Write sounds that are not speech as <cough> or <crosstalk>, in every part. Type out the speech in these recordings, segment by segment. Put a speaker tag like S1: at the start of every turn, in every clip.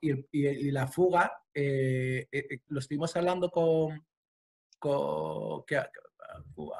S1: y, y- y la fuga, eh, eh, eh, lo estuvimos hablando con, con, ¿qué- fuga?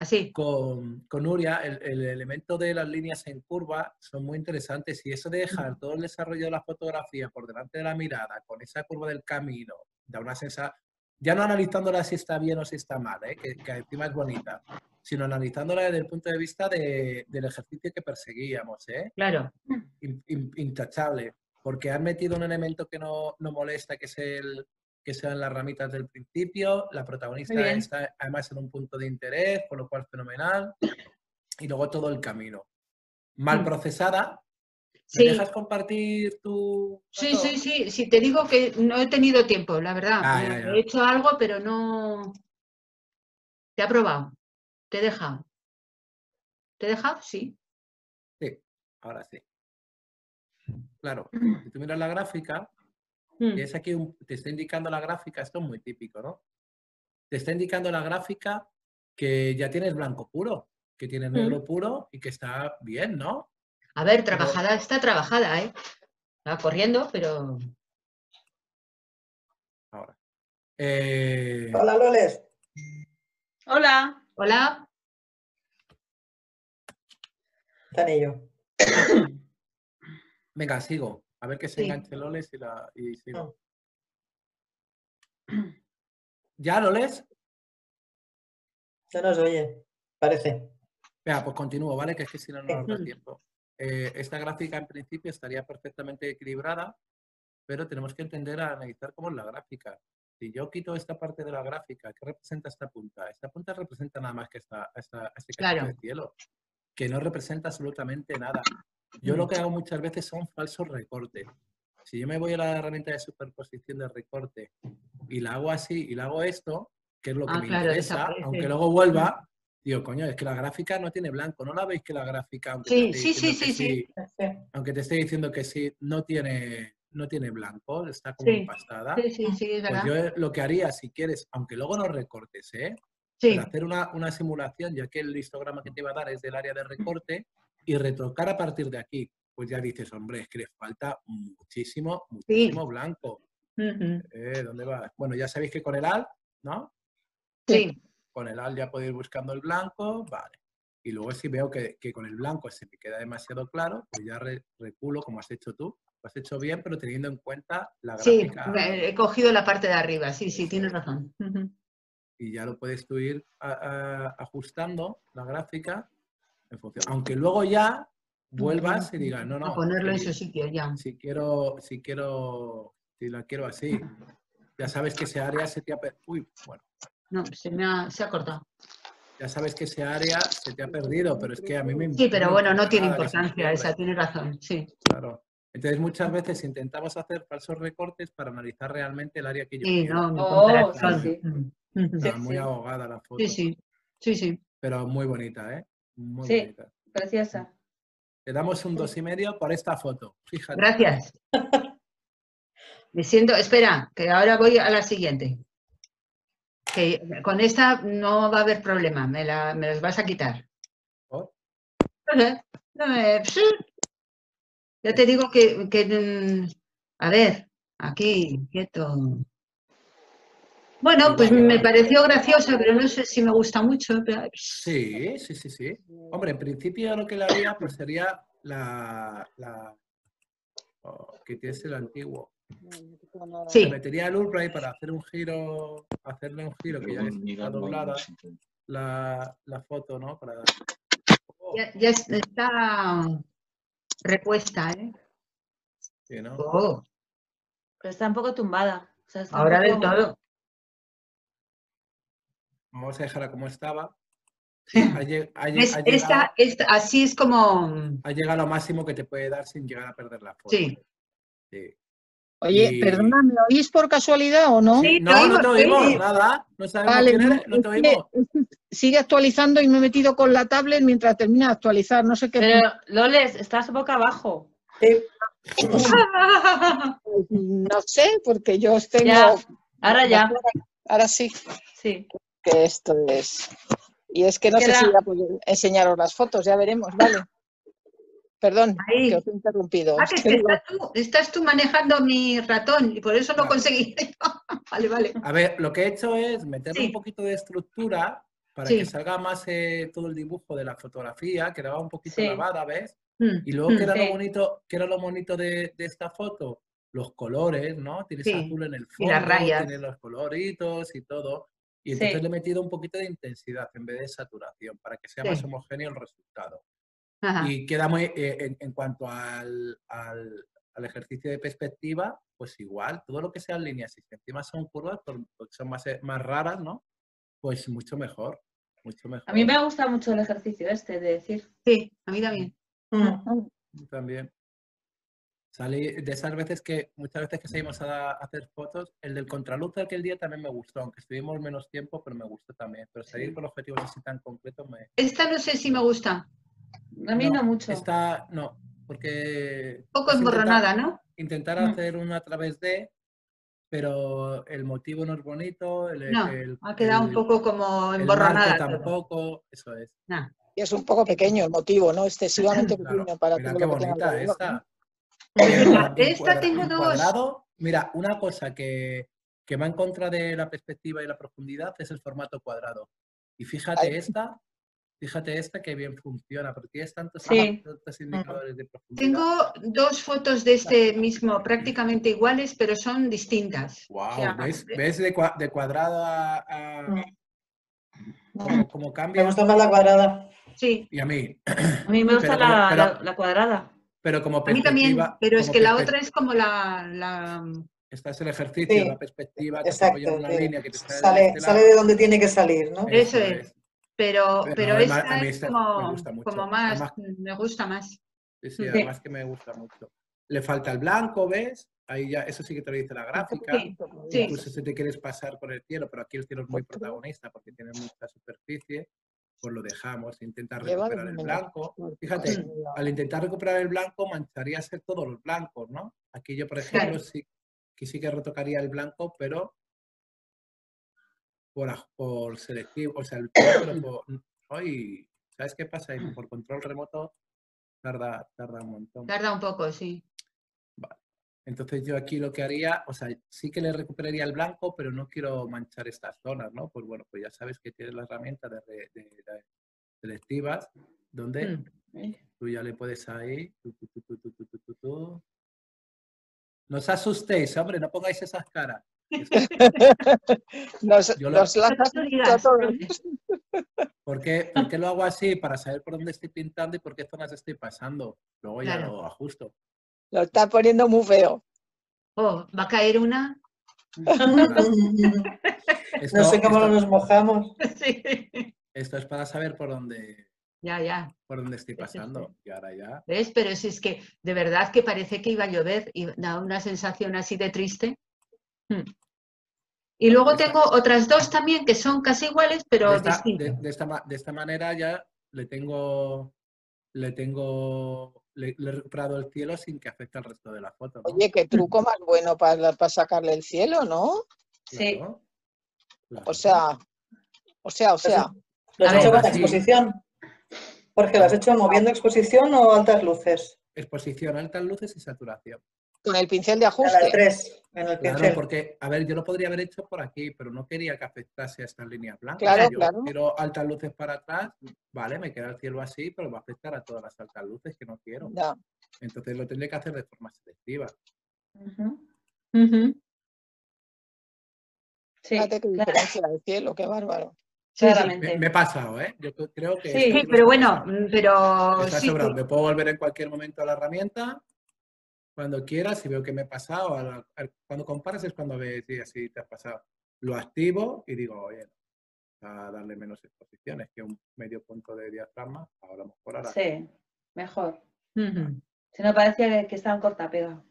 S2: Así.
S1: con, con Nuria, el, el elemento de las líneas en curva son muy interesantes y eso de dejar todo el desarrollo de la fotografía por delante de la mirada, con esa curva del camino, da una sensación, ya no analizándola si está bien o si está mal, ¿eh? que, que encima es bonita, sino analizándola desde el punto de vista de- del ejercicio que perseguíamos, ¿eh?
S2: Claro.
S1: In- in- intachable, porque han metido un elemento que no, no molesta, que es el que sean las ramitas del principio, la protagonista está además en un punto de interés, con lo cual fenomenal, y luego todo el camino. Mal
S2: Mm.
S1: procesada. ¿Me
S2: Sí.
S1: dejas compartir tu...?
S2: Sí, sí, sí, sí, te digo que no he tenido tiempo, la verdad.
S1: Ah, ya, ya.
S2: He hecho algo, pero no. Te ha probado. Te he dejado. ¿Te he dejado? Sí.
S1: Sí, ahora sí. Claro, si tú miras la gráfica,
S2: Mm.
S1: y es aquí, un- te está indicando la gráfica, esto es muy típico, ¿no? Te está indicando la gráfica que ya tienes blanco puro, que tienes
S2: Mm.
S1: negro puro y que está bien, ¿no?
S2: A ver,
S1: Pero-
S2: trabajada, está trabajada, ¿eh? Va corriendo, pero.
S1: Ahora. Eh,
S3: Hola, Loles.
S4: Hola.
S2: Hola.
S3: Están ellos. <coughs>
S1: venga, sigo. A ver que se
S2: Sí.
S1: enganche Loles y, la, y sigo.
S3: Ah. <clears throat>
S1: ¿Ya, Loles?
S3: Se nos oye, parece.
S1: Venga, pues continúo, ¿vale? Que es que si no, no nos da tiempo. Eh, esta gráfica en principio estaría perfectamente equilibrada, pero tenemos que entender a analizar cómo es la gráfica. Si yo quito esta parte de la gráfica, ¿qué representa esta punta? Esta punta representa nada más que esta, esta, este cachito
S2: Claro.
S1: de cielo, que no representa absolutamente nada. Yo lo que hago muchas veces son falsos recortes. Si yo me voy a la herramienta de superposición de recorte y la hago así y la hago esto, que es lo que
S2: Ah,
S1: me
S2: claro,
S1: interesa, aunque luego vuelva, digo, coño, es que la gráfica no tiene blanco. ¿No la veis que la gráfica, aunque,
S2: Sí,
S1: te,
S2: sí, sí,
S1: que
S2: sí, sí.
S1: aunque te esté diciendo que sí, no tiene, no tiene blanco, está como
S2: Sí,
S1: empastada?
S2: Sí, sí, sí, es
S1: Pues
S2: verdad.
S1: yo eh, lo que haría, si quieres, aunque luego no recortes, ¿eh?
S2: Sí,
S1: hacer una, una simulación, ya que el histograma que te iba a dar es del área de recorte, y retocar a partir de aquí, pues ya dices, hombre, es que le falta muchísimo, muchísimo blanco. Eh, ¿Dónde va? Bueno, ya sabéis que con el AL, ¿no?
S2: sí,
S1: Con el AL ya podéis ir buscando el blanco, vale. Y luego si veo que, que con el blanco se me queda demasiado claro, pues ya re- reculo como has hecho tú. Lo has hecho bien, pero teniendo en cuenta la
S2: sí,
S1: gráfica.
S2: me- he cogido la parte de arriba, sí, sí, tienes razón.
S1: Y ya lo puedes tú ir a- a- ajustando la gráfica en función. Aunque luego ya vuelvas y digas, no,
S2: A
S1: no,
S2: ponerlo en
S1: si,
S2: su sitio ya.
S1: si quiero, si quiero, si la quiero así, ya sabes que ese área se te ha per- Uy, bueno,
S2: No, se me ha, se ha cortado.
S1: ya sabes que ese área se te ha perdido, pero es que a mí me
S2: Sí, pero bueno, no tiene importancia esa, tienes razón, sí.
S1: Claro. Entonces muchas veces intentamos hacer falsos recortes para analizar realmente el área que yo
S2: Sí,
S1: quiero.
S2: no, mi
S4: Oh,
S2: comparación.
S4: sí, sí.
S2: Mm.
S1: Está
S4: Sí,
S1: muy
S4: sí.
S1: ahogada la foto,
S2: Sí, sí, sí, sí.
S1: pero muy bonita, ¿eh? Muy
S4: Sí.
S1: bonita.
S4: Preciosa.
S1: Le damos un dos y medio por esta foto. Fíjate.
S2: Gracias. <laughs> Me siento, espera, que ahora voy a la siguiente. Que con esta no va a haber problema, me, la, me las vas a quitar.
S1: ¿Por?
S2: No sé, no me- sí. Ya te digo que, que, mm, a ver, aquí, quieto. Bueno, pues me pareció graciosa, pero no sé si me gusta mucho. pero-
S1: Sí, sí, sí, sí. Hombre, en principio lo que le haría pues sería la, la oh, que es el antiguo.
S2: Sí,
S1: Le metería el Ulbright para hacer un giro, hacerle un giro que ya está doblada la, la foto, ¿no? Para... Oh,
S2: ya, ya es- está repuesta, ¿eh?
S1: sí, ¿no?
S2: Oh,
S4: Pero está un poco tumbada. O sea, está un
S2: ahora del
S4: poco-
S2: todo.
S1: Vamos a dejarla como estaba. Ha, lle- ha lle-
S2: Es-
S1: ha llegado,
S2: esta, esta- así es como.
S1: ha llegado lo máximo que te puede dar sin llegar a perder la foto.
S2: Sí.
S1: Sí.
S5: Oye,
S1: Y-
S5: perdona, ¿me oís por casualidad o no?
S2: Sí, te
S1: No, no te
S2: oímos, sí.
S1: nada. No sabemos
S5: Vale,
S1: quién
S5: no,
S1: eres, no te oímos.
S5: sigue actualizando y me he metido con la tablet mientras termina de actualizar. No sé qué.
S4: Pero, Loles, estás boca abajo.
S3: Sí,
S5: No sé, porque yo os tengo.
S4: Ya, ahora ya.
S5: Ahora sí,
S4: Sí.
S5: Que esto es. Y es que no sé si voy a poder enseñaros las fotos, ya veremos, ¿vale? Perdón,
S2: Ahí.
S5: que os he interrumpido.
S2: Ah, que <laughs>
S5: Es que digo,
S2: estás tú, estás tú manejando mi ratón y por eso no conseguí. <laughs> vale, vale.
S1: A ver, lo que he hecho es meterle
S2: Sí.
S1: un poquito de estructura para
S2: Sí.
S1: que salga más eh, todo el dibujo de la fotografía, quedaba un poquito
S4: Sí.
S1: lavada, ¿ves?
S2: Mm,
S1: Y luego,
S2: mm,
S1: ¿qué era,
S4: Sí.
S1: lo bonito, qué era lo bonito de, de esta foto? Los colores, ¿no? Tienes
S2: Sí,
S1: azul en el
S2: y
S1: fondo,
S2: las rayas.
S1: tienes los coloritos y todo. Y entonces
S4: Sí.
S1: le he metido un poquito de intensidad en vez de saturación para que sea más homogéneo el resultado.
S2: Ajá.
S1: Y queda muy, eh, en, en cuanto al, al- al ejercicio de perspectiva, pues igual, todo lo que sean líneas y que encima son curvas, por- porque son más, eh, más raras, ¿no? Pues mucho mejor, mucho mejor.
S4: A mí me gusta mucho el ejercicio este de decir.
S2: Sí, a mí también.
S3: Mm.
S1: También. Salí de esas veces que, muchas veces que salimos a, a hacer fotos, el del contraluz de aquel día también me gustó, aunque estuvimos menos tiempo, pero me gustó también. Pero salir con objetivos así tan concretos me...
S2: Esta no sé si me gusta.
S4: A mí no, mucho.
S1: Está, no, porque...
S2: Un poco
S1: intentar-
S2: emborronada, ¿no?
S1: intentar
S2: Mm.
S1: hacer una a través de, pero el motivo no es bonito, el,
S2: No,
S1: el-
S2: ha quedado un poco como emborronada.
S1: tampoco, eso es.
S2: Nah.
S5: Y es un poco pequeño el motivo, ¿no? Excesivamente <laughs>
S1: Claro,
S5: pequeño para
S1: mira
S5: todo
S1: qué
S5: lo que tiene
S1: bonita
S5: alrededor,
S1: esta.
S2: De esta tengo dos.
S1: cuadrado. Mira, una cosa que, que va en contra de la perspectiva y la profundidad es el formato cuadrado. Y fíjate
S5: Ay.
S1: esta, fíjate esta que bien funciona, porque tienes tantos,
S4: Sí.
S1: tantos indicadores de profundidad.
S2: Tengo dos fotos de este mismo prácticamente iguales, pero son distintas.
S1: Wow,
S2: O sea,
S1: ¿ves, ves de, cua- de cuadrado a, a-
S3: Mm.
S1: como, como
S3: Me
S1: cambia?
S3: gusta más la cuadrada.
S2: Sí,
S1: Y a mí,
S4: A mí me gusta
S1: Pero como-
S4: la,
S1: pero-
S4: la- la cuadrada.
S1: Pero como
S2: a mí también,
S1: perspectiva-
S2: pero es que la otra es como la... la-
S1: Esta es el ejercicio,
S3: Sí,
S1: la perspectiva, te apoya
S3: Exacto.
S1: en una
S3: que
S1: línea que te sale, este
S3: sale de donde tiene que salir, ¿no?
S2: Eso es. Pero,
S1: Pero
S2: esta es
S1: me
S2: como, más,
S1: Además-
S2: me gusta más.
S1: Sí, sí, además que me gusta mucho. Le falta el blanco, ¿ves? Ahí ya, eso sí que te lo dice la gráfica.
S2: Sí, sí.
S1: Incluso si te quieres pasar con el cielo, pero aquí el cielo es muy protagonista porque tiene mucha superficie, pues lo dejamos. Intenta recuperar el blanco. Fíjate, al intentar recuperar el blanco, mancharía ser todos los blancos, ¿no? Aquí yo, por ejemplo, sí, que sí que retocaría el blanco, pero por, por selectivo, o sea, el <coughs> pero por, ay, ¿sabes qué pasa? Por control remoto tarda, tarda un montón.
S2: Tarda un poco, sí.
S1: Entonces yo aquí lo que haría, o sea, sí que le recuperaría el blanco, pero no quiero manchar estas zonas, ¿no? Pues bueno, pues ya sabes que tienes la herramienta de, de, de selectivas, donde
S2: mm, eh.
S1: tú ya le puedes ahí. No os asustéis, hombre, no pongáis esas caras. <laughs>
S5: nos,
S1: yo
S5: nos
S2: lo...
S5: las...
S1: ¿Por qué, ¿Por qué lo hago así? Para saber por dónde estoy pintando y por qué zonas estoy pasando. Luego ya lo ajusto.
S5: Lo está poniendo muy feo.
S2: Oh, va a caer una.
S1: Esto, <laughs>
S3: No sé cómo
S1: esto-
S3: nos mojamos. <laughs>
S2: Sí.
S1: esto es para saber por dónde,
S2: Ya, ya.
S1: por dónde estoy
S2: sí.
S1: pasando. Y ahora ya.
S2: ¿Ves? Pero si es que de verdad que parece que iba a llover y da una sensación así de triste. Mm. Y luego tengo otras dos también que son casi iguales, pero
S1: de, esta,
S2: distintas.
S1: de- de esta, de esta manera ya le tengo, le tengo, le, le he recuperado el cielo sin que afecte al resto de la foto. ¿no?
S5: Oye, qué truco más bueno para, para sacarle el cielo, ¿no?
S4: Sí.
S1: Claro, claro.
S5: O sea, o sea, o sea.
S3: ¿Lo has hecho con exposición? Porque lo has hecho moviendo exposición o altas luces.
S1: Exposición, altas luces y saturación.
S5: Con el pincel de
S3: A
S5: ajuste.
S3: 3, en el
S1: Claro, porque, a ver, yo lo podría haber hecho por aquí, pero no quería que afectase a estas líneas blancas.
S5: Claro,
S1: yo
S5: claro.
S1: quiero altas luces para atrás, vale, me queda el cielo así, pero va a afectar a todas las altas luces que no quiero.
S5: Ya.
S1: Entonces lo tendré que hacer de forma selectiva.
S4: Sí,
S5: Fíjate qué diferencia del cielo, qué bárbaro.
S2: Sí, sí.
S4: claramente.
S1: Me, me he pasado, ¿eh? Yo cre- creo que...
S4: Sí,
S2: pero bueno, pero
S1: Está
S2: sí,
S1: sobrado.
S2: sí.
S1: Me puedo volver en cualquier momento a la herramienta cuando quieras. Si veo que me he pasado, a la- a- cuando comparas es cuando ves si así te ha pasado. Lo activo y digo, oye, a darle menos exposiciones que un medio punto de diafragma. Ahora mejor ahora.
S4: Sí, mejor.
S2: Ujú.
S4: Si no parecía que, que estaba en corta pega.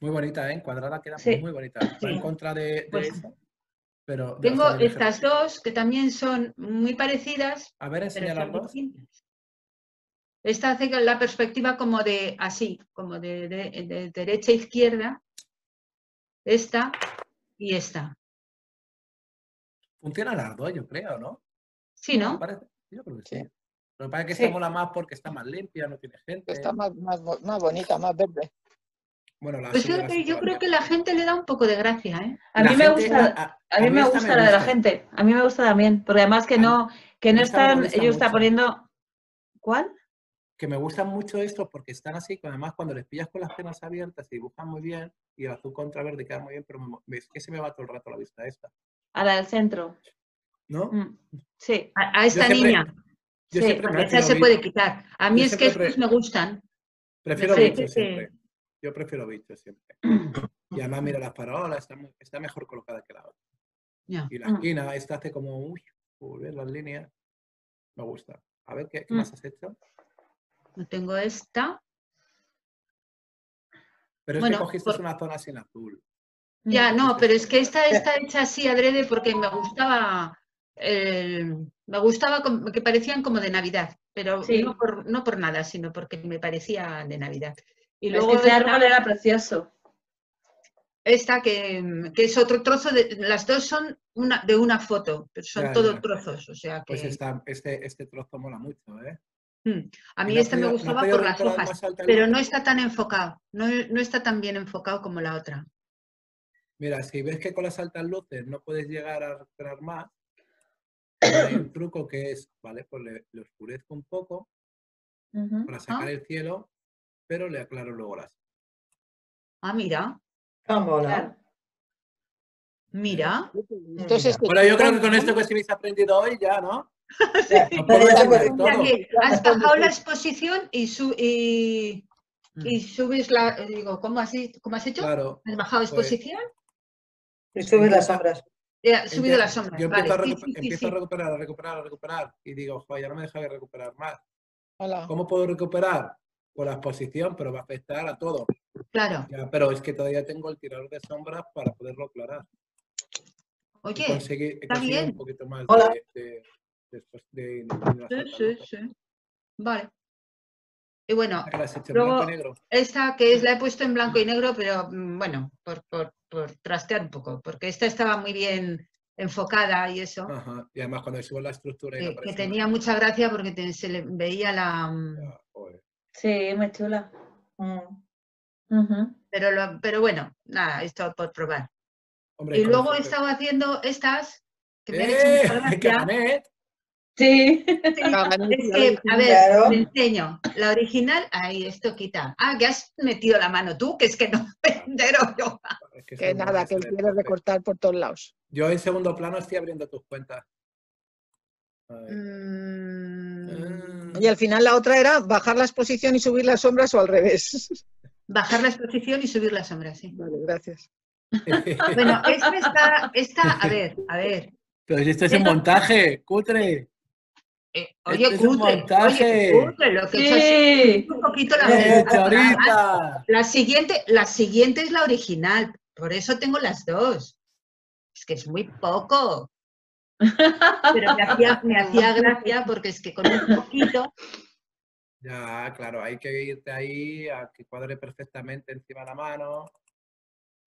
S1: Muy bonita, ¿eh? Encuadrada queda
S4: Sí.
S1: muy bonita. Va en
S2: Sí.
S1: contra de, de
S2: Pues,
S1: eso. Pero, de-
S2: Tengo estas dos que también son muy parecidas,
S1: A ver, enseña las dos.
S2: distintas. Esta hace que la perspectiva como de así, como de, de- de derecha a izquierda. Esta y esta.
S1: Funciona las dos, yo creo, ¿no?
S2: Sí, ¿no?
S1: Parece- Yo creo que sí.
S5: Sí.
S1: Lo que pasa es que
S4: Sí.
S1: esta mola más porque está más limpia, no tiene gente.
S5: Está más, más, más bonita, más verde.
S1: Bueno, la
S2: Pues yo,
S1: la
S2: que- yo creo que la gente le da un poco de gracia, ¿eh?
S4: A
S1: La
S4: mí me gusta, a mí me gusta la de la gente. A mí me gusta también, porque además que no, que no están, ellos están
S1: mucho.
S4: poniendo. ¿Cuál?
S1: Que me gustan mucho estos porque están así, que además cuando les pillas con las cenas abiertas se dibujan muy bien y el azul contra verde queda muy bien, pero me- es que se me va todo el rato la vista esta,
S4: A la del centro.
S1: ¿no?
S4: Mm, Sí.
S2: A, a esta niña.
S1: Yo
S4: Sí,
S1: siempre
S2: esa
S1: prefiero
S2: se puede quitar. A mí
S1: yo
S2: es que estos me gustan.
S1: Prefiero
S2: Sí,
S1: bichos siempre. Yo prefiero bichos siempre. <clears throat> Y además, mira, las parolas está, está mejor colocada que la otra. Y la
S4: Mm.
S1: esquina, esta hace como, uy, uy, ¿ves las líneas? Me gusta. A ver, ¿qué, qué
S4: Mm.
S1: más has hecho?
S2: No tengo esta.
S1: Pero es
S2: Bueno,
S1: que cogiste
S2: por-
S1: una zona sin azul.
S2: Ya,
S4: Mm.
S2: no, pero es que esta está hecha así adrede porque me gustaba, el- me gustaba que parecían como de Navidad, pero
S4: Sí.
S2: no, por, no por nada, sino porque me parecía de Navidad. Y luego
S4: que ese
S2: esta,
S4: árbol era precioso.
S2: esta que, que es otro trozo, de, las dos son una, de una foto, pero son
S1: Ya,
S2: todos
S1: ya.
S2: trozos, o sea que
S1: Pues esta- este, este trozo mola mucho, ¿eh?
S2: Mm, a
S1: ¿Y
S2: mí esta me gustaba por las hojas, pero no está tan enfocado, no, no está tan bien enfocado como la otra.
S1: Mira, si ves que con las altas luces no puedes llegar a recuperar más, hay un <coughs> truco que es, ¿vale? Pues le, le oscurezco un poco para sacar
S2: Ah.
S1: el cielo, pero le aclaro luego las.
S2: Ah, mira, mira.
S5: Entonces,
S1: Bueno, yo creo que con esto que sí habéis aprendido hoy ya, ¿no? <laughs>
S2: Has bajado la exposición y, su- y, y subes la. Digo, ¿cómo has, cómo has hecho?
S1: Claro.
S2: ¿Has bajado
S1: pues,
S2: exposición?
S3: Y sube las sombras.
S2: Has subido las sombras.
S1: Yo
S2: Vale,
S1: empiezo, a,
S2: sí,
S1: recu-
S2: sí, sí,
S1: empiezo
S2: sí.
S1: a recuperar, a recuperar, a recuperar. Y digo, joder, ya no me deja de recuperar más.
S5: hola.
S1: ¿Cómo puedo recuperar? Con la exposición, pero va a afectar a todo.
S2: Claro.
S1: Ya, pero es que todavía tengo el tirador de sombras para poderlo aclarar.
S2: Oye,
S1: conseguir, he
S2: está bien.
S1: un poquito más
S3: Hola.
S1: de, de, de, de- de
S2: sí, sí, sí. Vale. Y bueno,
S1: ¿Qué le has hecho en
S2: Luego- esta que es la he puesto en blanco y negro, pero mm, bueno, por, por, por trastear un poco, porque esta estaba muy bien enfocada y eso.
S1: Ajá. Y además cuando subo la estructura y
S2: que, que tenía mucha gracia porque te- se le veía la. mm.
S4: Sí, muy chula.
S3: Mm.
S2: Pero, lo- pero bueno, nada, esto por probar.
S1: Hombre,
S2: Y luego he estado haciendo estas que me han hecho
S1: ¡Eh! <laughs>
S2: mucha
S1: ¡Qué
S2: gracia.
S4: Sí.
S2: Sí, es que, a ver,
S3: Claro.
S2: te enseño. La original, ahí, esto quita. Ah, que has metido la mano tú, que es que no me <laughs> entero yo.
S1: Es que
S5: nada, que quieres recortar por todos lados.
S1: Yo en segundo plano estoy abriendo tus cuentas.
S2: Mm.
S5: Y al final la otra era bajar la exposición y subir las sombras o al revés. <laughs>
S2: bajar la exposición y subir la sombra, sí.
S5: Vale, gracias.
S2: Bueno, <laughs> esta está, esta, a ver, a ver.
S1: Pero si esto es un montaje, cutre.
S2: Eh, oye,
S1: Esto es un
S2: oye, cutre, lo que
S4: Sí.
S2: un poquito la
S1: ¡Eh,
S2: la-
S1: chorita!
S2: La siguiente, la siguiente es la original, por eso tengo las dos. Es que es muy poco. Pero me hacía, me hacía <laughs> gracia porque es que con un poquito,
S1: Ya, claro, hay que irte ahí a que cuadre perfectamente encima de la mano.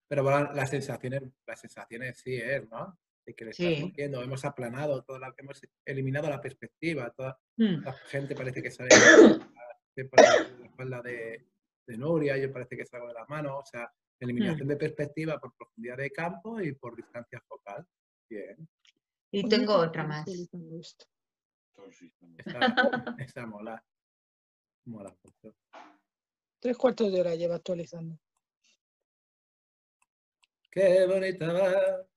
S1: Pero bueno, las sensaciones, las sensaciones sí es, ¿no? De que le estás
S2: Sí.
S1: cogiendo, hemos aplanado, toda la, hemos eliminado la perspectiva, toda
S2: mm,
S1: la gente parece que sale de la espalda de, de Nuria, yo parece que salgo de la mano, o sea, eliminación de perspectiva por profundidad de campo y por distancia focal. Bien,
S2: y tengo otra más.
S1: esa, <laughs> esa mola. Mola mucho.
S5: Tres cuartos de hora lleva actualizando.
S1: Qué bonita va.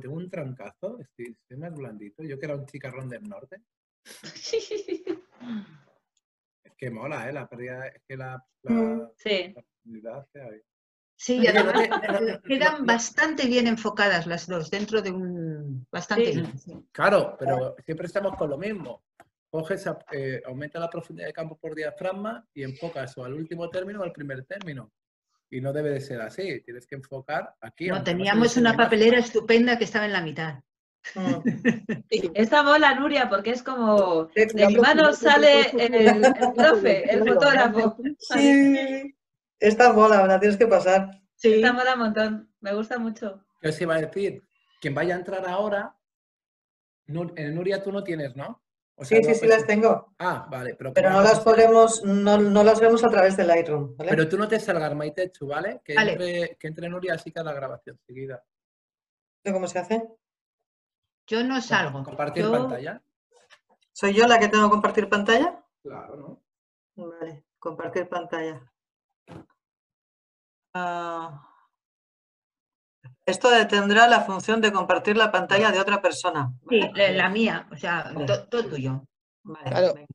S1: Tengo un trancazo, estoy, estoy más blandito. Yo que era un chicarrón del norte. Es que mola, ¿eh? La pérdida, es que la, la,
S3: Mm.
S4: Sí.
S1: la.
S2: Sí, y además <laughs> quedan bastante bien enfocadas las dos, dentro de un... Bastante
S4: Sí.
S2: bien. sí.
S1: Claro, pero siempre estamos con lo mismo. Coges, eh, aumenta la profundidad de campo por diafragma y enfocas o al último término o al primer término. Y no debe de ser así. Tienes que enfocar aquí.
S2: No, teníamos una papelera estupenda que estaba en la mitad.
S3: Mm. <laughs>
S4: Esta mola, Nuria, porque es como de mi mano sale el, el profe, el <laughs> fotógrafo.
S3: Sí. Esta mola, me la tienes que pasar.
S2: Sí.
S4: Esta mola un montón. Me gusta mucho.
S1: ¿Qué os iba a decir? Quien vaya a entrar ahora, En Nuria tú no tienes, ¿no? O
S3: Sí,
S1: sea,
S3: sí,
S1: no,
S3: sí
S1: pues-
S3: las tengo.
S1: Ah, vale. Pero,
S3: Pero no las podemos, no, no las vemos a través del Lightroom, ¿vale?
S1: Pero tú no te salgas, Maitechu, ¿vale? Que,
S2: Vale.
S1: Entre, que entre Nuria así que la grabación seguida.
S3: ¿Cómo se hace?
S2: Yo no salgo.
S1: Compartir
S2: Yo-
S1: pantalla.
S3: ¿Soy yo la que tengo que compartir pantalla?
S1: Claro, ¿no?
S3: Vale, compartir pantalla. Ah, esto tendrá la función de compartir la pantalla de otra persona.
S2: Sí,
S3: ¿vale?
S2: la, la mía, o sea,
S3: Vale.
S2: to- todo tuyo.
S3: Vale,
S5: Claro.
S3: venga.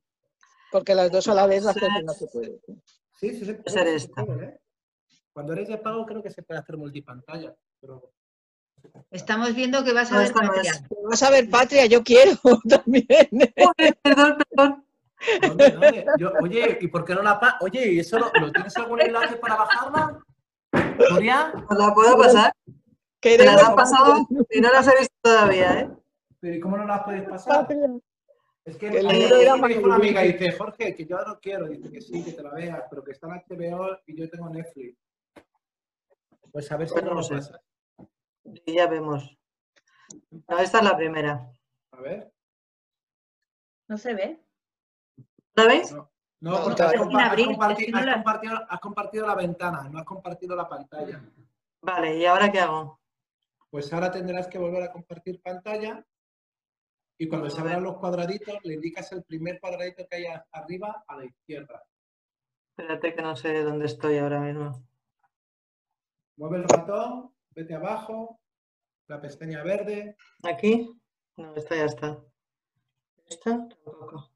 S5: Porque las dos a la vez hacer no se puede.
S1: Sí, sí, se
S3: Puede ser
S1: se
S3: esta.
S1: puede, ¿eh? Cuando eres de pago creo que se puede hacer multipantalla. Pero...
S2: Estamos viendo que vas a
S3: No,
S2: ver Patria.
S3: es.
S5: Vas a ver, Patria, yo quiero <laughs> también.
S3: Uy, perdón, perdón.
S1: ¿Dónde, dónde? Yo- oye, ¿y por qué no la pa Oye, ¿y eso lo, lo tienes algún enlace para bajarla? ¿Nuria?
S3: ¿Os la puedo pasar? ¿Me
S5: Queremos
S3: las han pasado? Y no las he visto todavía, ¿eh?
S1: ¿Pero y cómo no las puedes pasar?
S5: Patria.
S1: Es que
S5: el
S1: ayer
S3: libro
S5: era
S1: me dijo una amiga,
S5: maravilloso.
S1: dice, Jorge, que yo no quiero, dice que sí, que te la veas, pero que está en HBO y yo tengo Netflix. Pues a ver si
S3: Pues
S1: no lo
S3: sé.
S1: pasa.
S3: Y ya vemos. No, esta es la primera.
S1: A ver.
S4: No se ve.
S3: ¿La veis?
S1: No, no,
S5: No,
S1: porque has, compa- has
S2: abrir,
S1: has compartido, has compartido la ventana, no has compartido la pantalla.
S3: Vale, ¿y ahora qué hago?
S1: Pues ahora tendrás que volver a compartir pantalla y cuando se abran los cuadraditos le indicas el primer cuadradito que hay arriba a la izquierda.
S3: Espérate que no sé dónde estoy ahora mismo.
S1: Mueve el ratón, vete abajo, la pestaña verde.
S3: ¿Aquí? No, esta ya está. ¿Esta? Tampoco.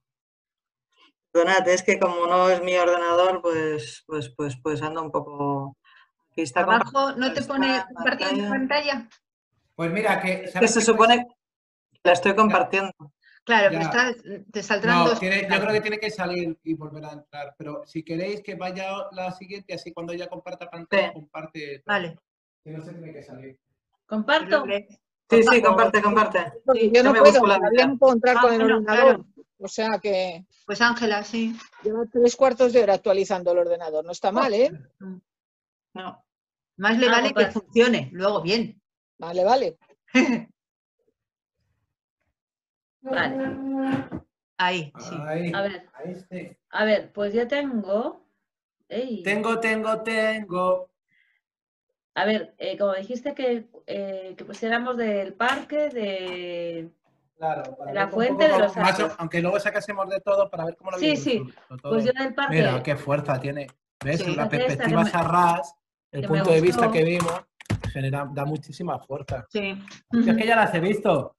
S3: Perdonad, es que como no es mi ordenador, pues, pues, pues, pues anda un poco. Aquí está
S2: Abajo no te pone
S3: en
S2: compartir
S3: pantalla.
S2: pantalla.
S1: Pues mira, que,
S3: que
S1: ¿sabes
S3: se supone que la estoy compartiendo.
S2: Claro, pero
S1: Ya.
S2: está- te saldrán
S1: No,
S2: dos.
S1: yo creo que tiene que salir y volver a entrar. Pero si queréis que vaya la siguiente, así cuando ella comparta pantalla,
S3: Sí.
S1: comparte.
S2: Vale.
S1: Si no se tiene que salir.
S4: Comparto.
S3: Sí, sí, comparte, comparte.
S5: Yo no
S3: me
S5: puedo,
S3: busco la
S5: todavía
S3: vida.
S5: no puedo entrar
S2: Ah,
S5: con el
S2: bueno,
S5: ordenador.
S2: claro.
S5: O sea que
S2: Pues Ángela, sí.
S5: lleva tres cuartos de hora actualizando el ordenador. No está mal, ¿eh?
S3: No.
S2: Más le
S4: Ah,
S2: vale que funcione, luego bien.
S5: Vale, vale. <laughs>
S4: Vale.
S2: Ahí, sí.
S1: Ahí,
S4: A ver,
S1: ahí sí.
S4: a ver, pues ya tengo. Ey.
S1: Tengo, tengo, tengo.
S4: A ver, eh, como dijiste que, eh, que pusiéramos del parque, de.
S1: Claro, para
S4: La fuente de los
S1: más, aunque luego sacásemos de todo para ver cómo lo
S4: Sí,
S1: habéis
S4: sí.
S1: todo.
S4: Pues yo del parque.
S1: Mira, qué fuerza tiene. ¿Ves?
S2: Sí.
S1: la perspectiva Sarras, el punto de vista que vimos, genera, da muchísima fuerza.
S2: Sí.
S1: Si es que ya las he visto.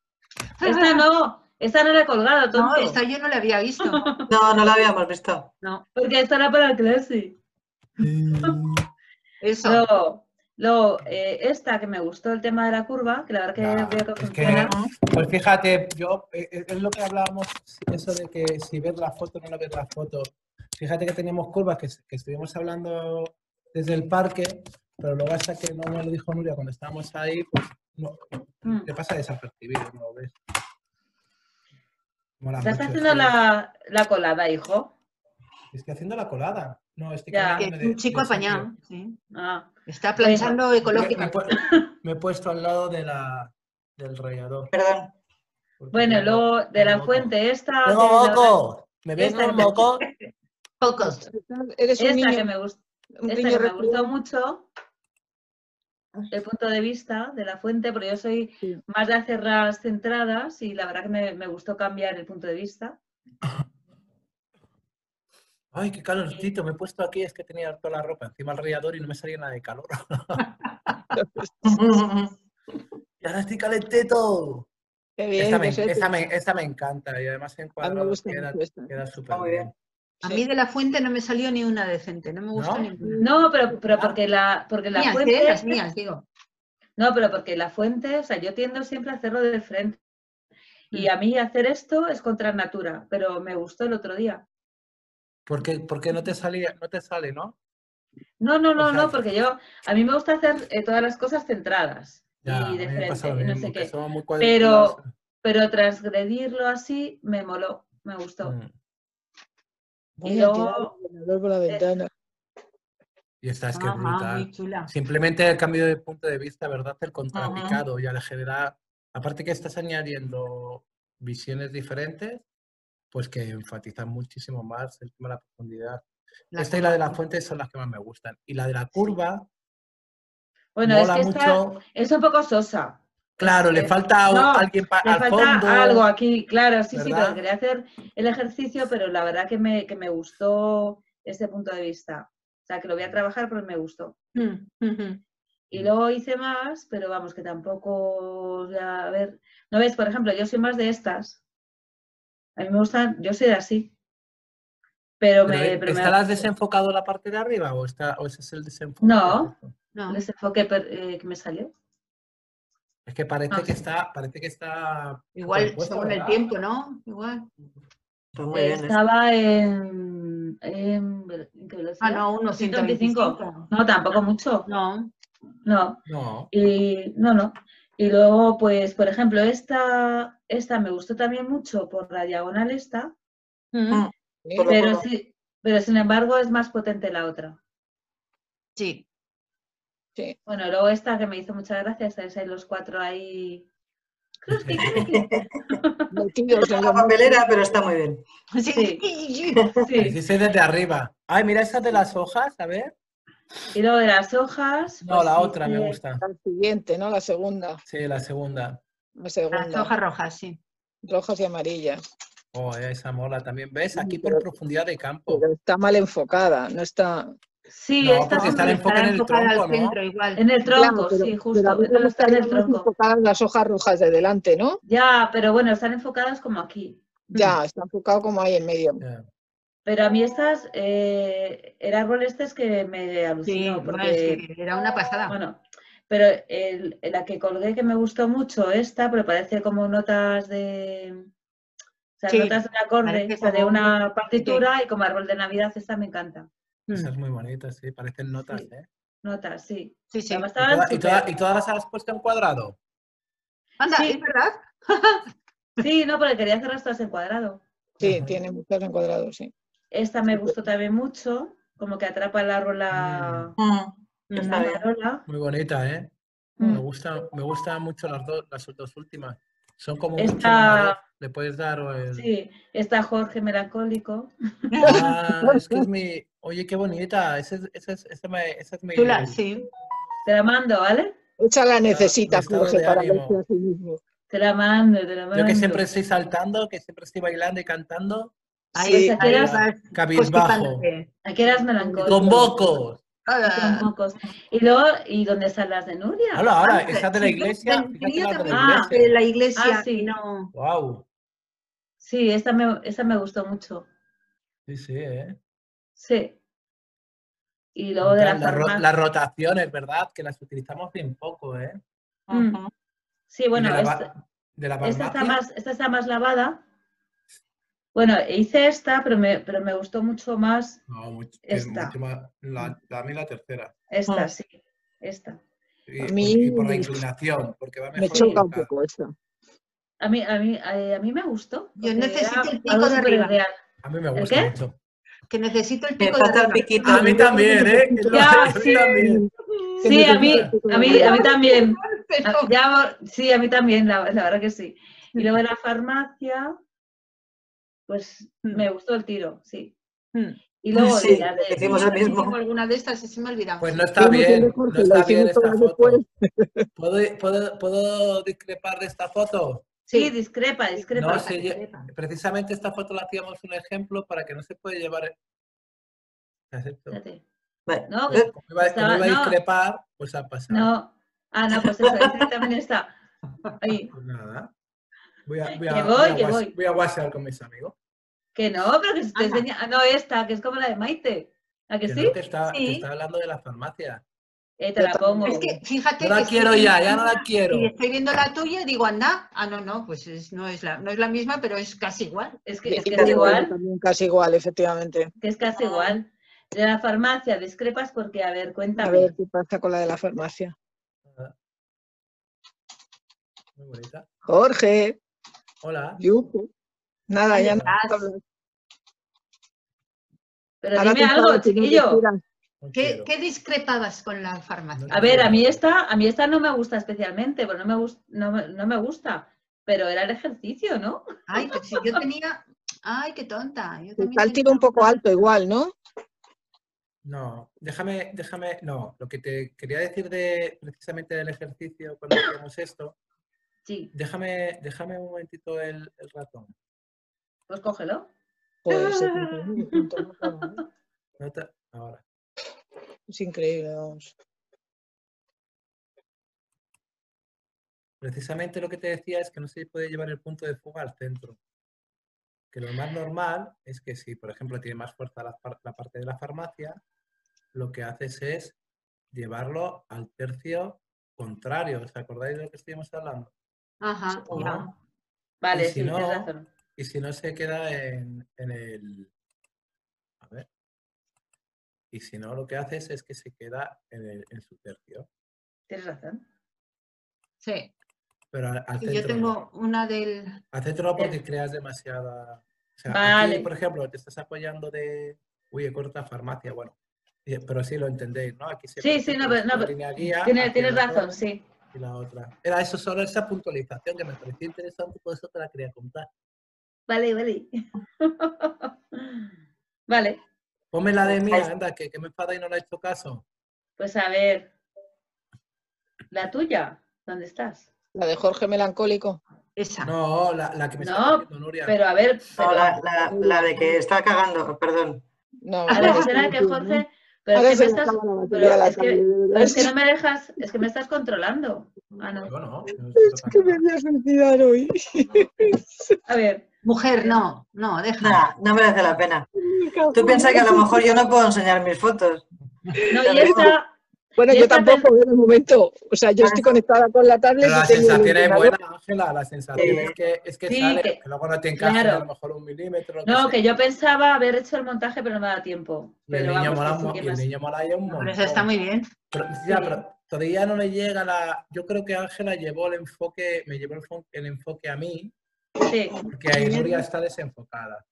S4: Esta no, esta no la he colgado,
S2: No,
S4: tonto.
S2: esta yo no la había visto. <laughs>
S3: No, no la habíamos visto.
S2: No,
S4: Porque esta era para el clase.
S2: eso.
S4: Luego, luego, eh, esta que me gustó el tema de la curva, que la verdad que
S1: Ya,
S4: veo que
S1: es que-. Pues fíjate, yo, eh, eh, es lo que hablábamos, eso de que si ves la foto no ves la foto. Fíjate que teníamos curvas que, que estuvimos hablando desde el parque, pero luego hasta que no me lo dijo Nuria cuando estábamos ahí, pues no,
S4: Mm.
S1: te pasa desapercibido, no lo ves. Mola
S4: Estás haciendo la, la colada, hijo.
S1: Estoy haciendo la colada. No, estoy
S4: Ya.
S2: Que
S1: cambiándome
S2: es un
S1: de-
S2: chico apañado. sí.
S4: Ah,
S2: Está planchando
S1: Me,
S2: ecológico.
S1: me me he puesto al lado de la, del rallador.
S3: Perdón.
S1: porque
S4: Bueno, luego de la
S1: moco.
S4: fuente esta.
S1: ¡Tengo
S4: de la-
S1: moco! ¿Me ves
S4: que-
S1: moco?
S2: Pocos.
S5: Eres un
S4: Esta
S5: niño,
S4: que me gustó.
S5: un
S4: Esta
S5: niño
S4: que me gustó mucho, el punto de vista de la fuente, porque yo soy
S5: Sí.
S4: más de hacer las centradas y la verdad que me, me gustó cambiar el punto de vista. <coughs>
S1: Ay, qué calorcito. Me he puesto aquí, es que tenía toda la ropa encima del rallador y no me salía nada de calor. <laughs> <laughs> y ahora estoy calentito.
S5: Qué bien,
S1: Esta me,
S5: pues
S1: esta, me, esta me encanta y además en
S5: gusta
S1: queda, súper bien.
S2: A mí de la fuente no me salió ni una decente. No me gustó
S1: ¿No?
S2: ninguna.
S4: No, pero, pero porque la, porque la
S2: Mías,
S4: fuente.
S2: ¿eh? Las mías, digo.
S4: No, pero porque la fuente, o sea, yo tiendo siempre a hacerlo de frente. Y
S2: Mm.
S4: a mí hacer esto es contra natura, pero me gustó el otro día.
S1: ¿Por qué, por qué no te salía, no te sale, no?
S4: No, no, no,
S1: sea,
S4: no, porque yo, a mí me gusta hacer eh, todas las cosas centradas
S1: Ya,
S4: y de frente, y no sé qué. Pero-. Pero transgredirlo así me moló, me gustó.
S1: Mm.
S5: Voy
S4: y
S5: a tirar el ordenador por la ventana.
S1: Y esta es que es brutal.
S2: muy chula.
S1: Simplemente el cambio de punto de vista, ¿verdad? El contrapicado ya le genera. Aparte que estás añadiendo visiones diferentes, pues que enfatizan muchísimo más el tema de la profundidad.
S2: La
S1: Esta y la de la fuente son las que más me gustan. Y la de la curva,
S4: Bueno, es
S1: mola
S4: que esta
S1: mucho.
S4: es un poco sosa.
S1: Claro, le
S4: que-
S1: falta
S4: no,
S1: alguien pa-
S4: Le
S1: al
S4: falta
S1: fondo.
S4: algo aquí, claro, sí, sí, quería hacer el ejercicio, pero la verdad que me, que me gustó ese punto de vista. O sea, que lo voy a trabajar, pero me gustó.
S2: Mm.
S4: Y luego hice más, pero vamos, que tampoco, ya, a ver, no ves, por ejemplo, yo soy más de estas. A mí me gustan, yo soy de así. Pero
S1: Pero,
S4: me...
S1: ¿eh,
S4: pero me
S1: ¿Está las desenfocado la parte de arriba o, está, o ese es el desenfoque?
S4: No.
S2: No.
S4: el desenfoque eh, que me salió.
S1: Es que parece
S2: Ah.
S1: que está, parece que está.
S2: Igual según el tiempo, ¿no? Igual.
S3: Está muy bien. ¿eh?
S4: Estaba en, en, ve- ¿en qué velocidad?
S2: Ah, no, uno
S4: 125. No, tampoco mucho.
S2: No.
S4: No.
S1: No.
S4: Y no, no. Y luego, pues, por ejemplo, esta, esta me gustó también mucho por la diagonal esta,
S2: Mm,
S3: lo
S4: pero sí, pero sin embargo es más potente la otra.
S2: Sí.
S5: Sí.
S4: Bueno, luego esta que me hizo muchas gracias, estáis ahí los cuatro ahí.
S5: Metidos <laughs> en
S3: La papelera, pero está muy bien.
S2: Sí.
S4: Sí.
S2: sí.
S1: Desde arriba. Ay, mira esa de las hojas, a ver.
S4: Y luego de las hojas.
S1: No,
S4: pues
S1: la otra me gusta.
S5: La siguiente, ¿no? La segunda.
S1: Sí, la segunda.
S5: La
S2: Las
S5: segunda.
S2: hojas rojas, sí.
S5: Rojas y amarillas.
S1: Oh, esa mola también. ¿Ves? Aquí por
S5: pero-
S1: profundidad de campo.
S5: Pero está mal enfocada, no está.
S4: Sí,
S1: No,
S4: esta
S1: porque
S4: sí,
S1: en el tronco,
S2: al
S1: ¿no?
S2: centro igual.
S4: en el tronco,
S5: Claro, pero-
S4: sí,
S5: pero
S4: justo. pero está en el tronco.
S5: enfocadas las hojas rojas de delante, ¿no?
S4: Ya, pero bueno, están enfocadas como aquí.
S5: Ya, está enfocado como ahí en medio.
S4: Pero a mí estas, eh, el árbol este es que me
S2: Sí,
S4: alucinó,
S2: bueno,
S4: porque,
S2: es que era una pasada.
S4: bueno, pero el- la que colgué que me gustó mucho, esta, pero parece como notas de, o sea,
S2: Sí,
S4: notas de un acorde, o sea, de una partitura y como árbol de Navidad, esta me encanta.
S1: Esa
S2: Mm,
S1: es muy bonita, sí. Parecen notas,
S4: Sí.
S1: ¿eh?
S4: Notas, sí.
S2: Sí, sí.
S1: ¿Y, toda- y toda-
S4: súper-
S1: y todas las has puesto en cuadrado?
S2: Anda,
S4: Sí.
S2: ¿es verdad? <laughs>
S4: Sí, no, porque quería hacerlas todas en cuadrado.
S5: Sí,
S1: Ajá.
S5: tiene muchos encuadrados, sí.
S4: Esta me gustó también mucho, como que atrapa el árbol la,
S3: Mm,
S4: la
S3: bien.
S4: farola.
S1: Muy bonita, ¿eh?
S4: Mm.
S1: Me gusta, me gustan mucho las dos, las dos últimas. Son como
S4: Esta-
S1: Le puedes dar el.
S4: Sí, está Jorge melancólico.
S1: Ah, es que es <laughs> mi. Oye, qué bonita. Ese, es- ese, es- ese, me- ese es mi.
S2: Chula, sí.
S4: Te la mando, ¿vale?
S5: Esa la necesita,
S1: estado
S5: Jorge, para verse a sí mismo.
S4: Te la mando, te la mando.
S1: Yo que siempre estoy saltando, que siempre estoy bailando y cantando.
S2: Ahí,
S5: Sí,
S2: ahí
S4: aquí eras
S1: cabizbajo.
S4: Aquí eras melancólico.
S1: Con mocos.
S4: Con mocos. Y luego, ¿y dónde están las de Nuria?
S1: Ahora, ahora,
S2: Ah,
S1: esa de la
S2: sí,
S1: iglesia. la
S4: Ah,
S2: de la iglesia
S4: Ah, sí.
S2: no.
S1: Wow.
S4: Sí, esta me, esta me gustó mucho.
S1: Sí, sí, ¿eh?
S4: Sí. Y luego de la
S1: Las ro-
S4: farmacia.
S1: las rotaciones, ¿verdad? Que las utilizamos bien poco, ¿eh?
S4: Mm. Sí, bueno,
S1: de la,
S4: esta,
S1: de la
S4: esta está más, esta está más lavada. Bueno, hice esta, pero me, pero me gustó mucho más
S1: No, mucho,
S4: esta.
S1: mucho más. La, a mí la tercera.
S4: esta,
S2: Ah.
S4: sí. Esta.
S1: Y,
S5: A
S1: por-
S5: mí
S1: y por la inclinación, porque va
S5: Me
S1: mejor
S5: choca un poco esa.
S4: A mí, a mí, a, mí me gustó.
S2: Yo necesito el pico de arriba.
S4: real.
S1: A mí me
S4: ¿El
S1: gusta
S4: qué?
S1: mucho.
S2: Que necesito el pico de arriba.
S3: piquito.
S1: A mí también, ¿eh?
S4: Ya, sí.
S1: también.
S4: Sí, a mí, a mí, a mí también. Ah, ya, sí, a mí también, la, la verdad que sí. Y luego en la farmacia, pues me gustó el tiro, sí. Y luego
S3: Sí,
S4: de las de-
S3: hicimos el mismo.
S2: Alguna de estas y se me olvidaba.
S1: Pues no está bien, no está
S5: lo
S1: bien esta foto. ¿Puedo, puedo, puedo discrepar de esta foto?
S4: Sí, discrepa, discrepa.
S1: No, sí,
S2: discrepa.
S1: precisamente esta foto la hacíamos un ejemplo para que no se puede llevar. Acepto.
S4: Espérate.
S3: Vale.
S4: No,
S3: ¿Ves?
S1: Como iba, como
S4: Estaba-
S1: iba a
S4: no.
S1: discrepar, pues ha pasado.
S4: No. Ah, no, pues eso, también está. Ahí. <laughs>
S1: Pues nada. Voy a, voy a, voy
S4: voy,
S1: a
S4: voy.
S1: con mis amigos.
S4: Que no, pero que se te enseña. Ah, no, esta, que es como la de Maite. ¿A que
S1: Que
S4: sí?
S1: no, que está, que está hablando de la farmacia.
S4: Eh, te la pongo.
S2: Es que fíjate
S1: No la
S2: que estoy
S1: quiero ya,
S2: viendo
S1: ya no la quiero.
S2: Y estoy viendo la tuya y digo, anda. Ah, no, no, pues es- no, es la, no es la misma, pero es casi igual.
S4: Es que, es que es igual,
S5: También casi igual, efectivamente.
S4: que es casi
S2: Ah.
S4: igual. De la farmacia discrepas porque, a ver,
S5: A
S4: cuéntame.
S5: ver qué pasa con la de la farmacia.
S1: Muy bonita.
S5: Jorge,
S1: Hola.
S5: Nada, ya no.
S4: Pero
S5: Ahora
S4: dime algo, chiquillo.
S2: ¿Qué, discrepabas con la farmacia?
S4: A ver, a mí esta, a mí esta no me gusta especialmente, pero no me, gus- no, me- no me gusta. pero era el ejercicio, ¿no?
S2: Ay, pero si yo tenía. Ay, qué tonta. Yo
S5: El
S2: también tenía
S5: un poco alto igual, ¿no?
S1: No, déjame, déjame, no, lo que te quería decir de precisamente del ejercicio cuando <coughs> hacíamos esto,
S4: Sí,
S1: déjame, déjame un momentito el, el ratón.
S4: pues cógelo.
S5: Pues 71 puntos, no puedo, ¿eh?
S1: No te- ahora.
S5: Es increíble, vamos.
S1: Precisamente lo que te decía es que no se puede llevar el punto de fuga al centro. Que lo más normal es que si, por ejemplo, tiene más fuerza la, par- la parte de la farmacia, lo que haces es llevarlo al tercio contrario. ¿Os acordáis de lo que estuvimos hablando?
S2: Ajá,
S1: ¿O
S2: ya.
S1: no?
S4: Vale,
S1: si
S4: sí, tienes
S1: no-
S4: razón.
S1: Y si no se queda en, en el... Y si no, lo que haces es que se queda en, el- en su tercio.
S4: Tienes razón.
S2: Sí.
S1: Pero al,
S2: yo
S1: no.
S2: tengo una del.
S1: Al centro no porque creas demasiada... O sea,
S4: Vale.
S1: aquí, por ejemplo, te estás apoyando de... Uy, he cortado farmacia, bueno. Pero sí lo entendéis, ¿no? Aquí se
S4: Sí, sí, no, pero- no, pero
S1: línea guía,
S4: Tienes, tienes razón, sí.
S1: Y la otra. Era eso, solo esa puntualización que me pareció interesante, por eso te la quería contar.
S4: Vale, vale. <laughs> Vale,
S1: Ponme la de mía,
S3: Ahí-
S1: anda, que, que me enfada y no le he hecho caso.
S4: pues a ver. La tuya, ¿dónde estás?
S5: La de Jorge Melancólico.
S2: Esa.
S1: No, la, la que me
S4: No,
S1: está diciendo Nuria.
S4: Pero a ver,
S3: No,
S4: pero
S3: la, la- la de que está cagando, perdón.
S5: No,
S4: a
S5: no, es
S4: será que Jorge,
S5: ¿no?
S4: pero es que me estás,
S5: la
S4: pero
S5: la
S4: es que, es no me dejas, es que me estás controlando. Ah, no.
S1: Yo no. no
S5: Es que me voy a suicidar hoy.
S4: A ver,
S2: Mujer, no, no, deja.
S3: Nada, no merece la pena. Tú piensas que a lo mejor yo no puedo enseñar mis fotos.
S4: no, y esta,
S5: Bueno,
S4: Y
S5: yo tampoco, de momento. O sea, yo estoy conectada con la tablet
S1: Pero la
S5: y tengo el
S1: sensación es buena, Ángela. La sensación
S3: Sí.
S1: es que, es que
S4: Sí,
S1: sale,
S4: que-
S1: que, luego no te encaja
S4: claro.
S1: a lo mejor un milímetro. que
S4: no, que yo pensaba haber hecho el montaje, pero no me da tiempo.
S1: Y el niño
S4: vamos,
S1: mola, y el
S4: más-
S1: niño mola ya un
S2: Pero
S1: montón.
S2: eso está muy bien.
S1: Pero, ya,
S4: Sí.
S1: pero todavía no le llega la. Yo creo que Ángela llevó el enfoque, me llevó el, fo- el enfoque a mí,
S4: Sí,
S1: porque ahí Nuria está desenfocada.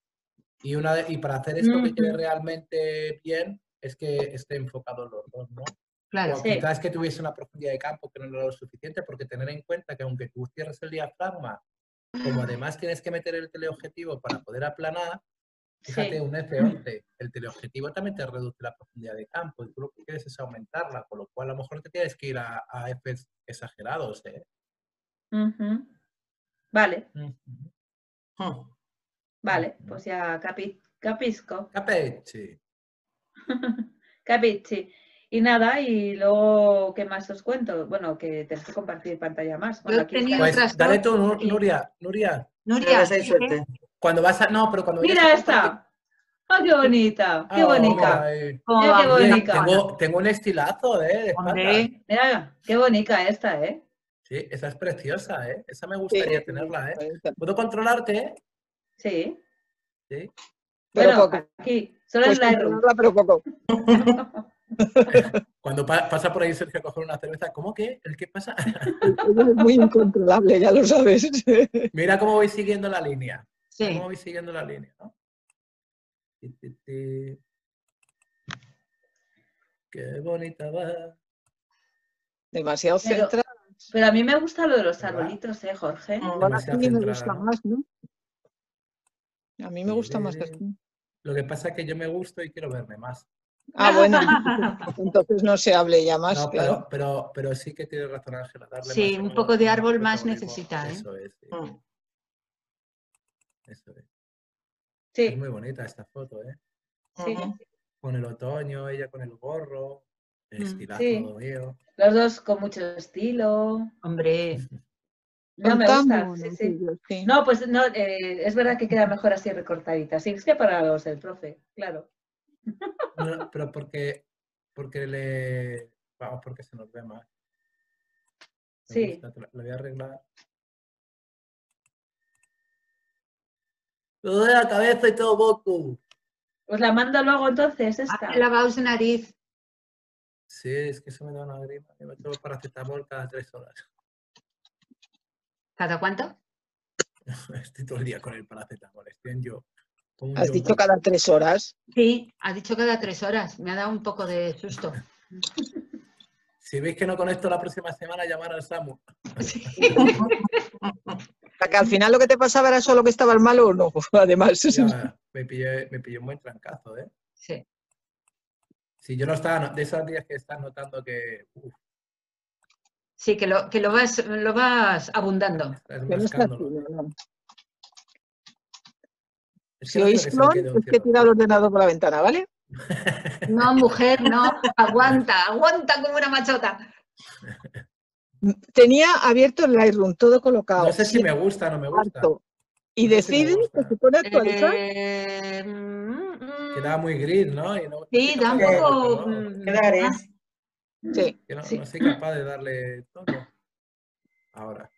S1: Y, una, de- y para hacer esto que quede realmente bien, es que esté enfocado los dos, ¿no?
S2: Claro.
S1: O
S4: Sí.
S1: quizás que tuviese una profundidad de campo que no era lo suficiente, porque tener en cuenta que aunque tú cierres el diafragma, como <sighs> además tienes que meter el teleobjetivo para poder aplanar, fíjate,
S4: sí.
S1: un F11, el teleobjetivo también te reduce la profundidad de campo y tú lo que quieres es aumentarla, con lo cual a lo mejor te tienes que ir a, a Fs exagerados. ¿eh?
S4: Vale. Vale, pues ya capi, capisco.
S1: Capechi. <laughs>
S4: Capichi. Y nada, y luego, ¿qué más os cuento? Bueno, que tenéis que compartir pantalla más. Bueno, aquí
S1: Pues dale tú. Nuria, Nuria,
S2: Nuria,
S3: suerte.
S1: cuando vas a... No, pero cuando
S4: Mira esta. ¡Ah, qué bonita! ¡Qué
S1: Ah,
S4: bonita!
S1: ay.
S2: ¿Cómo
S4: Mira
S2: va?
S4: qué bonita.
S1: Tengo, tengo un estilazo, ¿eh? de
S4: Mira, qué bonita esta, ¿eh?
S1: Sí, esa es preciosa, ¿eh? Esa me gustaría tenerla, ¿eh? ¿Puedo controlarte?
S4: Sí.
S1: Sí.
S4: Bueno,
S5: poco.
S4: aquí, solo
S5: Pues
S4: en
S5: controlarla, pero poco. <laughs>
S1: Cuando pa- pasa por ahí Sergio a coger una cerveza, ¿cómo que? ¿El qué pasa?
S5: Es muy incontrolable, ya lo sabes. <laughs>
S1: Mira cómo voy siguiendo la línea.
S2: sí.
S1: ¿Cómo voy siguiendo la línea? ¿no? Qué bonita va.
S5: Demasiado
S4: Pero-
S5: centrada.
S4: Pero a mí me gusta lo de los arbolitos, ¿eh, Jorge?
S3: Mm.
S5: Ahora
S1: demasiado
S5: sí me gusta más, ¿no? A mí me gusta más así.
S1: Lo que pasa es que yo me gusto y quiero verme más.
S5: Ah, bueno. <laughs> Entonces no se hable ya más,
S1: No,
S5: claro.
S1: pero, pero, pero sí que tienes razón, Ángela. darle
S2: Sí,
S1: más
S2: un poco de árbol más necesita, ¿eh?
S1: Eso es, sí,
S3: Hmm.
S1: eso es.
S4: Sí,
S1: Es muy bonita esta foto, ¿eh?
S4: sí.
S1: Con el otoño, ella con el gorro, el
S2: Mm,
S1: estilazo
S4: sí.
S1: mío.
S4: Los dos con mucho estilo.
S2: Hombre, <laughs>
S4: No me gusta. Sí, sí. No, pues no, eh, es verdad que queda mejor así recortadita. Sí, es que para los del profe, claro.
S1: No, pero porque, porque le. Vamos, porque se nos ve más. Me
S4: Sí.
S1: gusta, la, la voy a arreglar. Todo de la cabeza y todo poco.
S4: Os la mando luego entonces, esta.
S2: hace lavaos de nariz.
S1: Sí, es que eso me da una grima. Yo me tomo paracetamol cada tres horas.
S2: ¿Cada cuánto? <laughs>
S1: Estoy todo el día con el paracetamol. Estoy en yo.
S5: Has dicho cada tres horas.
S2: Sí, ha dicho cada tres horas. Me ha dado un poco de susto. <laughs>
S1: Si veis que no conecto la próxima semana, llamar al SAMU. <laughs>
S5: sea, que al final lo que te pasaba era solo que estabas malo o no. Además,
S1: Ya, me pillé, me pillé un buen trancazo, ¿eh?
S2: Sí.
S1: Si yo no estaba, de esos días que estás notando que uf,
S2: Sí, que lo, que lo vas, lo vas abundando.
S1: es
S5: que Si oís clon, es que he tirado el ordenador por la ventana, ¿vale?
S2: No, mujer, no. Aguanta, aguanta como una machota.
S5: Tenía abierto el Lightroom, todo colocado.
S1: No sé si me gusta o no me gusta.
S5: Y
S1: No sé si me
S5: decide
S1: gusta.
S5: que se pone a actualizar.
S2: Eh, mm, mm,
S1: Queda muy gris, ¿no? Y no-
S2: Sí, da un poco.
S3: Queda gris.
S5: Sí.
S1: Que no,
S2: sí.
S1: no soy capaz de darle todo. Ahora.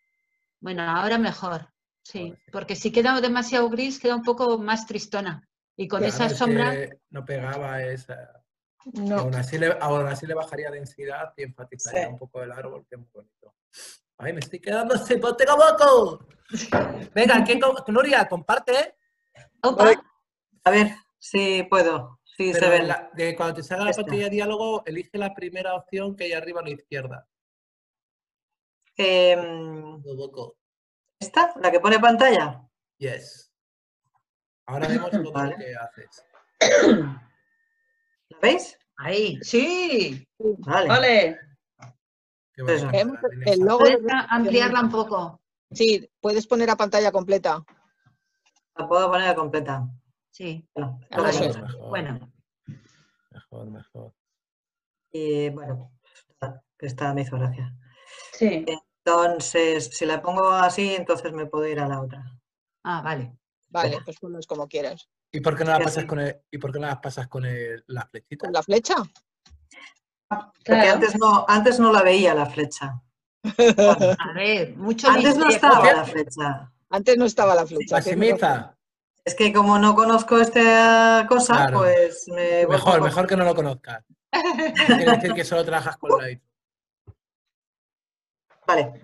S2: Bueno, ahora mejor. Sí,
S1: Ahora sí.
S2: porque si queda demasiado gris, queda un poco más tristona. Y con
S1: Claro,
S2: esa
S1: es
S2: sombra.
S1: No pegaba esa.
S5: No.
S1: aún, así le, aún así le bajaría densidad y enfatizaría
S3: Sí.
S1: un poco el árbol, que es muy bonito. Ay, me estoy quedando sin tengo moco. <laughs> Venga, ¿quién Gloria, comparte.
S2: Opa.
S3: A ver si puedo. Se
S1: Pero
S3: ve.
S1: la- de cuando te salga la
S3: Esta.
S1: pantalla de diálogo, elige la primera opción que hay arriba a la izquierda. Moco.
S3: ¿Esta? ¿La que pone pantalla?
S1: Yes. Ahora vemos <laughs> todo
S3: Vale.
S1: lo que haces.
S3: ¿La veis?
S2: ahí, sí.
S3: Vale.
S5: El logo
S2: ampliarla un poco.
S5: Sí, puedes poner a pantalla completa.
S3: La puedo poner completa.
S2: Sí.
S3: Bueno,
S5: Ahora
S3: vale.
S5: sí.
S1: Mejor,
S2: Bueno,
S1: Mejor, mejor.
S3: Y bueno, está- que esta me hizo gracia.
S4: Sí.
S3: Entonces, si la pongo así, entonces me puedo ir a la otra.
S2: ah, vale.
S5: Vale, pues ponlos como quieras.
S1: ¿Y por qué no la pasas
S3: sí.
S1: con el, ¿y por qué no las pasas con el, la flechita?
S5: ¿Con la flecha?
S3: Porque
S4: Claro.
S3: antes no, antes no la veía la flecha.
S2: A ver, mucho
S3: Antes no estaba la flecha.
S5: Antes no estaba la flecha.
S1: Maximiza.
S3: Es que como no conozco esta cosa,
S1: Claro.
S3: pues me
S1: Mejor, mejor que no lo conozcas. <laughs> Quiere decir que solo trabajas con Light.
S3: Vale.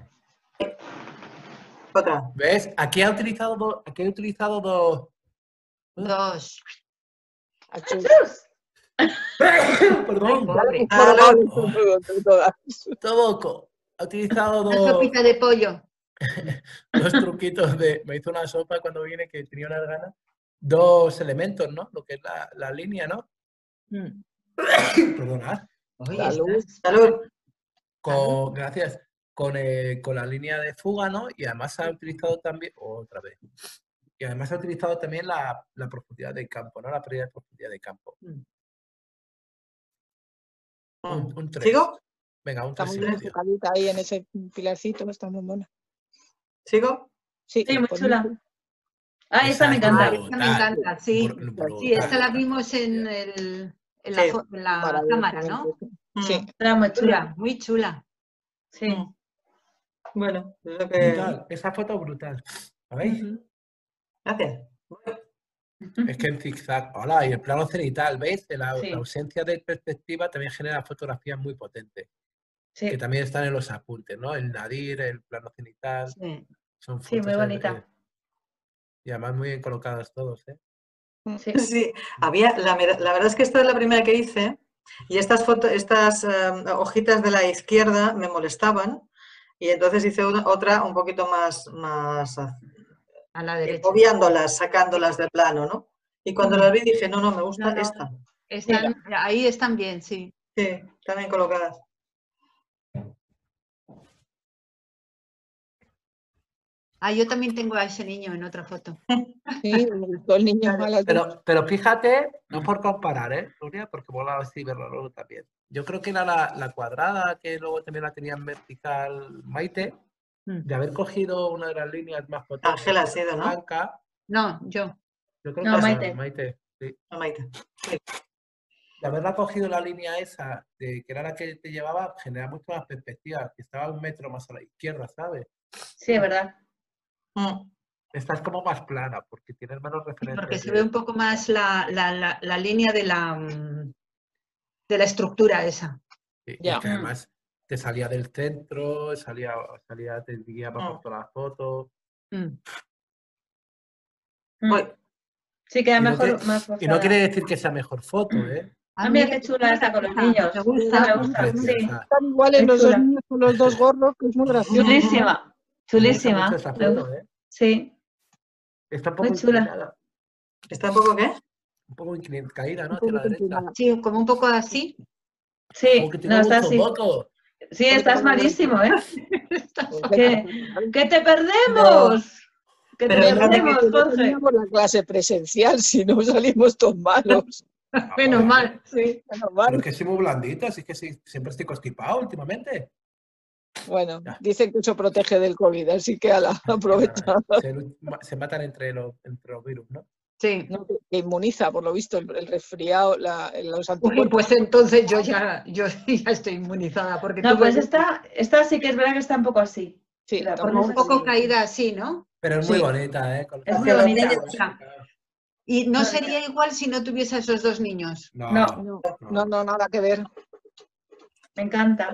S3: Otra.
S1: ¿Ves? Aquí ha utilizado dos. Aquí he utilizado dos.
S2: Dos. <coughs>
S1: Perdón.
S2: Pobre.
S3: Ah, no.
S1: Toboco. Ha utilizado
S2: Una
S1: dos,
S2: sopita de pollo. <laughs>
S1: dos truquitos de. Me hizo una sopa cuando vine que tenía unas ganas. Dos elementos, ¿no? Lo que es la, la línea, ¿no?
S2: Mm. <coughs>
S1: Perdonad.
S2: Oye,
S5: Salud.
S3: Salud.
S1: Con, gracias. Con, eh, con la línea de fuga, ¿no? Y además ha utilizado también. Otra vez. Y además ha utilizado también la, la profundidad de campo, ¿no? La pérdida de profundidad de campo. Un, un tres.
S3: ¿Sigo?
S1: Venga, un
S5: Está
S1: tres
S5: muy bien ahí en ese pilarcito, está muy buena.
S3: ¿Sigo?
S5: Sí,
S4: Sí, muy chula. Ah, esta me encanta.
S2: Ah, esta me encanta, sí. Sí, esta la vimos en, el, en la,
S3: Sí.
S2: en la cámara, ¿no?
S5: Sí.
S4: Era muy chula.
S2: Muy chula.
S4: Sí.
S3: Mm. Bueno, es lo que.
S1: Brutal, esa foto brutal. ¿Sabéis?
S2: Ujú.
S3: Gracias.
S1: Es que en zigzag. Hola, y el plano cenital, ¿veis? La,
S4: Sí.
S1: la ausencia de perspectiva también genera fotografías muy potentes,
S4: Sí.
S1: que también están en los apuntes, ¿no? El nadir, el plano cenital,
S2: Sí.
S1: son
S4: Sí, muy bonita.
S1: Y además muy bien colocadas todos, ¿eh? <laughs>
S4: Sí.
S3: Sí, había, la, la verdad es que esta es la primera que hice y estas fotos, estas eh, hojitas de la izquierda me molestaban y entonces hice una- otra un poquito más, más
S2: A la derecha.
S3: obviándolas, sacándolas del plano, ¿no? Y cuando las vi dije, no, no, me gusta
S2: No, no.
S3: esta.
S2: Están- ahí están bien, sí.
S3: Sí, están bien colocadas.
S2: Ah, yo también tengo a ese niño en otra foto. <laughs>
S5: Sí, me gustó el niño a las dos.
S1: Pero, pero fíjate, no por comparar, ¿eh, Nuria? Porque mola así verlo luego también. Yo creo que era la, la cuadrada, que luego también la tenía en vertical Maite,
S2: Mm.
S1: de haber cogido una de las líneas más potentes.
S3: Ángela ha sido, ¿no?
S1: Blanca,
S2: No, yo.
S1: yo creo
S4: No,
S1: que
S4: Maite.
S1: Maite, sí.
S3: No, Maite.
S1: de haberla cogido la línea esa, de, que era la que te llevaba, genera mucho más perspectiva, que estaba un metro más a la izquierda, ¿sabes?
S4: Sí, es verdad.
S3: Mm,
S1: Esta es como más plana, porque tienes menos
S2: Sí,
S1: referencias.
S2: porque se ve un poco más la, la- la- la línea de la, mm, de la estructura esa.
S1: que además te salía del centro, salía, salía te guiaba por
S3: Mm.
S1: todas las fotos.
S2: Mm.
S4: Mm.
S3: voy.
S4: Sí, queda
S1: Y no
S4: mejor,
S1: que-
S4: más
S1: Y no quiere decir que sea mejor foto, ¿eh?
S4: Ah, mira qué chula esta con los niños.
S2: Me
S4: Sí,
S2: gusta.
S4: me gusta, sí.
S5: Están iguales los dos niños con los dos gorros, que es muy gracioso.
S4: Chulísima.
S1: Me gusta mucho esa foto. ¿eh?
S4: Sí,
S1: Está un
S4: Muy
S1: poco
S4: chula.
S1: inclinada.
S3: ¿Está un poco qué?
S1: Un poco caída, ¿no? Hacia la derecha.
S2: Sí, como un poco así.
S4: sí, no, está así.
S1: voto.
S4: Sí, estás malísimo, ¿eh? <laughs> ¿Qué? ¡Que te perdemos! ¡Que te
S3: Pero fíjate que
S4: perdemos,
S5: No teníamos la clase presencial, si no salimos todos malos. <laughs>
S2: Menos
S1: joder.
S2: mal.
S5: Sí, menos
S1: Pero
S5: mal.
S1: es que soy muy blandito, así que sí, siempre estoy constipado últimamente.
S5: Bueno,
S1: Ya.
S5: dicen que eso protege del COVID, así que ala, <laughs> aprovecha.
S1: Se, se matan entre los, entre los virus, ¿no?
S2: Sí.
S5: No, que que inmuniza, por lo visto, el, el resfriado, la, los
S2: Uy,
S5: anticuerpos.
S2: pues entonces yo ya, yo <laughs> ya estoy inmunizada porque
S4: No, pues esta, esta sí que es verdad que está un poco así.
S5: Sí,
S4: la
S2: como un poco
S4: así.
S2: caída así, ¿no?
S1: Pero es muy
S5: Sí.
S1: bonita, ¿eh? Con-
S4: Es muy bonita.
S2: Y no
S4: No,
S2: sería igual si no tuviese a esos dos niños.
S1: No,
S4: No.
S5: No, no, no, nada que ver.
S4: Me encanta.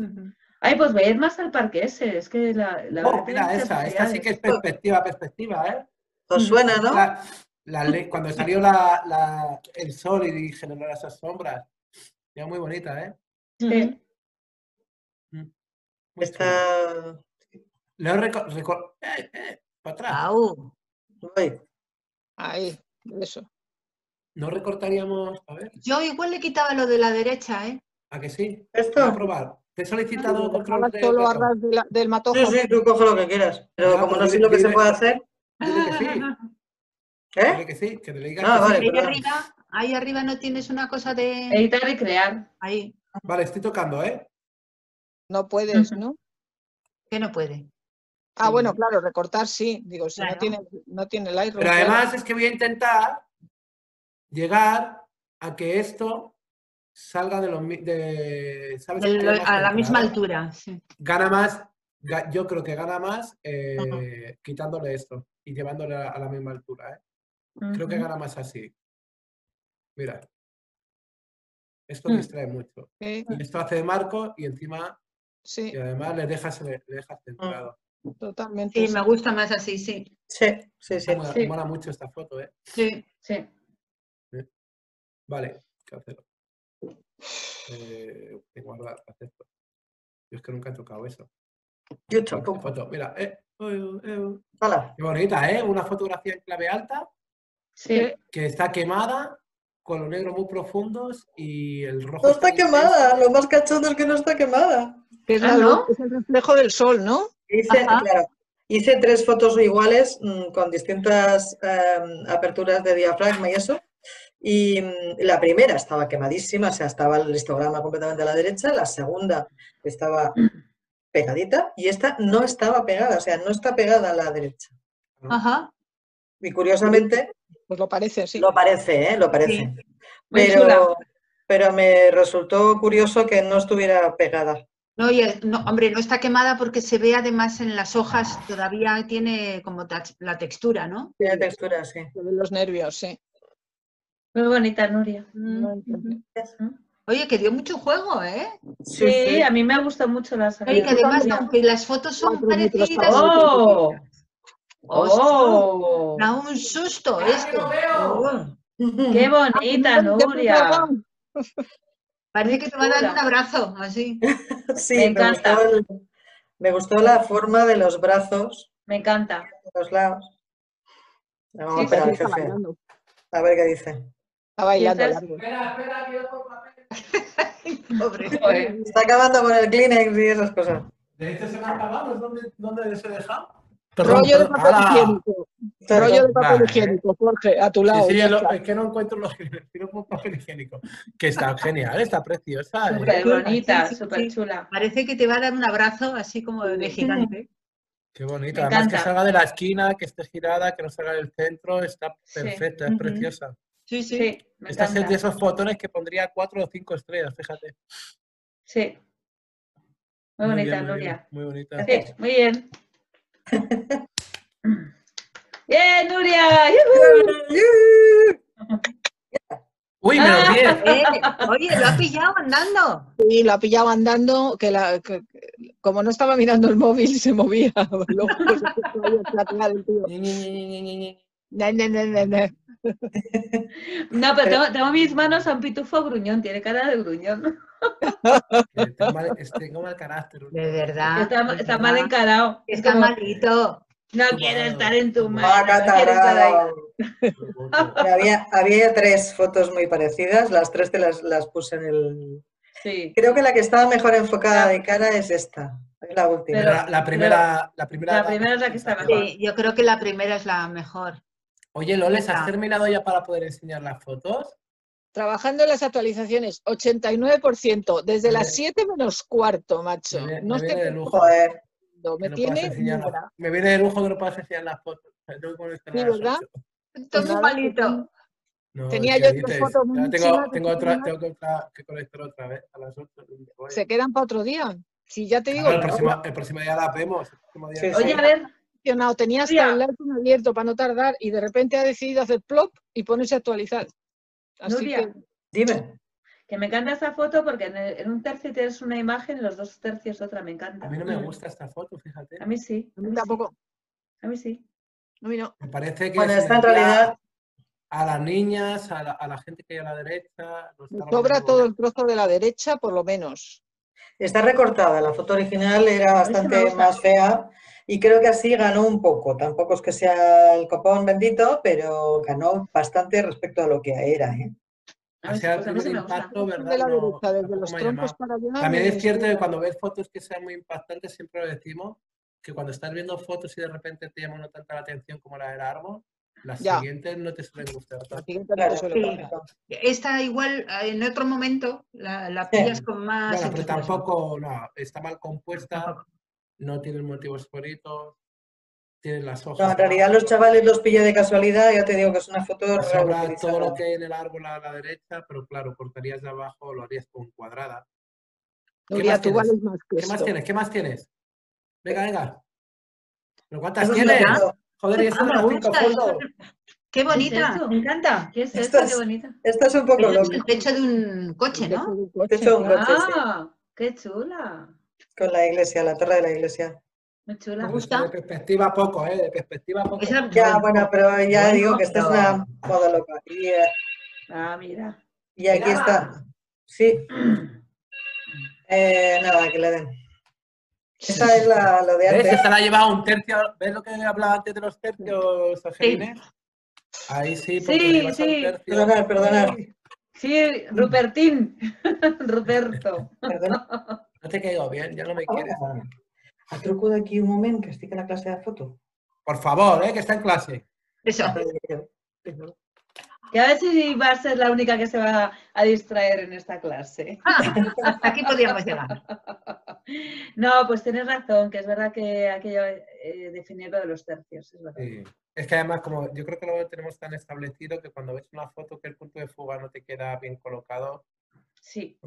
S3: Nada.
S4: Ay, pues voy a ir más al parque ese. Es que la, la
S1: Oh, mira esa, esta sí que es perspectiva, perspectiva, ¿eh?
S3: ¿Os suena, no?
S1: La- la le- cuando salió la, la- el sol y generó esas sombras. Ya muy bonita, ¿eh?
S4: Sí.
S1: Muy chula.
S3: Está.
S1: Reco- reco- eh, eh, para atrás.
S2: Au.
S5: Ahí, eso.
S1: No recortaríamos. A ver,
S2: Yo igual le quitaba lo de la derecha, ¿eh?
S1: ¿a que sí? Voy a
S3: ¿Esto?
S1: probar. Te he solicitado control
S5: Dejabas
S1: de
S5: solo a
S1: reto.
S5: ras de la- del matojo.
S3: Sí, sí, tú coge lo que quieras. Pero
S1: Ah,
S3: como
S1: pues
S3: no sé lo que se puede hacer.
S1: Dile que sí.
S3: ¿Eh?
S1: Dile que sí, que le digas
S3: Ah,
S1: que sí.
S3: vale.
S2: Ahí arriba, ahí arriba no tienes una cosa de...
S4: Editar y crear.
S2: Ahí,
S1: Vale, estoy tocando, ¿eh?
S5: No puedes. ¿no?
S2: que no puede.
S5: Ah,
S1: Sí.
S5: bueno, claro, recortar sí. Digo, si
S2: Claro.
S5: no tiene, no tiene.
S1: Pero
S5: claro.
S1: además es que voy a intentar llegar a que esto salga de los de,
S2: a la misma altura, sí.
S1: Gana más, yo creo que gana más eh, quitándole esto y llevándole a, a la misma altura, ¿eh? Creo que gana más así. Mira. Esto
S4: Mm.
S1: distrae mucho. Y esto hace de marco y encima,
S5: sí,
S1: y además le dejas, le dejas centrado.
S5: totalmente.
S2: Sí, me gusta más así, sí.
S3: Sí, sí, sí.
S1: Mola,
S4: Sí.
S1: mola mucho esta foto, ¿eh?
S2: Sí.
S4: Sí.
S1: Vale, cancelo. Eh, que guardar, acepto. Yo es que nunca he tocado eso.
S3: Yo tampoco.
S1: foto, mira, eh, qué bonita, ¿eh? Una fotografía en clave alta
S4: Sí.
S1: que está quemada, con los negros muy profundos y el rojo.
S3: No está quemada. Lo más cachondo es que no está quemada.
S5: Que es,
S4: Ah,
S5: es el reflejo del sol, ¿no?
S3: Hice,
S2: Ajá.
S3: claro, hice tres fotos iguales mm, con distintas em, aperturas de diafragma y eso. Y mm, la primera estaba quemadísima, o sea, estaba el histograma completamente a la derecha. La segunda estaba pegadita y esta no estaba pegada, o sea, no está pegada a la derecha.
S2: Ajá.
S3: Y curiosamente
S5: Pues lo parece, sí.
S3: lo parece, ¿eh? Lo parece.
S2: Sí.
S3: Pero, pero me resultó curioso que no estuviera pegada.
S2: No, y no, hombre, no está quemada porque se ve además en las hojas, todavía tiene como la textura, ¿no?
S3: Tiene textura, sí.
S5: Los nervios, sí.
S4: Muy bonita, Nuria.
S2: Mm. Oye, que dio mucho juego, ¿eh?
S4: Sí, a mí me gustó mucho la
S2: Oye,
S4: salida.
S2: que además, aunque las fotos son parecidas,
S4: ¡Oh! ¡Oh!
S2: da un susto esto. Oh,
S4: ¡Qué bonita, Nuria!
S2: Parece que te va a dar un abrazo, así. <laughs>
S3: Sí,
S4: Me
S3: me,
S4: encanta.
S3: gustó el- me gustó la forma de los brazos
S4: Me encanta.
S3: de los lados. Vamos
S4: Sí,
S3: a esperar jefe, a ver qué dice.
S5: Está bailando.
S1: Espera, espera, que yo papel. <laughs>
S2: Pobre. <laughs>
S3: Está acabando con el Kleenex y esas cosas.
S1: ¿De este se me ha acabado? ¿Dónde, dónde se deja?
S5: Rollo de papel
S1: ¡Hala!
S5: higiénico. Rollo de papel
S1: Vale.
S5: higiénico, Jorge, a tu lado.
S1: Sí, sí,
S5: ya
S1: es, lo-
S5: está.
S1: es que no encuentro los pongo papel higiénico. Que está <laughs> genial, está preciosa. ¿eh?
S4: Súper bonita,
S2: Sí, sí,
S4: súper
S2: sí.
S4: chula.
S2: Parece que te va a dar un abrazo así como de gigante.
S1: Qué bonita. Además que salga de la esquina, que esté girada, que no salga del centro, está
S4: Sí.
S1: perfecta, es preciosa.
S2: Sí, sí.
S4: Sí, me
S1: Esta es
S4: encanta.
S1: de esos fotones que pondría cuatro o cinco estrellas, fíjate.
S4: Sí. Muy
S1: Muy
S4: bonita,
S1: bien, muy
S4: Nuria.
S1: bien, Muy bonita.
S4: Sí, muy bien. <laughs> ¡Bien, Nuria! ¡Yujú!
S1: Uy,
S4: Ah.
S1: 10.
S2: Eh, oye, lo ha pillado andando.
S5: Y lo ha pillado andando, que, la, que- que- como no estaba mirando el móvil, se movía. <laughs> Pues, se ne, ne, ne, ne.
S4: No, pero tengo, tengo mis manos a un pitufo gruñón, tiene cara de gruñón.
S1: Tengo mal, es- tengo mal carácter.
S2: De verdad.
S4: Está,
S2: de
S4: está mal encarado.
S2: Está
S4: Como-
S2: malito.
S4: No quiero estar en tu mano. No quiero estar ahí.
S3: tarao. Pero <laughs> había, había tres fotos muy parecidas, las tres te las, las puse en el...
S4: Sí.
S3: Creo que la que estaba mejor enfocada de cara es esta, es la última.
S4: Pero-
S1: la, la primera, la primera.
S4: la primera es la que está mejor.
S2: Sí, yo creo que la primera es la mejor.
S1: Oye, Loles, ¿has terminado ya para poder enseñar las fotos?
S5: Trabajando en las actualizaciones, 89%, desde las
S1: Me-
S5: 7 menos cuarto, macho.
S1: Me, viene-
S5: No
S1: me viene de lujo.
S3: Joder,
S5: me
S1: no puedas
S5: tiene
S1: Me viene de lujo que no puedas enseñar las fotos. O sea, tengo que conectar
S5: Sí, ¿verdad?
S1: ocho.
S2: Esto es muy
S5: nada,
S2: malito.
S1: No,
S5: Tenía yo tres
S1: edites.
S5: fotos muy
S1: tengo, tengo, otra, tengo que, otra- que conectar otra vez a las 8.
S5: Se quedan para otro día. Si ya te digo,
S1: el, próximo, el próximo día las vemos. día
S3: Sí.
S4: Oye, a ver,
S5: funcionado, tenía hasta el Lightroom abierto para no tardar y de repente ha decidido hacer plop y ponerse a actualizar. Así
S4: Nuria,
S5: que
S3: dime.
S4: que me encanta esta foto porque en, el- en un tercio tienes una imagen y en los dos tercios otra. Me encanta.
S1: A mí no me gusta esta foto, fíjate.
S4: A mí sí.
S5: a mí tampoco.
S4: A mí sí.
S5: A mí no.
S1: Me parece que
S3: Bueno,
S1: se
S3: esta en realidad,
S1: a las niñas, a la, a la gente que hay a la derecha. está
S5: sobra todo el trozo de la derecha, por lo menos.
S3: está recortada, la foto original era bastante más fea y creo que así ganó un poco. Tampoco es que sea el copón bendito, pero ganó bastante respecto a lo que era. ¿eh?
S1: O sea,
S4: pues sí me gusta.
S1: impacto, ¿verdad?
S5: de la derecha, desde los para allá.
S1: También es cierto que cuando ves fotos que sean muy impactantes, siempre lo decimos, que cuando estás viendo fotos y de repente te llama no tanta la atención como la del árbol, las
S5: Ya.
S1: siguientes no te suelen gustar
S5: La
S1: tanto.
S5: siguiente no
S3: Claro,
S5: te suele
S2: sí.
S5: gustar.
S2: Esta igual eh, en otro momento la, la
S3: Sí.
S2: pillas <laughs> con más
S1: Bueno, pero tampoco, no, está mal compuesta,
S2: Tampoco.
S1: No tiene motivos bonitos, tiene las hojas.
S3: No, en realidad los chavales los pillé de casualidad, ya te digo que es una foto reutilizada.
S1: todo lo que hay en el árbol a la derecha, pero claro, cortarías de abajo, lo harías con cuadrada. ¿Qué
S5: Nuria,
S1: más
S5: tú
S1: tienes?
S5: vales más que
S1: ¿Qué más
S5: esto.
S1: tienes? ¿Qué más tienes? Venga, venga. ¿Pero cuántas
S3: Eso es
S1: tienes? Joder, y
S2: Ah,
S1: fotos.
S2: Qué
S4: ¿Qué es
S2: bonita,
S4: eso?
S2: me encanta.
S4: ¿Qué es
S3: Esto
S4: esto?
S3: es-
S4: Qué bonita.
S3: Esta es un poco
S2: Esto es el techo de un coche, ¿no?
S5: coche,
S3: Techo de un coche, sí.
S4: ¡Ah! ¡Qué chula!
S3: Con la iglesia, la torre de la iglesia.
S4: Muy chula.
S2: Me gusta.
S1: De perspectiva poco, ¿eh? De perspectiva poco.
S2: Esa-
S3: Ya, bueno, pero ya
S2: Bueno,
S3: digo que esta es una moda loca. Y,
S4: Ah, mira.
S3: y aquí está. Sí. <clears throat> Eh, nada, que le den. Esta es la, lo de
S1: ¿Ves?
S3: antes.
S1: Esta la ha llevado un tercio. ¿Ves lo que hablaba antes de los tercios, Angelines? Ahí sí, porque
S4: Sí, sí.
S1: tercio.
S3: Perdonar, perdonar.
S4: Sí, Rupertín. <laughs> Ruperto.
S3: Perdona.
S1: No te caigo bien, ya no me quieres.
S3: A truco d'aquí un moment, que estic a la clase de foto.
S1: Por favor, ¿eh? Que está en clase.
S2: Eso.
S4: Y a ver si va a ser la única que se va a distraer en esta clase.
S2: Ah, hasta aquí podíamos llegar. <laughs>
S4: No, pues tienes razón, que es verdad que aquello eh, definir lo de los tercios. Es verdad.
S1: Sí. Es que además, como yo creo que lo tenemos tan establecido que cuando ves una foto que el punto de fuga no te queda bien colocado,
S4: Sí.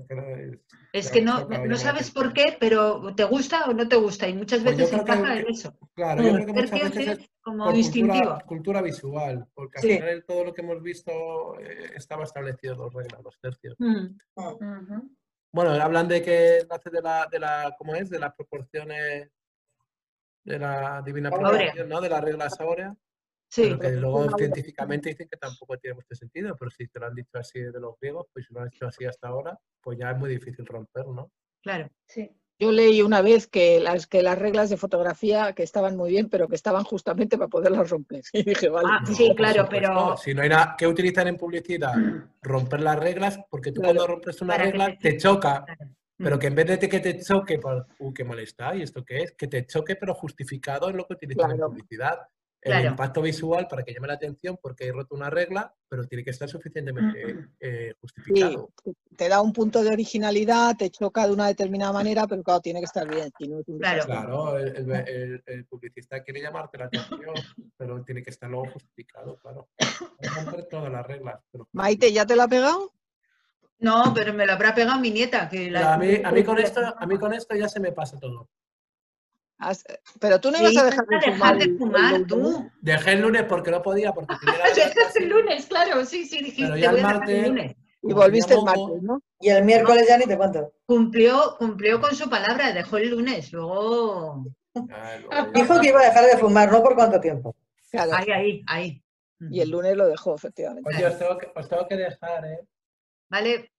S1: es-
S2: que no, no
S1: la
S2: sabes por qué, pero te gusta o no te gusta. Y muchas
S1: Pues
S2: veces
S1: que-
S2: encaja en eso.
S1: Claro, yo creo que muchas
S2: Tercios
S1: veces es
S2: es como
S1: por
S2: instintivo.
S1: cultura, cultura visual, porque al
S3: Sí.
S1: final todo lo que hemos visto eh, estaba establecido dos reglas, los tercios.
S2: Mm.
S4: Ujú.
S1: Bueno, hablan de que nace de la, de la, ¿cómo es? De las proporciones de la divina proporción, ¿no? De las reglas áureas.
S2: Sí,
S1: pero que luego científicamente dicen que tampoco tiene mucho sentido, pero si te lo han dicho así de los griegos, pues si lo han hecho así hasta ahora, pues ya es muy difícil romper, ¿no?
S2: claro.
S4: Sí.
S5: Yo leí una vez que las, que las reglas de fotografía que estaban muy bien, pero que estaban justamente para poderlas romper. <laughs> Y dije, vale.
S2: Ah,
S1: No,
S2: sí, claro, pero
S1: Si no hay nada que utilizar en publicidad, <clears throat> romper las reglas, porque tú
S5: Claro.
S1: cuando rompes una regla
S2: te-
S1: te choca,
S2: Claro.
S1: pero
S2: Mm.
S1: que en vez de que te choque, por, uh, qué molesta, ¿y esto qué es? Que te choque, pero justificado en lo que utilizas en publicidad. El
S2: Claro.
S1: impacto visual para que llame la atención porque he roto una regla, pero tiene que estar suficientemente eh,
S5: Sí,
S1: justificado.
S5: te da un punto de originalidad, te choca de una determinada manera, pero claro, tiene que estar bien. Si no es un
S2: Claro.
S1: el, el- el- el publicista quiere llamarte la atención, pero tiene que estar luego justificado, claro. Romper todas las reglas. Pero,
S5: Maite, ¿ya te lo ha pegado?
S2: No, pero me lo habrá pegado mi nieta. Que la-
S1: a, mí, a, mí con esto, a mí con esto ya se me pasa todo.
S5: Pero tú no
S2: Sí,
S5: ibas a
S2: vas
S5: dejar
S2: a
S5: de
S2: dejar
S5: fumar.
S2: de fumar,
S5: el-
S2: tú.
S1: Dejé el lunes porque no podía, porque tenía la <laughs>
S2: Dejaste el lunes, claro, sí, sí, dijiste,
S1: Pero ya
S2: voy
S1: el
S2: a dejar
S1: martes-
S2: el lunes.
S5: Y volviste el martes, ¿no?
S3: Y el miércoles ya ni te cuento.
S2: Cumplió, cumplió con su palabra, dejó el lunes, luego... <laughs>
S3: Dijo que iba a dejar de fumar, no por cuánto tiempo.
S5: Claro.
S2: Ahí, ahí, ahí.
S5: Y el lunes lo dejó, efectivamente.
S1: Oye, os tengo, que, os tengo que dejar, ¿eh?
S2: Vale,
S1: Tengo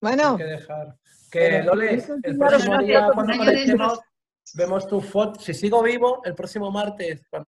S5: Bueno,
S1: que dejar.
S5: ¿quieres
S1: el próximo día cuando conectemos? Vemos tu foto. Si sigo vivo, el próximo martes, cuando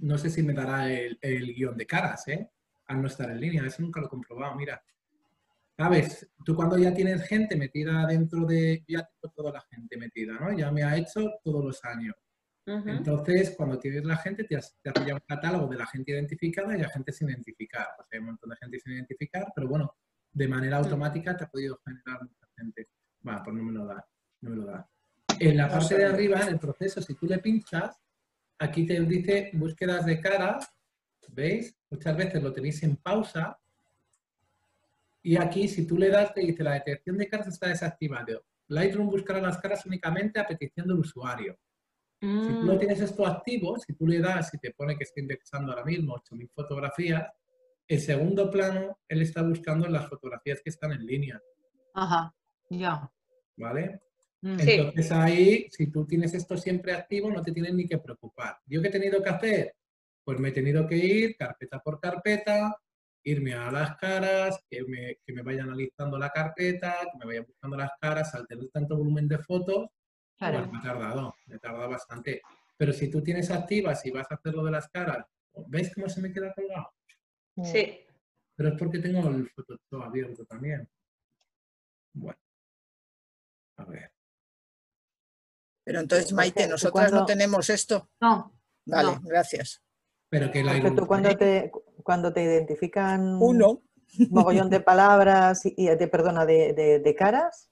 S1: no sé si me dará el, el guion de caras, ¿eh? Al no estar en línea, eso nunca lo he comprobado, mira. ¿Sabes? Tú cuando ya tienes gente metida dentro de... Ya tengo toda la gente metida, ¿no? Ya me ha hecho todos los años.
S4: Ujú.
S1: Entonces, cuando tienes la gente, te, hace ya un catálogo de la gente identificada y la gente sin identificar. Pues hay un montón de gente sin identificar, pero bueno, de manera automática te ha podido generar mucha gente. Va, pues no me lo da, no me lo da. En la parte de arriba, en el proceso, si tú le pinchas, aquí te dice búsquedas de cara, ¿veis? Muchas veces lo tenéis en pausa. Y aquí, si tú le das, te dice la detección de caras está desactivado. Lightroom buscará las caras únicamente a petición del usuario. Si tú lo
S4: Mm,
S1: tienes esto activo, si tú le das y te pone que está indexando ahora mismo 8.000 fotografías, el segundo plano él está buscando las fotografías que están en línea,
S2: Ajá, ya.
S1: ¿vale?
S2: Mm.
S4: Sí.
S1: Entonces ahí, si tú tienes esto siempre activo, no te tienes ni que preocupar. ¿Yo qué he tenido que hacer? Pues me he tenido que ir carpeta por carpeta, irme a las caras, que me, que me vaya analizando la carpeta, que me vaya buscando las caras, al tener tanto volumen de fotos,
S2: Claro.
S1: Pues me ha tardado, me ha tardado bastante. Pero si tú tienes activas y vas a hacer lo de las caras, ¿ves cómo se me queda colgado?
S4: Sí.
S1: Pero es porque tengo el Photoshop abierto también. Bueno. A ver.
S5: Pero entonces, Maite, nosotras no tenemos esto.
S2: No,
S5: Vale,
S2: No.
S5: gracias.
S1: Pero que la
S6: Porque tú cuando te, cuando te identifican
S5: Uno.
S6: mogollón de palabras y, y de, perdona, de, de- de caras,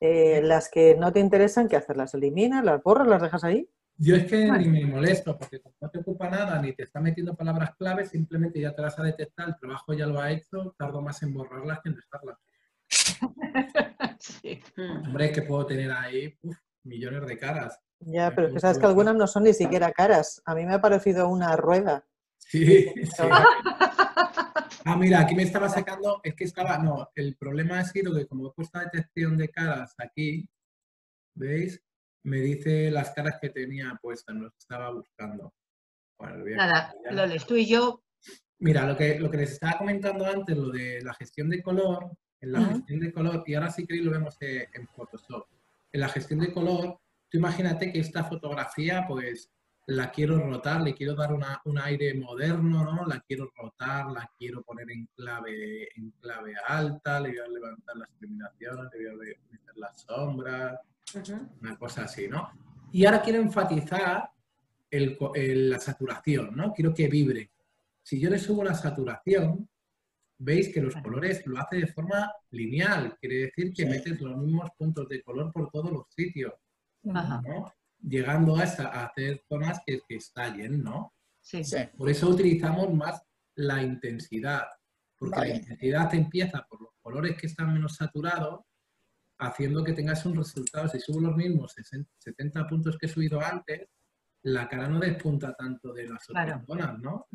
S6: eh, las que no te interesan, ¿qué hacer? ¿Las eliminas? ¿Las borras? ¿Las dejas ahí?
S1: Yo es que ni me molesto, porque como no te ocupa nada, ni te está metiendo palabras clave, simplemente ya te las ha detectado, el trabajo ya lo ha hecho, tardo más en borrarlas que en dejarlas. <laughs>
S2: sí.
S1: Hombre, es que puedo tener ahí uf, millones de caras.
S6: Ya,
S1: Me
S6: pero es que sabes que algunas no son ni siquiera caras. A mí me ha parecido una rueda.
S1: Sí, sí. Ah, mira, aquí me estaba sacando, es que estaba, no, el problema ha sido que como he puesto la detección de caras aquí, ¿veis? Me dice las caras que tenía puestas, no estaba buscando. Bueno,
S2: Nada,
S1: ya.
S2: Loles, tú y yo,
S1: Mira, lo que, lo que les estaba comentando antes, lo de la gestión de color, en la gestión de color, y ahora sí que lo vemos eh, en Photoshop. En la gestión de color, tú imagínate que esta fotografía, pues, la quiero rotar, le quiero dar una- un aire moderno, ¿no? La quiero rotar, la quiero poner en clave, en clave alta, le voy a levantar las terminaciones, le voy a meter las sombras, una cosa así, ¿no? Y ahora quiero enfatizar el co- el- la saturación, ¿no? Quiero que vibre. Si yo le subo la saturación, veis que los colores lo hace de forma lineal, quiere decir que metes los mismos puntos de color por todos los sitios. Llegando a, esa- a hacer zonas que, que estallen, ¿no?
S2: sí.
S5: Sí.
S1: Por eso utilizamos más la intensidad, porque
S5: Vale.
S1: la intensidad empieza por los colores que están menos saturados, haciendo que tengas un resultado. Si subo los mismos 60 70 puntos que he subido antes, la cara no despunta tanto de las otras
S2: Claro.
S1: zonas, ¿no?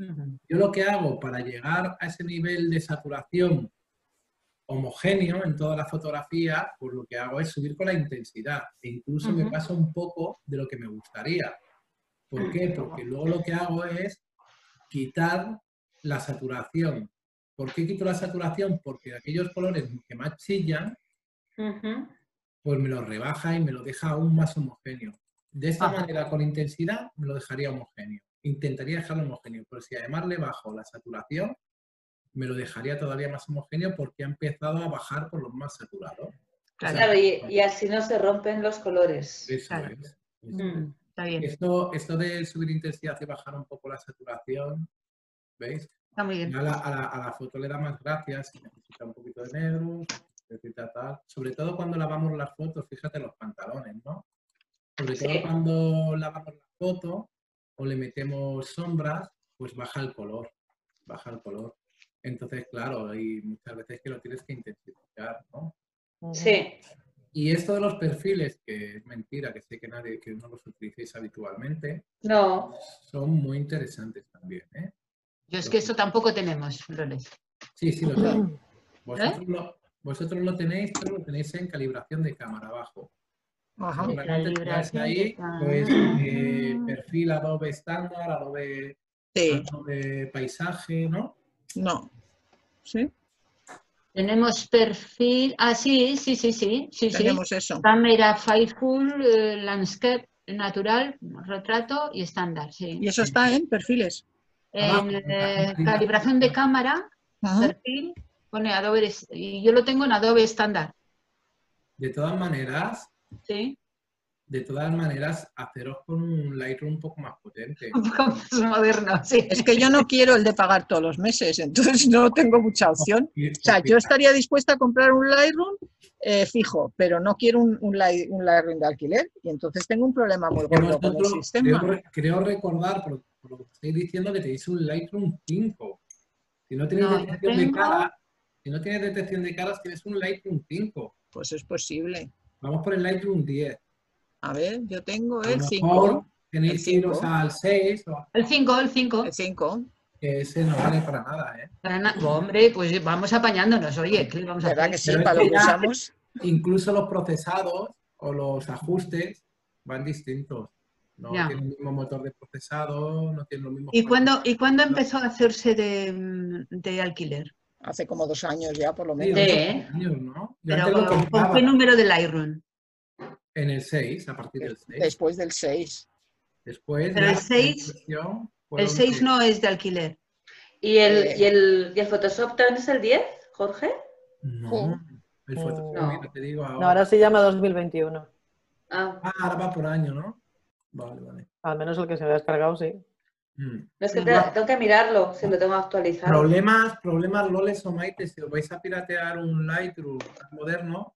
S1: Yo lo que hago para llegar a ese nivel de saturación homogéneo en toda la fotografía, pues lo que hago es subir con la intensidad e incluso me paso un poco de lo que me gustaría. ¿Por qué? Porque luego lo que hago es quitar la saturación. ¿Por qué quito la saturación? Porque aquellos colores que más chillan, pues me lo rebaja y me lo deja aún más homogéneo. De esta
S2: Ajá.
S1: manera, con intensidad, me lo dejaría homogéneo. Intentaría dejarlo homogéneo, pero si además le bajo la saturación, me lo dejaría todavía más homogéneo porque ha empezado a bajar por los más saturados.
S2: Claro,
S4: Claro, y, y así no se rompen los colores.
S1: Eso
S2: Claro.
S1: es.
S4: Mm.
S2: está bien,
S1: Esto, esto de subir intensidad y bajar un poco la saturación, ¿veis?
S2: está muy bien.
S1: Ya a la, a la- a la foto le da más gracias, si necesita un poquito de negro, necesita tal. Sobre todo cuando lavamos las fotos, fíjate los pantalones, ¿no? Sobre todo
S4: Sí.
S1: cuando lavamos la foto o le metemos sombras, pues baja el color, baja el color. Entonces, claro, hay muchas veces que lo tienes que intensificar, ¿no?
S4: Sí.
S1: Y esto de los perfiles, que es mentira, que sé que nadie, que no los utilicéis habitualmente,
S4: No.
S1: son muy interesantes también, ¿eh?
S2: Yo es que eso tampoco tenemos, Loles.
S1: Sí, sí, lo tenéis.
S2: ¿Eh?
S1: Lo, vosotros lo tenéis, pero lo tenéis en calibración de cámara abajo.
S5: Ajá.
S2: Calibración
S1: ahí, pues, eh, perfil Adobe estándar, Adobe,
S5: Sí.
S1: Adobe paisaje, ¿no?
S5: No. ¿Sí?
S2: Tenemos perfil, ah, sí, sí, sí, sí, sí, sí.
S5: Tenemos eso.
S2: Cámara Fireful eh, Landscape, natural, retrato y estándar, sí.
S5: Y eso está en perfiles.
S2: En eh, calibración de cámara,
S5: Ajá.
S2: perfil, pone Adobe y yo lo tengo en Adobe estándar,
S1: De todas maneras,
S2: ¿sí?
S1: de todas maneras, haceros con un Lightroom un poco más potente. <laughs>
S2: Un poco más moderno, sí.
S5: Es que yo no quiero el de pagar todos los meses, entonces no tengo mucha opción. <laughs> O sea, yo estaría dispuesta a comprar un Lightroom eh, fijo, pero no quiero un, un, Light- un Lightroom de alquiler y entonces tengo un problema muy gordo con el sistema.
S1: creo, re- creo recordar, por, por lo que estoy diciendo, que tenéis un Lightroom 5. Si no tienes
S2: No,
S1: detección de
S2: tengo-
S1: cara, si no tienes detección de caras, tienes un Lightroom 5.
S5: Pues es posible.
S1: Vamos por el Lightroom 10.
S5: A ver, yo tengo
S1: lo
S5: el
S1: mejor
S5: 5.
S1: Tenéis
S5: el
S1: que iros
S5: 5.
S1: al 6, o-
S2: El 5, el 5.
S5: El 5.
S1: que ese no vale para nada, ¿eh?
S2: Hombre, pues vamos apañándonos, oye, ¿qué vamos a
S5: ¿Verdad
S2: hacer?
S5: que sí?
S1: Pero
S5: Para lo
S1: que
S5: usamos.
S1: Incluso los procesados o los ajustes van distintos. No
S2: Ya.
S1: tienen el mismo motor de procesado, no tienen los mismos...
S2: ¿Y cuándo, ¿Y cuándo empezó a hacerse de, de alquiler?
S5: Hace como dos años ya, por lo
S1: Sí,
S5: menos.
S1: ocho
S4: ¿eh?
S1: años, ¿no?
S2: Pero ¿con qué número de Lightroom?
S1: en el 6, a partir del 6.
S5: Después del 6.
S1: Después
S2: Pero el
S1: la
S2: 6
S1: impresión
S2: El
S1: fueron
S2: 6
S1: que-
S2: no es de alquiler.
S4: ¿Y el,
S5: Eh.
S4: y el, y el Photoshop también es el 10, Jorge?
S1: No, el. Photoshop,
S4: No.
S1: mira, te digo ahora.
S6: No, ahora se llama 2021.
S4: Ah,
S1: Ah, ahora va por año, ¿no? Vale, vale.
S6: Al menos el que se me ha descargado, sí.
S1: Mm.
S4: no, es que te- tengo que mirarlo, si lo tengo actualizado.
S1: Problemas, problemas, Loles o Maite, si os vais a piratear un Lightroom moderno,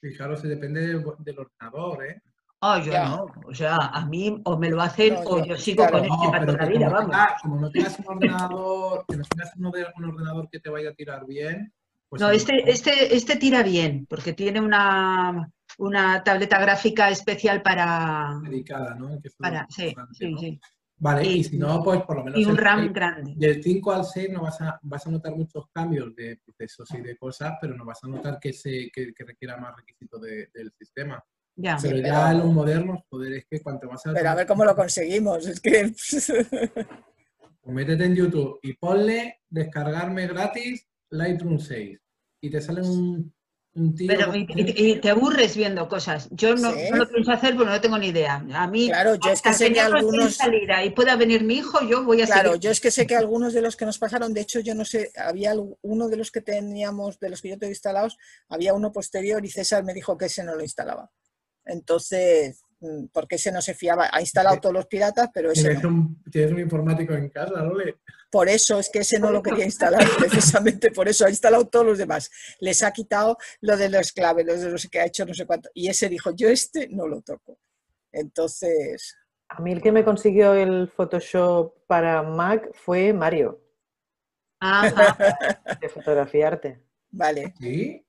S1: fijaros, se depende del, del ordenador, ¿eh?
S2: Oh, yo
S5: Ya.
S2: no. O sea, a mí o me lo hacen
S5: No,
S2: o
S5: yo-
S2: yo sigo
S5: claro.
S2: con este
S1: No,
S2: para
S1: pero
S2: toda la vida,
S1: como,
S2: vamos.
S1: tengas- como no tengas un ordenador, que no tengas un, un ordenador que te vaya a tirar bien, pues
S2: No, este, este, este tira bien, porque tiene una, una tableta gráfica especial para...
S1: dedicada, ¿no? Que
S2: para sí, sí, sí.
S1: Vale, y,
S2: Y-
S1: si no, pues por lo menos
S2: Y un RAM grande.
S1: del 5 al 6 no vas a, vas a notar muchos cambios de procesos y de cosas, pero no vas a notar que, se, que, que requiera más requisitos de- del sistema.
S2: Ya.
S1: Pero
S5: pero-
S1: ya en los modernos, joder, es que cuanto más
S5: Pero a ver cómo lo conseguimos. Es que.
S1: Pues métete en YouTube y ponle descargarme gratis Lightroom 6 y te sale un, un tío.
S2: Pero y, te aburres viendo cosas. Yo no,
S5: Sí.
S2: no lo pienso hacer porque no tengo ni idea. A mí,
S5: Claro, yo es que sé que algunos.
S2: y pueda venir mi hijo, yo voy a
S5: Claro,
S2: seguir.
S5: yo es que sé que algunos de los que nos pasaron, de hecho, yo no sé, había uno de los que teníamos, de los que yo tengo instalados, había uno posterior y César me dijo que ese no lo instalaba. Entonces, porque ese no se fiaba. Ha instalado todos los piratas, pero ese
S1: Tienes
S5: no.
S1: un, tienes un informático en casa, ¿no? Le-
S5: Por eso es que ese no lo <laughs> quería instalar, precisamente por eso ha instalado todos los demás. Les ha quitado lo de los claves, los de los que ha hecho no sé cuánto. Y ese dijo, yo este no lo toco. Entonces,
S6: A mí el que me consiguió el Photoshop para Mac fue Mario,
S2: Ajá. <laughs>
S6: de fotografiarte.
S5: vale.
S1: ¿Sí?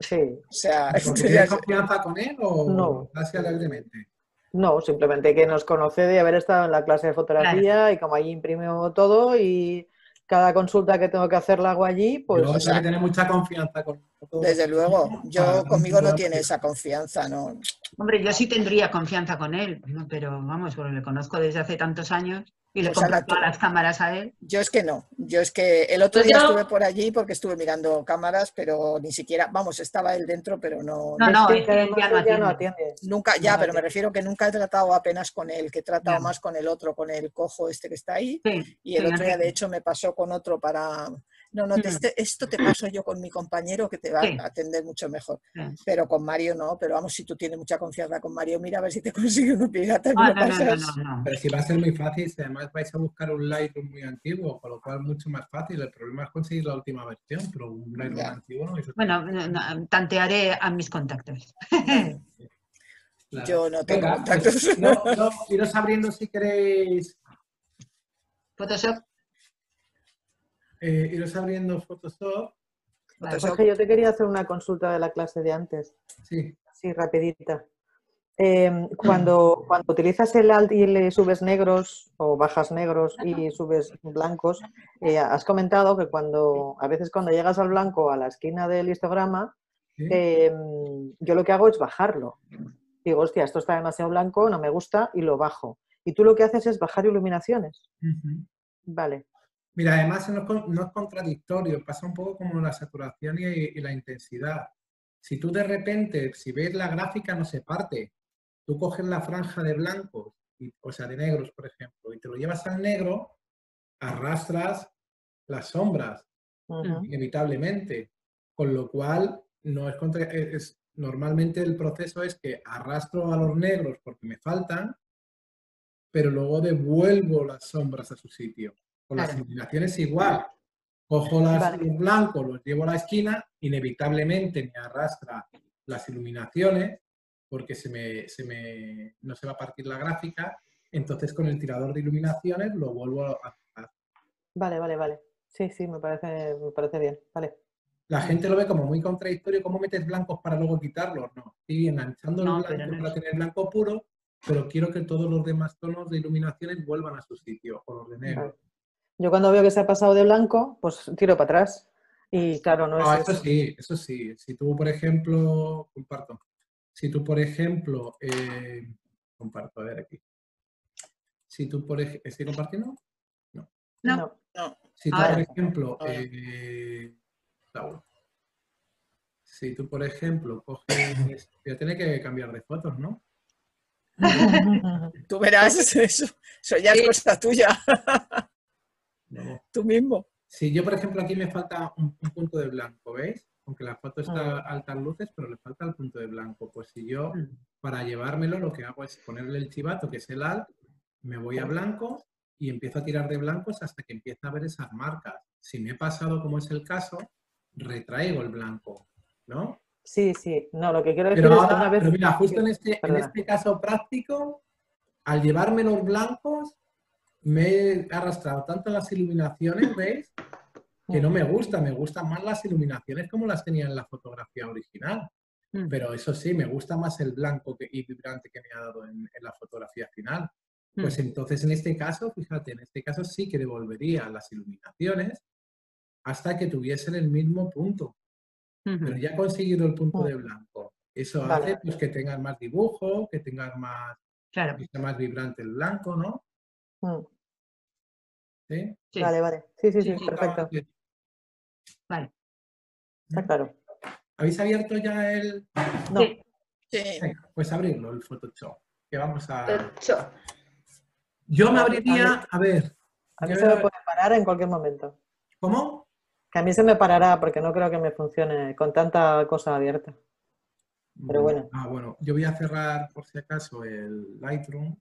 S6: Sí,
S5: O sea,
S1: ¿Porque
S5: esto
S1: tienes confianza con él o
S6: No.
S1: casi alegremente?
S6: no, simplemente que nos conoce de haber estado en la clase de fotografía y como allí imprimo todo y cada consulta que tengo que hacer la hago allí, pues
S1: Yo
S5: o sea,
S1: que tener mucha confianza con con-
S5: desde luego, yo
S1: para
S5: conmigo no tiene esa confianza, ¿no?
S2: Hombre, yo sí tendría confianza con él, ¿no? pero vamos, porque le conozco desde hace tantos años y le
S5: Pues
S2: compro todas las cámaras a él.
S5: Yo es que no, yo es que el otro
S4: Pues
S5: día
S4: yo-
S5: estuve por allí porque estuve mirando cámaras, pero ni siquiera, vamos, estaba él dentro, pero no,
S2: No, no, es que ya no
S6: él ya no
S2: atiende.
S6: atiende.
S5: Nunca, ya,
S6: No,
S5: pero me refiero que nunca he tratado apenas con él, que he tratado
S2: Ya.
S5: más con el otro, con el cojo este que está ahí.
S2: Sí,
S5: Y el
S2: sí,
S5: otro día, de hecho, me pasó con otro para... No, no, te-
S2: Mm.
S5: este- esto te paso yo con mi compañero que te va
S2: Sí.
S5: a atender mucho mejor.
S2: Sí.
S5: Pero con Mario no, pero vamos, si tú tienes mucha confianza con Mario, mira a ver si te <laughs> consigue uno pirata
S2: Ah,
S5: lo
S2: no, no, no,
S5: pasas.
S2: no, no.
S1: Pero si va a ser muy fácil, si además vais a buscar un Lightroom muy antiguo, con lo cual mucho más fácil. El problema es conseguir la última versión, pero un Lightroom
S5: Ya.
S1: antiguo no es
S2: Bueno, no, no, tantearé a mis contactos. <laughs>
S1: Claro.
S5: Yo no tengo
S1: Venga,
S5: contactos.
S1: pues, no, no, <laughs> iros abriendo si queréis,
S2: Photoshop,
S1: eh, iros abriendo Photoshop.
S2: vale.
S5: Photoshop.
S6: Jorge, yo te quería hacer una consulta de la clase de antes.
S1: Sí,
S6: Sí, rapidita. Eh, cuando, cuando utilizas el alt y le subes negros o bajas negros y subes blancos, eh, has comentado que cuando a veces cuando llegas al blanco a la esquina del histograma, eh, yo lo que hago es bajarlo. Digo, hostia, esto está demasiado blanco, no me gusta y lo bajo. Y tú lo que haces es bajar iluminaciones. Vale.
S1: Mira, además no es, con- no es contradictorio, pasa un poco como la saturación y, y la intensidad. Si tú de repente, si ves la gráfica, no se parte. tú coges la franja de blancos, y- o sea, de negros, por ejemplo, y te lo llevas al negro, arrastras las sombras, inevitablemente. Con lo cual, no es, contra- es- normalmente el proceso es que arrastro a los negros porque me faltan, pero luego devuelvo las sombras a su sitio. Con las iluminaciones igual. Cojo las,
S6: Vale.
S1: los blancos, los llevo a la esquina, inevitablemente me arrastra las iluminaciones porque se me, se me- no se va a partir la gráfica. Entonces con el tirador de iluminaciones lo vuelvo a, a-
S6: Vale, vale, vale. Sí, sí, me parece, me parece bien. Vale.
S1: La gente lo ve como muy contradictorio, ¿cómo metes blancos para luego quitarlos? No, estoy enganchando
S2: No, no
S1: para tener blanco puro, pero quiero que todos los demás tonos de iluminaciones vuelvan a su sitio, o los de negro.
S6: Vale. Yo cuando veo que se ha pasado de blanco, pues tiro para atrás. Y claro, no
S1: Ah,
S6: es
S1: eso
S6: eso.
S1: sí, eso sí. Si tú, por ejemplo, comparto. Si tú, por ejemplo, eh, comparto, a ver aquí. Si tú, por ejemplo, ¿estoy compartiendo?
S2: No.
S6: No.
S1: Si tú,
S2: Ahora.
S1: por ejemplo,
S5: Ahora.
S1: eh, si tú, por ejemplo, coges, voy a tener que cambiar de fotos, ¿no? <laughs>
S5: Tú verás, <laughs> eso, eso ya es
S2: Sí.
S5: cosa tuya, <laughs>
S1: No.
S5: tú mismo.
S1: Si yo, por ejemplo, aquí me falta un, un punto de blanco, ¿veis? Aunque la foto está a altas luces, pero le falta el punto de blanco. Pues si yo,
S2: Mm.
S1: para llevármelo, lo que hago es ponerle el chivato, que es el alt, me voy a blancos y empiezo a tirar de blancos hasta que empieza a ver esas marcas. Si me he pasado, como es el caso, retraigo el blanco, ¿no?
S6: Sí, sí. No, lo que quiero decir
S1: Pero
S6: es que una vez.
S1: pero mira, justo en este, en este caso práctico, al llevarme los blancos, me he arrastrado tanto las iluminaciones, ¿veis? Que no me gusta, me gustan más las iluminaciones como las tenía en la fotografía original.
S2: Mm.
S1: Pero eso sí, me gusta más el blanco que- y vibrante que me ha dado en, en la fotografía final. Pues entonces en este caso, fíjate, en este caso sí que devolvería las iluminaciones hasta que tuviesen el mismo punto. Pero ya he conseguido el punto
S6: Mm.
S1: de blanco. Eso
S6: Vale.
S1: hace pues, que tengas más dibujo, que tengas más,
S2: Claro.
S1: que sea más vibrante el blanco, ¿no?
S6: Mm,
S1: ¿Sí?
S2: Sí.
S6: Vale, vale. Sí, sí, sí,
S2: Sí,
S6: perfecto.
S2: Vale.
S6: Está claro.
S1: ¿Habéis abierto ya el...?
S6: No,
S2: Sí.
S1: Venga, pues abrirlo, el Photoshop. Que vamos a...
S4: Ocho.
S1: Yo me abriría... A ver...
S6: a mí se me puede parar en cualquier momento.
S1: ¿Cómo?
S6: Que a mí se me parará porque no creo que me funcione con tanta cosa abierta. Pero bueno.
S1: Ah, bueno, yo voy a cerrar por si acaso el Lightroom.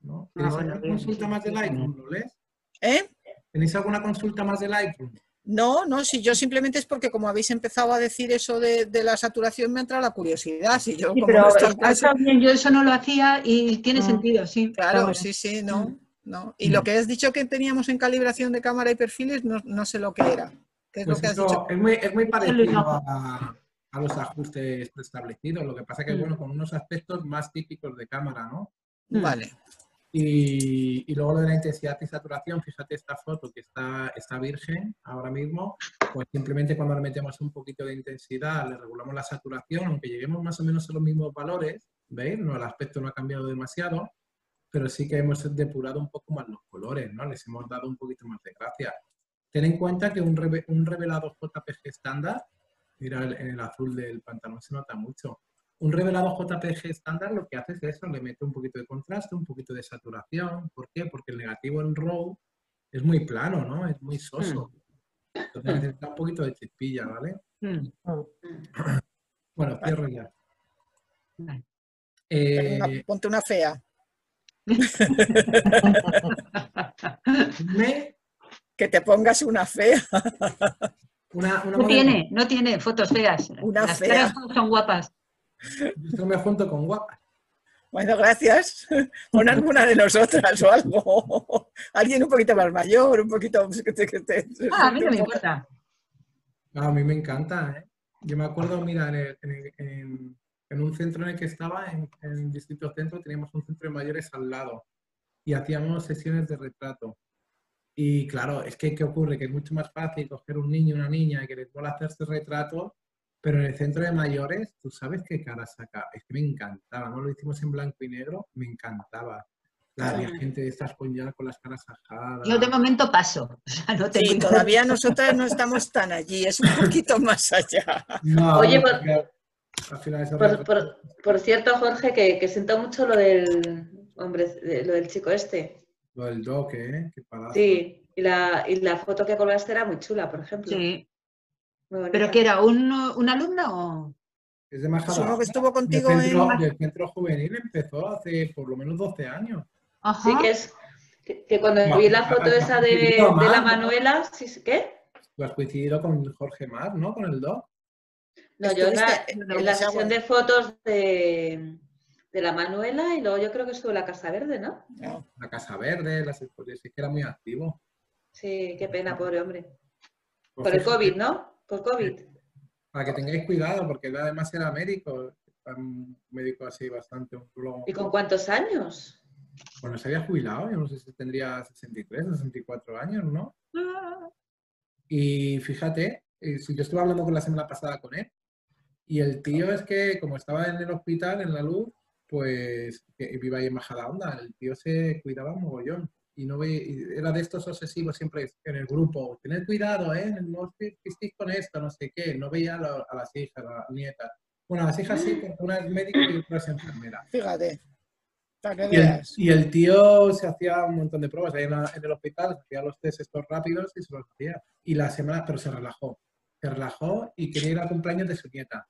S1: ¿no?
S2: Ah,
S1: ¿Tenéis
S2: bueno,
S1: consulta
S2: sí,
S1: más de
S2: sí,
S1: Lightroom, ¿lo lees?
S5: ¿Eh?
S1: ¿Tenéis alguna consulta más de Lightroom?
S5: No, no, si yo simplemente es porque como habéis empezado a decir eso de, de la saturación me entra la curiosidad. Si yo
S2: Sí,
S5: como
S2: pero
S5: no estoy en
S2: está
S5: clase-
S2: está bien, yo eso no lo hacía y tiene
S6: Mm.
S2: sentido, sí.
S5: Claro,
S6: Claro.
S5: sí, sí, no,
S2: Mm.
S5: no. Y lo que has dicho que teníamos en calibración de cámara y perfiles, no, no sé lo que era. ¿Qué es
S1: Pues
S5: lo que has
S1: eso
S5: dicho?
S1: es muy, es parecido a, a los ajustes preestablecidos. Lo que pasa que,
S2: Mm.
S1: bueno, con unos aspectos más típicos de cámara, ¿no?
S5: Vale.
S1: Y, luego lo de la intensidad y saturación, fíjate esta foto que está, está virgen ahora mismo, pues simplemente cuando le metemos un poquito de intensidad, le regulamos la saturación, aunque lleguemos más o menos a los mismos valores, ¿veis? No, el aspecto no ha cambiado demasiado, pero sí que hemos depurado un poco más los colores, ¿no? Les hemos dado un poquito más de gracia. Ten en cuenta que un, un revelado JPG estándar, mira en el azul del pantalón se nota mucho, un revelado JPG estándar lo que hace es eso, le mete un poquito de contraste, un poquito de saturación. ¿Por qué? Porque el negativo en RAW es muy plano, ¿no? Es muy soso. Entonces necesita un poquito de chispilla, ¿vale?
S2: Mm.
S6: Mm. <clears throat>
S1: Bueno, cierro ya. Eh,
S5: Una- ponte una fea. <laughs>
S1: me-
S5: Que te pongas una fea.
S1: una, una
S2: No tiene, no tiene fotos feas.
S5: Una
S2: Las
S5: fea.
S2: todas son guapas.
S1: Yo me junto con guapa.
S5: Bueno, gracias. Pon alguna de nosotras o algo. Alguien un poquito más mayor, un poquito...
S2: Ah, a mí no me importa.
S1: A mí me encanta, ¿eh? Yo me acuerdo, mira, en, el- en el- en- en un centro en el que estaba, en, en el distrito centro, teníamos un centro de mayores al lado y hacíamos sesiones de retrato. Y claro, es que ¿qué ocurre? Que es mucho más fácil coger un niño o una niña y que les pueda hacerse retrato, pero en el centro de mayores, ¿tú sabes qué cara saca? Es que me encantaba, ¿no? Lo hicimos en blanco y negro, me encantaba. La había gente de estas con ya con las caras ajadas.
S2: Yo de momento paso. <laughs> O sea, no tengo
S5: Sí, todavía nosotras no estamos tan allí, es un poquito más allá.
S1: No, <laughs>
S4: Oye,
S1: porque- Al final eso
S4: Por, por- por cierto, Jorge, que, que siento mucho lo del hombre, de- lo del chico este.
S1: Lo del doc, ¿eh? Qué.
S4: Sí, y la, y la foto que colgaste era muy chula, por ejemplo.
S2: Sí. ¿Pero que era un, un alumno o...?
S1: Es de
S5: uno que estuvo
S1: Del
S5: contigo
S1: centro,
S5: en...
S1: del centro juvenil empezó hace por lo menos 12 años.
S2: Ajá.
S4: Sí, que es que, que cuando
S1: No,
S4: vi la foto esa de,
S1: coincidido
S4: de la. Manuela, sí, ¿qué?
S1: Tú has coincidido con Jorge Mar, ¿no? Con el doc.
S4: No, yo en la,
S5: en
S4: en la sesión
S5: Agua.
S4: de fotos de, de la Manuela y luego yo creo que estuvo en la Casa Verde, ¿no?
S5: No,
S1: La Casa Verde, las exposiciones, es que era muy activo.
S4: Sí, qué pena, pobre hombre.
S1: Pues
S4: Por el COVID, ¿no? Por COVID.
S1: Para que tengáis cuidado, porque él además era médico, un médico así bastante oncólogo.
S4: ¿Y con cuántos años?
S1: Bueno, se había jubilado, yo no sé si tendría 63, 64 años, ¿no? Y fíjate, eh, yo estuve hablando con la semana pasada con él, y el tío es que, como estaba en el hospital, en la luz, pues viva ahí en Majadahonda, el tío se cuidaba mogollón. Y no ve, era de estos obsesivos siempre en el grupo, tened cuidado, ¿eh? No os pistéis con esto, no sé qué. No veía a, la- a las hijas, a las nietas. Bueno, a las hijas sí, porque una es médico y otra es enfermera.
S5: fíjate.
S1: Y el,
S5: veas.
S1: y el tío se hacía un montón de pruebas ahí en, la- en el hospital, se hacía los test estos rápidos y se los hacía. Y la semana, pero se relajó. Se relajó y quería ir al cumpleaños de su nieta.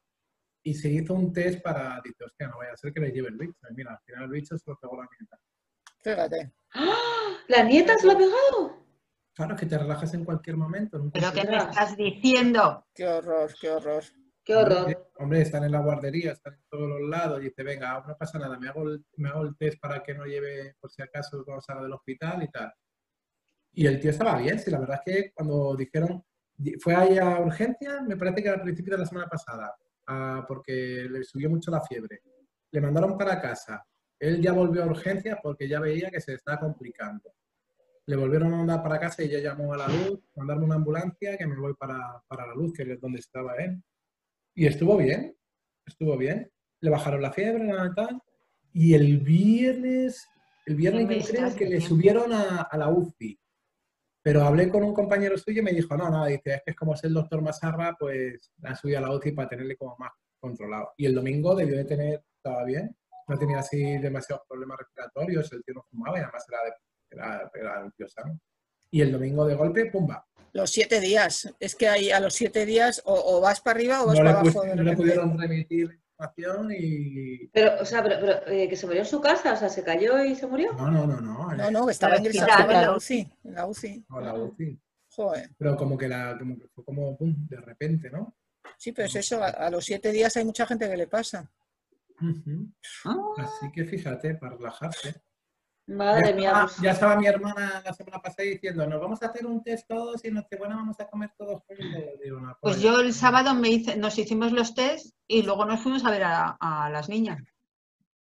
S1: Y se hizo un test para, dice, hostia, no vaya a ser que le lleve el bicho. Y mira, al final el bicho se lo pegó la nieta.
S5: Fíjate.
S4: ¡Ah! <gasps> ¿La nieta se lo ha pegado?
S1: Claro, que te relajas en cualquier momento.
S2: ¿Pero qué me estás diciendo?
S5: Qué horror, qué horror.
S4: ¡Qué horror!
S1: Hombre, están en la guardería, están en todos los lados. Y dice, venga, no pasa nada, me hago, el, me hago el test para que no lleve, por si acaso, cuando salga del hospital y tal. Y el tío estaba bien, sí, la verdad es que cuando dijeron, fue ahí a urgencias, me parece que al principio de la semana pasada, ah, porque le subió mucho la fiebre. Le mandaron para casa. Él ya volvió a urgencias porque ya veía que se estaba complicando. Le volvieron a mandar para casa y ya llamó a la luz, mandarme una ambulancia que me voy para, para la luz, que es donde estaba él. Y estuvo bien, estuvo bien. Le bajaron la fiebre, nada tal. Y el viernes, el viernes yo creo que le subieron a, a la UCI. Pero hablé con un compañero suyo y me dijo, no, no, dice, es que es como es el doctor Masarra, pues la han subido a la UCI para tenerle como más controlado. Y el domingo debió de tener, estaba bien, no tenía así demasiados problemas respiratorios, el tío no fumaba y además era, de, era, era un tío sano. Y el domingo de golpe, pumba.
S5: Los siete días. Es que ahí a los siete días o, o vas para arriba o vas
S1: No le,
S5: para abajo. de
S1: no le pudieron remitir la información y...
S4: Pero, o sea, pero, pero, eh, que se murió en su casa, o sea, se cayó y se murió.
S1: No, no, no, no.
S5: No, no, que estaba ingresado
S2: quita,
S5: estaba en la UCI. En la UCI.
S1: No, la UCI.
S5: Joder.
S1: Pero como que, la, como que fue como pum, de repente, ¿no?
S5: Sí, pero es eso, a, a los siete días hay mucha gente que le pasa.
S1: Ujú.
S2: Ah,
S1: Así que fíjate, para relajarse.
S4: Madre
S1: ya,
S4: mía,
S1: estaba,
S4: pues,
S1: ya estaba mi hermana la semana pasada diciendo, nos vamos a hacer un test todos y en Nochebuena vamos a comer todos juntos. Digo, "No,
S2: Pues
S1: joder".
S2: yo el sábado me hice, nos hicimos los test y luego nos fuimos a ver a, a las niñas.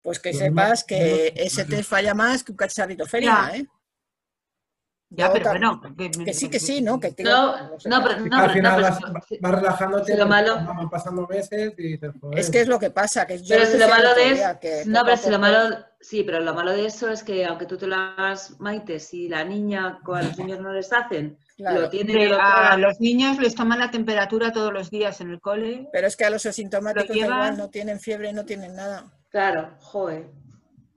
S5: Pues que
S1: Lo
S5: sepas que ese test falla más que un cacharrito feria. ¿eh?
S2: Ya, pero bueno.
S5: Que sí, que sí, ¿no? Que
S4: No,
S5: no sé.
S4: no, pero, no,
S1: al final
S4: no,
S1: vas,
S4: pero- sí.
S1: vas relajándote,
S4: si lo malo-
S1: van pasando meses y dices, joder,
S5: Es que es lo que pasa, que yo
S4: Pero
S5: lo
S4: si lo malo de eso,
S5: que
S4: no, pero si lo malo, sí, pero lo malo de eso es que aunque tú te lo hagas maite, si la niña o a los niños no les hacen,
S5: Claro.
S4: lo tienen y lo
S2: a los niños les toman la temperatura todos los días en el cole.
S5: Pero es que a los asintomáticos
S2: llevan-
S5: igual, no tienen fiebre, no tienen nada.
S4: Claro, joder.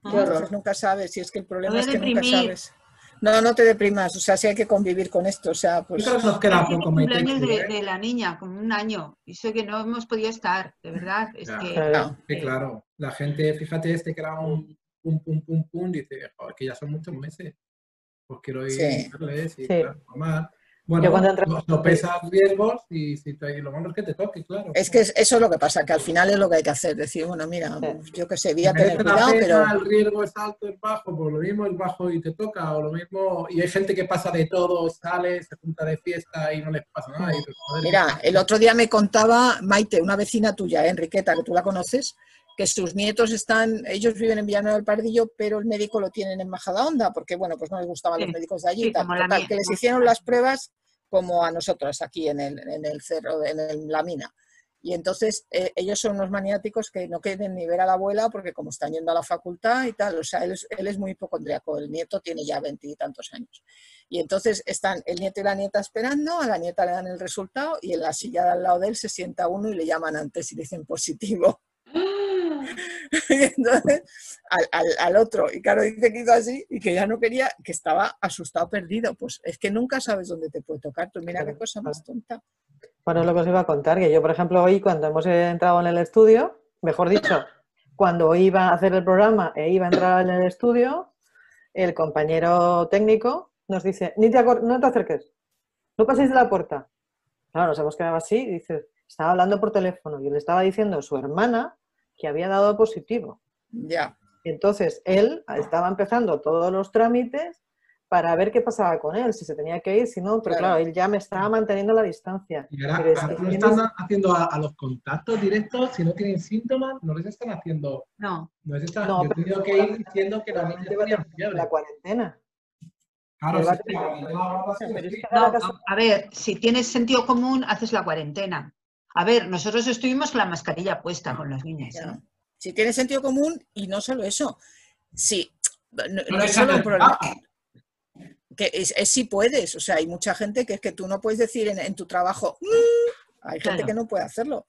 S2: Ah.
S4: Qué horror.
S5: Entonces nunca sabes, si es que el problema es que nunca sabes. No, no te deprimas, o sea, sí hay que convivir con esto, o sea, pues...
S1: Que nos queda
S2: el
S1: poco, Maite,
S2: cumpleaños de,
S1: ¿eh?
S2: de la niña, como un año. Y sé que no hemos podido estar, de verdad. Es
S1: Ya.
S2: que
S6: Claro.
S1: Sí, claro. La gente, fíjate, este que era un pum, pum, pum, pum, dice, joder, que ya son muchos meses. Pues quiero ir
S5: Sí.
S1: a verles y
S6: Sí.
S1: claro, tomar. Bueno,
S6: Yo cuando entré-
S1: lo, lo pesas riesgos y, si te- lo malo es que te toque, claro.
S5: Es que es- eso es lo que pasa, que al final es lo que hay que hacer, decir, bueno, mira,
S6: Sí.
S5: yo que sé, voy a tener cuidado,
S1: pena,
S5: pero...
S1: El riesgo es alto, es bajo, pues lo mismo es bajo y te toca, o lo mismo. Y hay gente que pasa de todo, sale, se junta de fiesta y no les pasa nada. y joder,
S5: Mira, el otro día me contaba Maite, una vecina tuya, Enriqueta, que tú la conoces, que sus nietos están, ellos viven en Villanueva del Pardillo, pero el médico lo tienen en Majadahonda, porque bueno, pues no les gustaban los médicos de allí.
S2: sí,
S5: tal. Total,
S2: mía,
S5: que les hicieron las pruebas como a nosotros aquí en el, en el cerro, en el- la mina. Y entonces eh, ellos son unos maniáticos que no quieren ni ver a la abuela porque como están yendo a la facultad y tal, o sea, él es, él es muy hipocondriaco, el nieto tiene ya veintitantos años. Y entonces están el nieto y la nieta esperando, a la nieta le dan el resultado y en la silla de al lado de él se sienta uno y le llaman antes y le dicen positivo. Y <laughs> entonces al, al- al otro, y claro, dice que hizo así y que ya no quería, que estaba asustado, perdido. Pues es que nunca sabes dónde te puede tocar. Tú mira qué cosa más tonta.
S6: Bueno, es lo que os iba a contar, que yo, por ejemplo, hoy cuando hemos entrado en el estudio, mejor dicho, cuando iba a hacer el programa e iba a entrar en el estudio, el compañero técnico nos dice, Ni te no te acerques, no paséis de la puerta. Claro, nos hemos quedado así y dice, estaba hablando por teléfono y le estaba diciendo su hermana que había dado positivo.
S5: Ya.
S6: Entonces él estaba empezando todos los trámites para ver qué pasaba con él, si se tenía que ir, si no, pero
S5: Claro.
S6: claro, él ya me estaba manteniendo la distancia.
S1: Y ahora,
S6: Pero es
S1: ahora
S6: que
S1: no
S6: tienes-
S1: están haciendo a, a los contactos directos, si no tienen síntomas, no les están haciendo.
S2: No,
S1: No les están,
S6: No,
S1: yo he
S6: pero-
S1: tenido que ir diciendo que la niña
S6: Te va a
S1: fiebre.
S6: la cuarentena.
S1: Claro, sí,
S6: a
S2: no, a ver, si tienes sentido común, haces la cuarentena. A ver, nosotros estuvimos con la mascarilla puesta con las niñas. ¿eh?
S5: Ya. Si tiene sentido común y no solo eso. Sí, no, es solo un problema. Que es, es si puedes. O sea, hay mucha gente que es que tú no puedes decir en, en tu trabajo. "Mm". Hay gente
S2: Claro.
S5: que no puede hacerlo.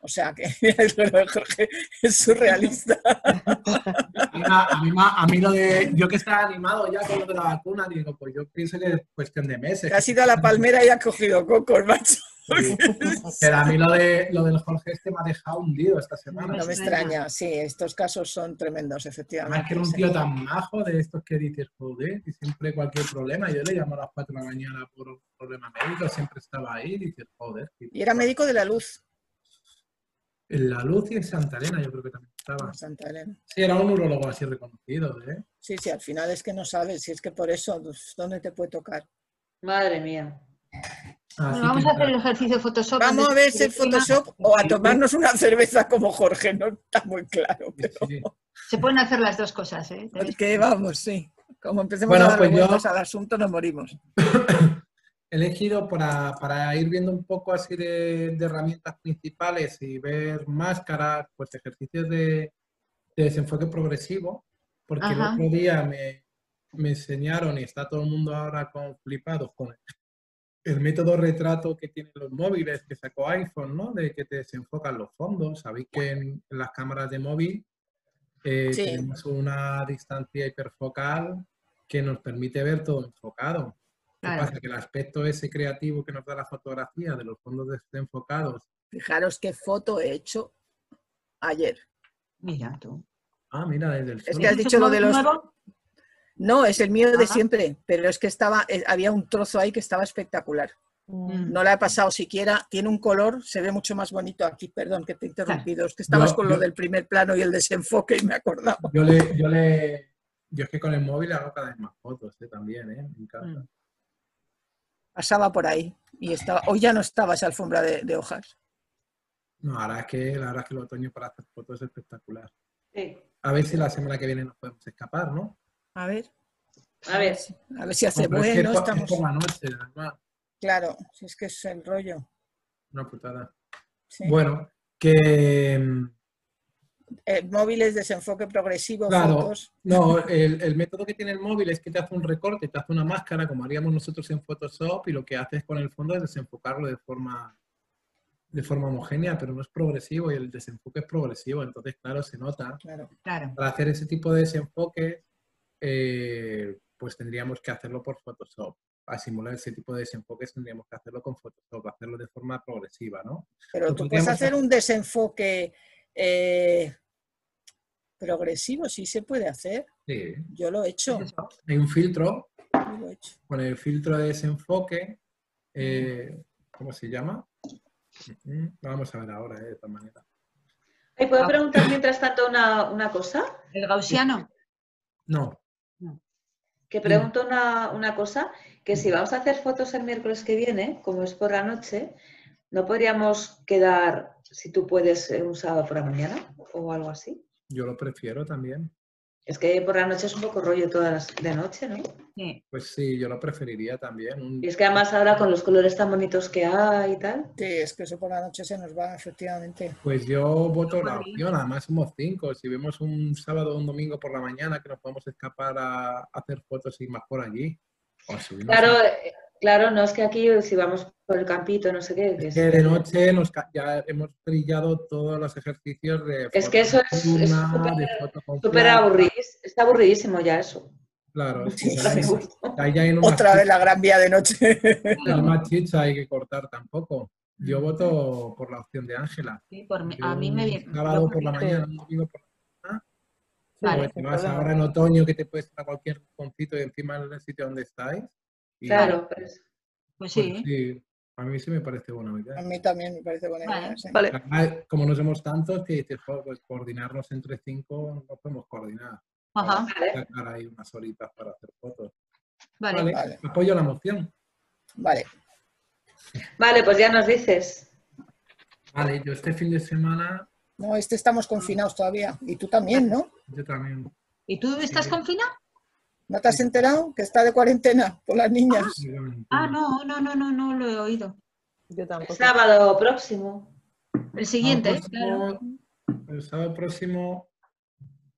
S5: O sea, que <laughs> Jorge es surrealista.
S1: A mí, a, mí, ma- a mí lo de. Yo que estaba animado ya con lo de la vacuna, digo, pues yo pienso que es cuestión de meses.
S5: Que has ido a la palmera y has cogido cocos, macho.
S1: Pero a mí lo, de, lo del Jorge este me ha dejado hundido esta semana.
S5: No me extraña. Sí, estos casos son tremendos,
S1: Además
S5: efectivamente.
S1: que era un tío tan majo de estos que dices, joder, y siempre cualquier problema. Yo le llamo a las 4 de la mañana por un problema médico, siempre estaba ahí, y dices, joder.
S5: Y era médico de la luz.
S1: En La Luz y en Santa Elena yo creo que también estaba.
S5: Santa Elena.
S1: Sí, era un urologo así reconocido, ¿eh?
S5: Sí, sí, al final es que no sabes. Si es que por eso, pues, ¿dónde te puede tocar?
S4: Madre mía.
S1: Así
S2: vamos a hacer el ejercicio de Photoshop.
S5: Vamos a ver si el Photoshop o a tomarnos una cerveza como Jorge, no está muy claro. Pero.
S2: Se pueden hacer las dos cosas, ¿eh?
S5: porque vamos, sí. Como empecemos
S1: Bueno,
S5: a dar
S1: pues yo-
S5: al asunto, nos morimos. <coughs>
S1: He elegido para, para ir viendo un poco así de, de herramientas principales y ver máscaras, pues ejercicios de, de desenfoque progresivo, porque
S2: Ajá.
S1: el otro día me, me enseñaron y está todo el mundo ahora con flipados con el método retrato que tienen los móviles que sacó iPhone, ¿no? De que te desenfocan los fondos. Sabéis que en, en las cámaras de móvil eh,
S5: Sí.
S1: tenemos una distancia hiperfocal que nos permite ver todo enfocado. ¿Qué
S2: Claro.
S1: pasa? Que el aspecto ese creativo que nos da la fotografía de los fondos desenfocados.
S5: Fijaros qué foto he hecho ayer.
S2: Mira tú.
S1: Ah, mira, desde el
S5: Es
S1: sol.
S5: que has dicho lo de los...
S2: ¿Nuevo?
S5: No, es el mío de siempre, pero es que estaba, eh, había un trozo ahí que estaba espectacular.
S2: Mm.
S5: No la he pasado siquiera, tiene un color, se ve mucho más bonito aquí, perdón que te he interrumpido, es que estabas
S1: Yo-
S5: con lo
S1: yo-
S5: del primer plano y el desenfoque y me he acordado.
S1: Yo le, yo le, yo es que con el móvil hago cada vez más fotos, ¿eh? también, ¿eh? Me encanta.
S2: Mm.
S5: Pasaba por ahí y estaba, hoy ya no estaba esa alfombra de, de hojas.
S1: No, ahora es que la verdad es que el otoño para hacer fotos es espectacular.
S4: Sí.
S1: A ver si la semana que viene nos podemos escapar, ¿no?
S5: A ver,
S4: A ver,
S5: a ver si hace
S1: Hombre, es que
S5: bueno,
S1: es
S5: estamos...
S1: noche.
S5: Claro, si es que es el rollo.
S1: Una putada.
S5: sí.
S1: Bueno, que mm,
S5: Eh, móviles, desenfoque progresivo,
S1: Claro.
S5: fotos.
S1: no, el, el método que tiene el móvil es que te hace un recorte, te hace una máscara, como haríamos nosotros en Photoshop, y lo que haces con el fondo es desenfocarlo de forma de forma homogénea, pero no es progresivo y el desenfoque es progresivo, entonces claro, se nota.
S5: Claro.
S2: Claro.
S1: Para hacer ese tipo de desenfoques, eh, pues tendríamos que hacerlo por Photoshop. Para simular ese tipo de desenfoques tendríamos que hacerlo con Photoshop, hacerlo de forma progresiva, ¿no?
S5: Pero tú puedes hacer un desenfoque eh, progresivo, sí se puede hacer.
S1: Sí.
S5: Yo lo he hecho.
S1: Hay un filtro,
S5: yo lo he hecho.
S1: con el filtro de desenfoque, eh, ¿cómo se llama? Lo vamos a ver ahora, eh, de esta manera.
S4: ¿puedo preguntar mientras tanto una, una cosa?
S2: El gaussiano.
S1: No,
S4: Que pregunto una, una cosa, que si vamos a hacer fotos el miércoles que viene, como es por la noche, ¿no podríamos quedar, si tú puedes, eh, un sábado por la mañana o algo así?
S1: yo lo prefiero también.
S4: Es que por la noche es un poco rollo todas las de noche, ¿no?
S2: Sí.
S1: Pues sí, yo lo preferiría también. un-
S4: Y es que además ahora con los colores tan bonitos que hay y tal.
S5: Sí, es que eso por la noche se nos va, efectivamente.
S1: Pues yo voto la opción, además somos cinco. Si vemos un sábado o un domingo por la mañana que nos podemos escapar a hacer fotos y más por allí. O
S4: Claro,
S1: a-
S4: claro, no es que aquí si vamos por el campito, no sé qué. que
S1: Es que de noche nos ya hemos brillado todos los ejercicios de
S4: Es que eso es- súper- aburridísimo, está aburridísimo ya eso.
S1: Claro, <laughs>
S5: Sí,
S1: ya hay- ya
S5: Otra vez la gran vía de noche.
S1: no hay <laughs> más chicha hay que cortar tampoco. Yo voto por la opción de Ángela.
S2: Sí, por mí- a mí me viene.
S1: Sábado por la mañana, domingo por la mañana.
S2: Vale,
S1: Pues te vas ahora en otoño que te puedes ir a cualquier concito y encima en el sitio donde estáis. Y-
S4: Claro, pues,
S2: Pues
S1: pues
S2: sí.
S1: sí, a mí sí me parece buena
S5: A
S1: idea.
S5: mí también me parece buena
S2: Vale.
S5: idea. sí.
S6: Vale.
S1: Además, Como no somos tantos, que dices, "Jo, pues coordinarnos entre cinco no podemos coordinar.
S2: Ajá,
S4: vale.
S1: Sacar ahí unas horitas para hacer fotos.
S2: vale.
S1: Vale,
S5: Vale.
S1: apoyo la moción.
S5: Vale.
S4: Vale, pues ya nos dices.
S1: Vale, yo este fin de semana,
S5: No, este estamos confinados todavía. Y tú también, ¿no?
S1: yo también.
S2: ¿Y tú estás
S1: Sí.
S2: confinado?
S5: ¿No te has enterado que está de cuarentena por las niñas?
S2: Ah, no, no, no, no, no lo he oído.
S6: Yo tampoco.
S4: Sábado próximo.
S2: El siguiente,
S1: El
S2: claro.
S1: próximo- El sábado próximo,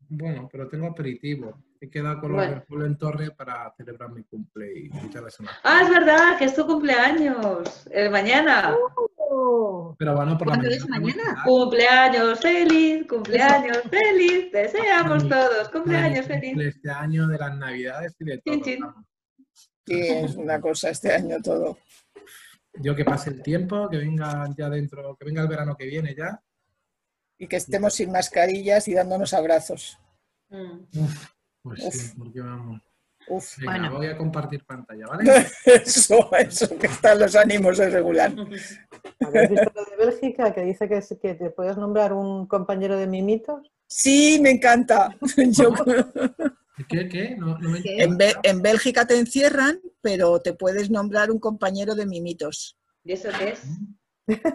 S1: bueno, pero tengo aperitivo. He quedado con los
S4: Bueno.
S1: del pueblo en Torre para celebrar mi cumple y echarles una.
S4: Ah, es verdad, que es tu cumpleaños. El mañana.
S6: Oh,
S1: Pero bueno, por la
S2: ¿Cuándo
S1: mañana.
S2: es.
S4: Cumpleaños feliz, cumpleaños feliz. Deseamos todos cumpleaños feliz.
S1: Este año de las navidades y de todo.
S4: Chin.
S5: Sí, es una cosa este año todo.
S1: Yo que pase el tiempo, que venga ya dentro, que venga el verano que viene ya.
S5: Y que estemos sin mascarillas y dándonos abrazos.
S4: Mm.
S1: Uf, pues
S5: Uf.
S1: sí, porque vamos.
S5: Uf,
S1: Venga,
S2: Bueno.
S1: voy a compartir pantalla, ¿vale? <laughs>
S5: eso, eso, que están los ánimos de regular.
S6: ¿Habéis visto lo de Bélgica que dice que, que te puedes nombrar un compañero de mimitos?
S5: Sí, me encanta. <laughs> Yo-
S1: ¿Qué? ¿Qué? No, no me
S2: ¿Qué?
S5: en, Bé- en Bélgica te encierran, pero te puedes nombrar un compañero de mimitos.
S4: ¿Y eso qué es?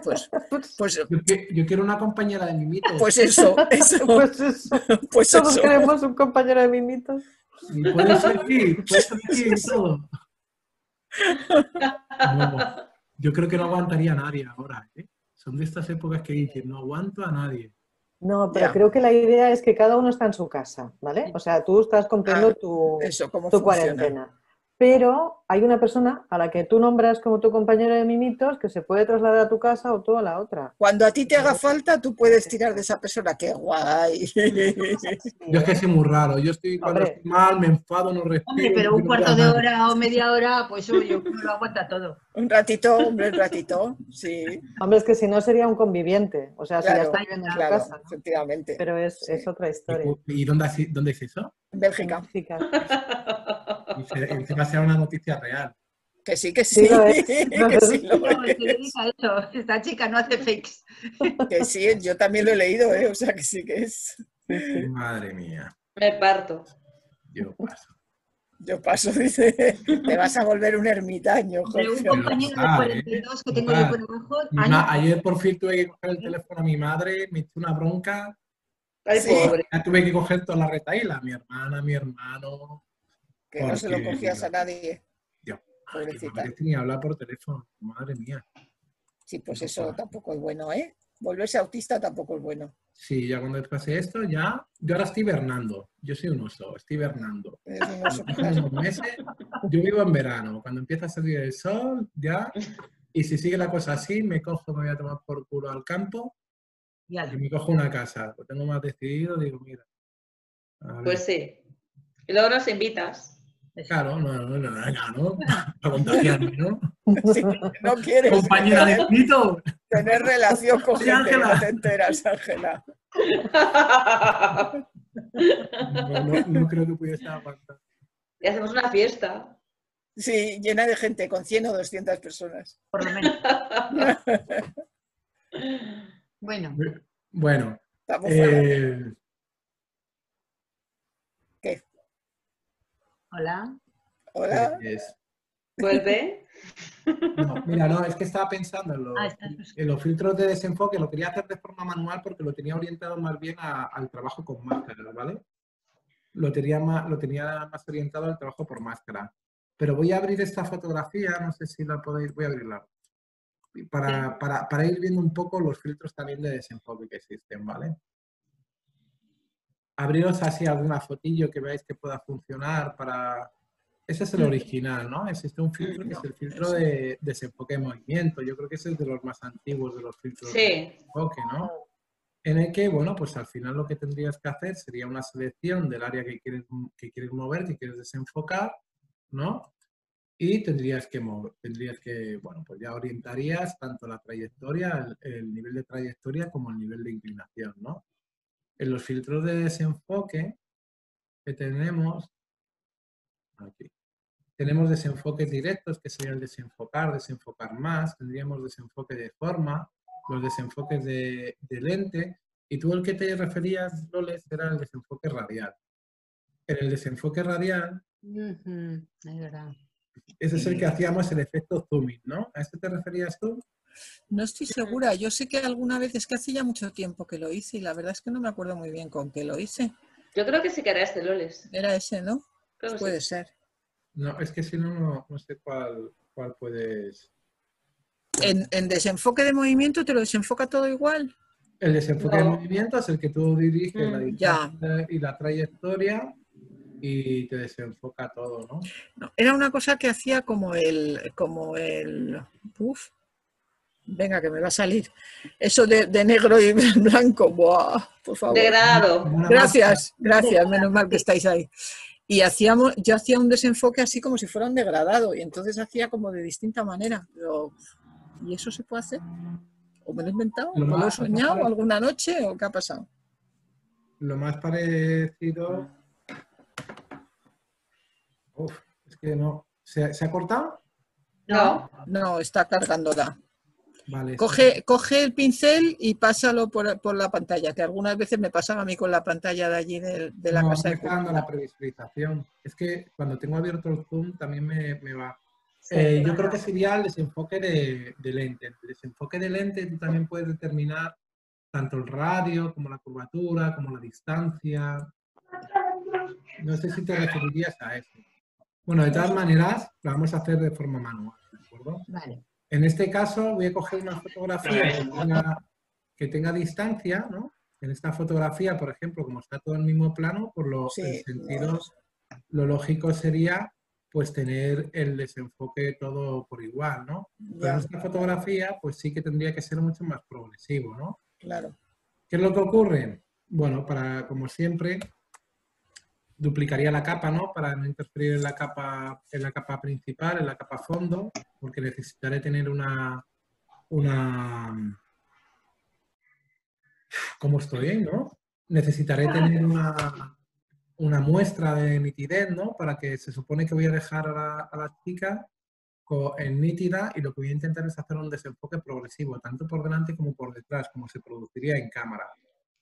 S5: Pues, pues,
S1: Yo, qui- yo quiero una compañera de mimito.
S5: pues eso, <laughs> eso,
S6: Pues eso.
S5: pues
S6: Todos
S5: eso.
S6: queremos un compañero de mimitos.
S1: Y puedes elegir, puedes elegir y todo. No, yo creo que no aguantaría a nadie ahora. ¿eh? Son de estas épocas que dices, no aguanto a nadie.
S6: No, pero creo que la idea es que cada uno está en su casa, ¿vale? O sea, tú estás cumpliendo
S5: Ah,
S6: tu,
S5: Eso,
S6: tu cuarentena. Pero hay una persona a la que tú nombras como tu compañero de mimitos que se puede trasladar a tu casa o tú a la otra.
S5: Cuando a ti te haga falta, tú puedes tirar de esa persona. ¡Qué guay! <laughs>
S1: Yo es que soy muy raro. Yo estoy cuando
S6: Hombre.
S1: estoy mal, me enfado, no respiro.
S2: Hombre, pero un
S1: no
S2: cuarto de
S1: a
S2: hora o media hora, pues oye, uno lo aguanta todo.
S5: Un ratito, hombre, un ratito. Sí,
S6: Hombre, es que si no sería un conviviente. O sea, si ya
S5: claro,
S6: está viviendo en
S5: claro,
S6: casa. ¿no?
S5: efectivamente.
S6: Pero es,
S5: Sí.
S6: es otra historia.
S1: ¿Y dónde, dónde es eso?
S5: En Bélgica.
S6: Bélgica.
S1: Y se- encima será una noticia real.
S5: Que sí, que sí,
S6: Sí lo es.
S5: que sí lo
S2: No, se
S5: es.
S2: dedica a eso. Esta chica no hace fakes. <laughs>
S5: Que sí, yo también lo he leído, ¿eh? o sea que sí que es.
S1: Madre mía.
S4: Me parto.
S1: Yo paso.
S5: Yo paso, <laughs> dice, te vas a volver un ermitaño,
S2: Pero un
S5: Jorge.
S2: compañero de
S1: Ah,
S2: 42 que tengo yo por
S1: ma- ayer por fin tuve que coger el teléfono a mi madre, me echó una bronca.
S4: Ay,
S5: Sí.
S4: pobre.
S1: Ya tuve que coger toda la retaíla, mi hermana, mi hermano.
S5: Que no se lo cogías a nadie. Pobrecita.
S1: que me ni hablar por teléfono, madre mía.
S5: Sí, pues eso tampoco es bueno, ¿eh? Volverse autista tampoco es bueno.
S1: Sí, ya cuando pasé esto, ya. Yo ahora estoy hibernando. Yo soy un oso, estoy hibernando.
S5: Es un oso
S1: Pasan unos meses, yo vivo en verano. Cuando empieza a salir el sol, ya. Y si sigue la cosa así, me cojo, me voy a tomar por culo al campo
S2: Y ala.
S1: y me cojo una casa. Lo tengo más decidido, digo, mira.
S4: Pues sí. Y luego nos invitas.
S1: Claro, no, no, no, no, no, <laughs> para contagiarme, ¿no? <laughs>
S5: Sí, no quieres
S1: Compañera de
S5: tener,
S1: Pito.
S5: tener relación con
S1: Sí,
S5: gente,
S1: Ángela.
S5: no te enteras, Ángela.
S1: No, no, no creo que pudiese aguantar.
S4: y hacemos una fiesta.
S5: Sí, llena de gente, con 100 o 200 personas.
S2: Por lo menos. <laughs> Bueno,
S1: Bueno,
S5: Estamos fuera.
S1: eh,
S5: ¿Qué?
S2: Hola.
S5: Hola.
S1: pues,
S4: Vuelve. <laughs>
S1: no, mira, no, es que estaba pensando en, los-
S2: Ah,
S1: en los filtros de desenfoque, lo quería hacer de forma manual porque lo tenía orientado más bien a- al trabajo con máscaras, ¿vale? lo tenía más, lo tenía más orientado al trabajo por máscara. Pero voy a abrir esta fotografía, no sé si la podéis, voy a abrirla. Para, para, para ir viendo un poco los filtros también de desenfoque que existen, ¿vale? Abriros así alguna fotillo que veáis que pueda funcionar para... Ese es el original, ¿no? Existe un filtro que es el filtro de desenfoque de movimiento. Yo creo que ese es de los más antiguos de los filtros de
S4: Sí,
S1: desenfoque, ¿no? En el que, bueno, pues al final lo que tendrías que hacer sería una selección del área que quieres, que quieres mover, que quieres desenfocar, ¿no? Y tendrías que mover, tendrías que, bueno, pues ya orientarías tanto la trayectoria, el, el nivel de trayectoria como el nivel de inclinación, ¿no? En los filtros de desenfoque que tenemos, aquí, tenemos desenfoques directos, que sería el desenfocar, desenfocar más, tendríamos desenfoque de forma, los desenfoques de, de lente, y tú el que te referías, Loles, era el desenfoque radial. En el desenfoque radial,
S2: Es verdad.
S1: ese es el que hacíamos el efecto zooming, ¿no? ¿A este te referías tú?
S5: No estoy segura. Yo sé que alguna vez, es que hace ya mucho tiempo que lo hice y la verdad es que no me acuerdo muy bien con qué lo hice.
S4: yo creo que sí que era este, Loles.
S5: Era ese, ¿no?
S4: Sí.
S5: Puede ser.
S1: No, es que si no, no, no sé cuál, cuál puedes...
S5: En, en desenfoque de movimiento te lo desenfoca todo igual.
S1: El desenfoque de movimiento es el que tú diriges la
S4: Mm,
S5: ya.
S1: distancia y la trayectoria y te desenfoca todo, ¿no?
S5: No, era una cosa que hacía como el, como el, uf, venga que me va a salir. Eso de, de negro y <laughs> blanco, buah, por favor.
S4: Degradado.
S5: Gracias, gracias, menos mal que estáis ahí. Y hacíamos, yo hacía un desenfoque así como si fuera un degradado, y entonces hacía como de distinta manera. Pero, ¿y eso se puede hacer? ¿O me lo he inventado? ¿O
S1: Lo
S5: me lo he soñado alguna noche? ¿O qué ha pasado?
S1: Lo más parecido. Uf, es que no. ¿Se, se ha cortado?
S4: No.
S5: No, está cargando
S1: Vale. sí.
S5: Coge, coge el pincel y pásalo por, por la pantalla, que algunas veces me pasaba a mí con la pantalla de allí del- de, la
S1: No,
S5: casa
S1: me
S5: de
S1: está dando la previsualización. Es que cuando tengo abierto el zoom también me, me va. Eh, yo creo que sería el desenfoque de, de lente. El desenfoque de lente tú también puedes determinar tanto el radio como la curvatura, como la distancia. No sé si te referirías a eso. Bueno, de todas maneras, lo vamos a hacer de forma manual, ¿de acuerdo?
S2: Vale.
S1: En este caso voy a coger una fotografía que tenga, que tenga distancia, ¿no? En esta fotografía, por ejemplo, como está todo en el mismo plano, por lo
S5: Sí,
S1: el sentido, lo lógico sería pues tener el desenfoque todo por igual, ¿no? Pero en
S5: Ya,
S1: esta fotografía, pues sí que tendría que ser mucho más progresivo, ¿no?
S5: claro.
S1: ¿Qué es lo que ocurre? Bueno, para, como siempre, duplicaría la capa, ¿no? Para no interferir en la capa, en la capa principal, en la capa fondo, porque necesitaré tener una, una, ¿cómo estoy, no? Necesitaré tener una, una muestra de nitidez, ¿no? Para que se supone que voy a dejar a la, a la chica en nítida y lo que voy a intentar es hacer un desenfoque progresivo, tanto por delante como por detrás, como se produciría en cámara.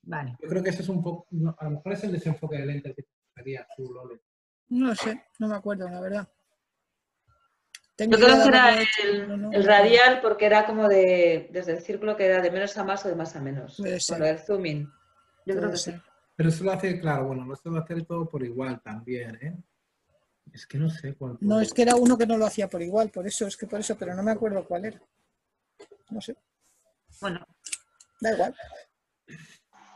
S2: Vale.
S1: Yo creo que ese es un poco, a lo mejor es el desenfoque de lente el tú, Lole.
S5: No sé, no me acuerdo, la verdad.
S4: Yo creo que era el,
S5: no-
S4: el radial porque era como de, desde el círculo que era de menos a más o de más a menos. Lo del zooming. Yo creo que sí.
S1: Pero eso lo hace, claro, bueno, no se lo hace todo por igual también, ¿eh? Es que no sé cuál.
S5: No, es que era uno que no lo hacía por igual, por eso, es que por eso, pero no me acuerdo cuál era. No sé,
S2: Bueno,
S5: da igual.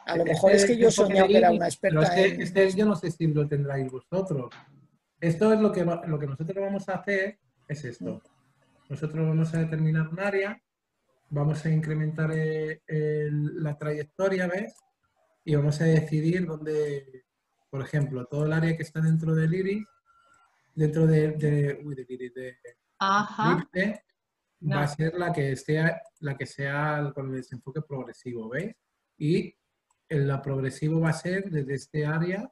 S5: A lo
S1: Este
S5: mejor es que yo soñaba que era una
S1: pero
S5: experta
S1: es que
S5: en...
S1: este yo no sé si lo tendráis vosotros. Esto es lo que, va- lo que nosotros vamos a hacer, es esto. Nosotros vamos a determinar un área, vamos a incrementar eh, el- la trayectoria, ¿ves? Y vamos a decidir dónde, por ejemplo, todo el área que está dentro del iris, dentro de, de, uy, del iris, de,
S2: ajá. No.
S1: va a ser la que esté, la que sea con el desenfoque progresivo, ¿veis? Y el progresivo va a ser desde este área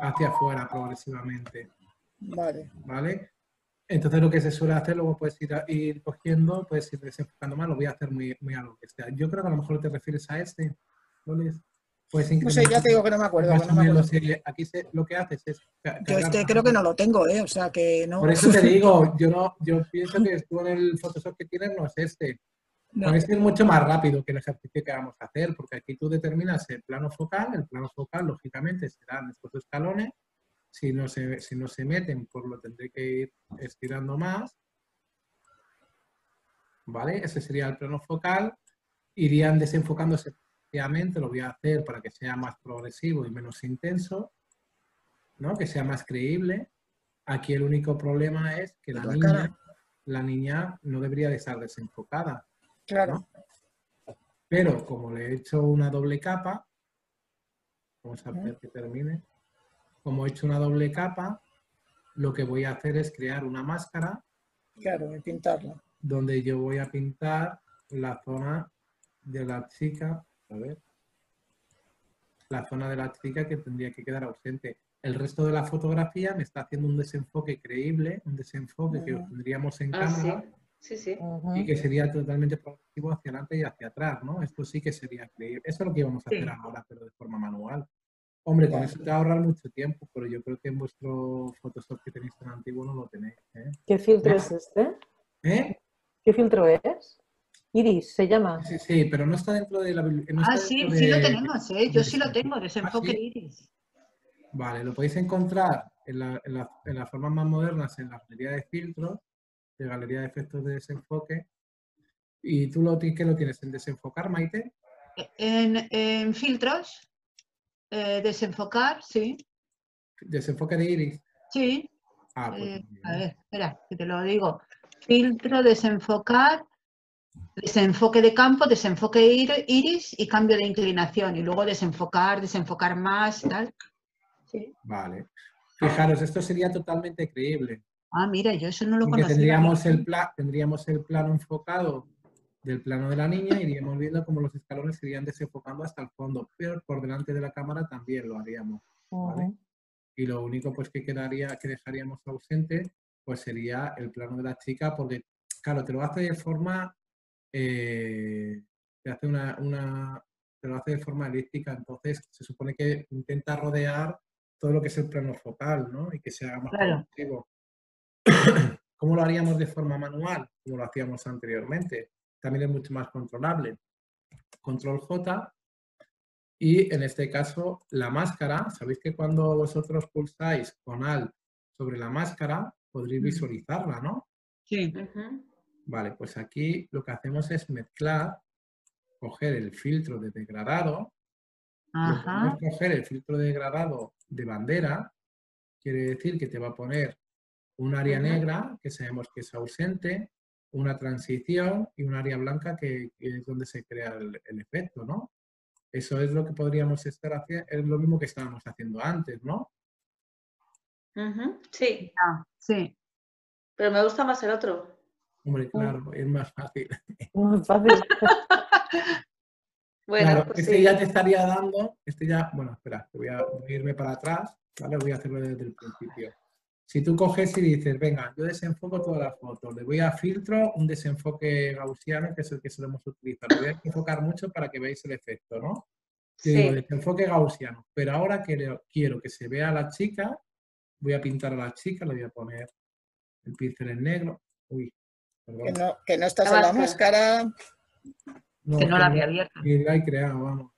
S1: hacia afuera progresivamente,
S5: Vale,
S1: ¿vale? Entonces lo que se suele hacer, luego puedes ir, ir cogiendo, puedes ir desenfocando más, lo voy a hacer muy, muy a lo que sea. Yo creo que a lo mejor te refieres a este, ¿Loles? Puedes
S5: no sé, ya te digo que no me acuerdo. no me acuerdo.
S1: eh, aquí se- lo que haces es... ca-
S5: Yo
S1: cargar
S5: este creo que no lo tengo, ¿eh? O sea que no.
S1: Por eso te <laughs> digo, yo no, yo pienso que tú en el Photoshop que tienes no es este.
S5: No.
S1: Este es mucho más rápido que el ejercicio que vamos a hacer, porque aquí tú determinas el plano focal, el plano focal lógicamente serán estos escalones, Si no se, si no se meten, pues lo tendré que ir estirando más. ¿Vale? Ese sería el plano focal. Irían desenfocándose efectivamente, lo voy a hacer para que sea más progresivo y menos intenso, ¿no? Que sea más creíble. Aquí el único problema es que la,
S5: La
S1: niña,
S5: cara.
S1: la niña no debería de estar desenfocada.
S5: Claro.
S1: Pero como le he hecho una doble capa, vamos a ver que termine. Como he hecho una doble capa, lo que voy a hacer es crear una máscara
S5: Claro, y pintarla.
S1: donde yo voy a pintar la zona de la chica, a ver, la zona de la chica que tendría que quedar ausente. El resto de la fotografía me está haciendo un desenfoque creíble, un desenfoque que
S5: Ujú.
S1: tendríamos en
S4: Ah, sí. Sí, sí.
S1: Y que sería totalmente progresivo hacia adelante y hacia atrás, ¿no? Esto sí que sería creíble. Eso es lo que íbamos a
S4: Sí.
S1: hacer ahora, pero de forma manual. Hombre, con eso te va a ahorrar mucho tiempo, pero yo creo que en vuestro Photoshop que tenéis tan antiguo no lo tenéis. ¿eh?
S6: ¿Qué filtro es este?
S1: ¿Eh?
S6: ¿Qué filtro es? Iris, se llama.
S1: Sí, sí, pero no está dentro de la no
S2: Ah, sí, sí lo tenemos, ¿eh? Yo sí lo tengo, desenfoque
S1: ¿Ah, sí?
S2: iris.
S1: Vale, lo podéis encontrar en, la- en la- en las formas más modernas, en la galería de filtros, de galería de efectos de desenfoque. ¿Y tú lo, qué lo tienes en desenfocar, Maite?
S2: En, en filtros, eh, desenfocar, sí,
S1: Desenfoque de iris.
S2: sí.
S1: Ah, pues
S2: eh, a ver, espera, que te lo digo. Filtro, desenfocar, desenfoque de campo, desenfoque ir- iris y cambio de inclinación. Y luego desenfocar, desenfocar más, tal. Sí.
S1: Vale. Fijaros, esto sería totalmente creíble.
S2: Ah, mira, yo eso no lo conocía.
S1: tendríamos el, pla- tendríamos el plano enfocado del plano de la niña, iríamos viendo cómo los escalones se irían desenfocando hasta el fondo, pero por delante de la cámara también lo haríamos. ¿vale? Y lo único pues que quedaría, que dejaríamos ausente, pues sería el plano de la chica, porque claro, te lo hace de forma, eh, te hace una, una, te lo hace de forma elíptica, entonces se supone que intenta rodear todo lo que es el plano focal, ¿no? Y que se haga más
S2: Claro.
S1: progresivo. ¿Cómo lo haríamos de forma manual? Como lo hacíamos anteriormente. También es mucho más controlable. Control J. Y en este caso, la máscara. Sabéis que cuando vosotros pulsáis con Alt sobre la máscara, podréis visualizarla, ¿no?
S2: Sí.
S1: Vale, pues aquí lo que hacemos es mezclar, coger el filtro de degradado,
S2: Ajá.
S1: coger el filtro de degradado de bandera, quiere decir que te va a poner un área negra, que sabemos que es ausente, una transición y un área blanca que, que es donde se crea el, el efecto, ¿no? Eso es lo que podríamos estar haciendo, es lo mismo que estábamos haciendo antes, ¿no?
S4: Sí,
S2: Ah, sí.
S4: pero me gusta más el otro.
S1: Hombre, claro, es más fácil.
S6: Muy fácil. <laughs>
S4: Bueno,
S1: Claro,
S4: pues
S1: este
S4: sí.
S1: ya te estaría dando, este ya, bueno, espera, te voy a, voy a irme para atrás, ¿vale? Voy a hacerlo desde el principio. Si tú coges y dices, venga, yo desenfoco todas las fotos, le voy a filtro un desenfoque gaussiano, que es el que solemos utilizar. Lo voy a enfocar mucho para que veáis el efecto, ¿no? Yo digo, desenfoque gaussiano, pero ahora quiero, quiero que se vea a la chica, voy a pintar a la chica, le voy a poner el pincel en negro. Uy, perdón.
S5: Que no, que no estás en la
S4: máscara.
S5: máscara.
S2: Que no la había abierto.
S1: Y la he creado, vamos.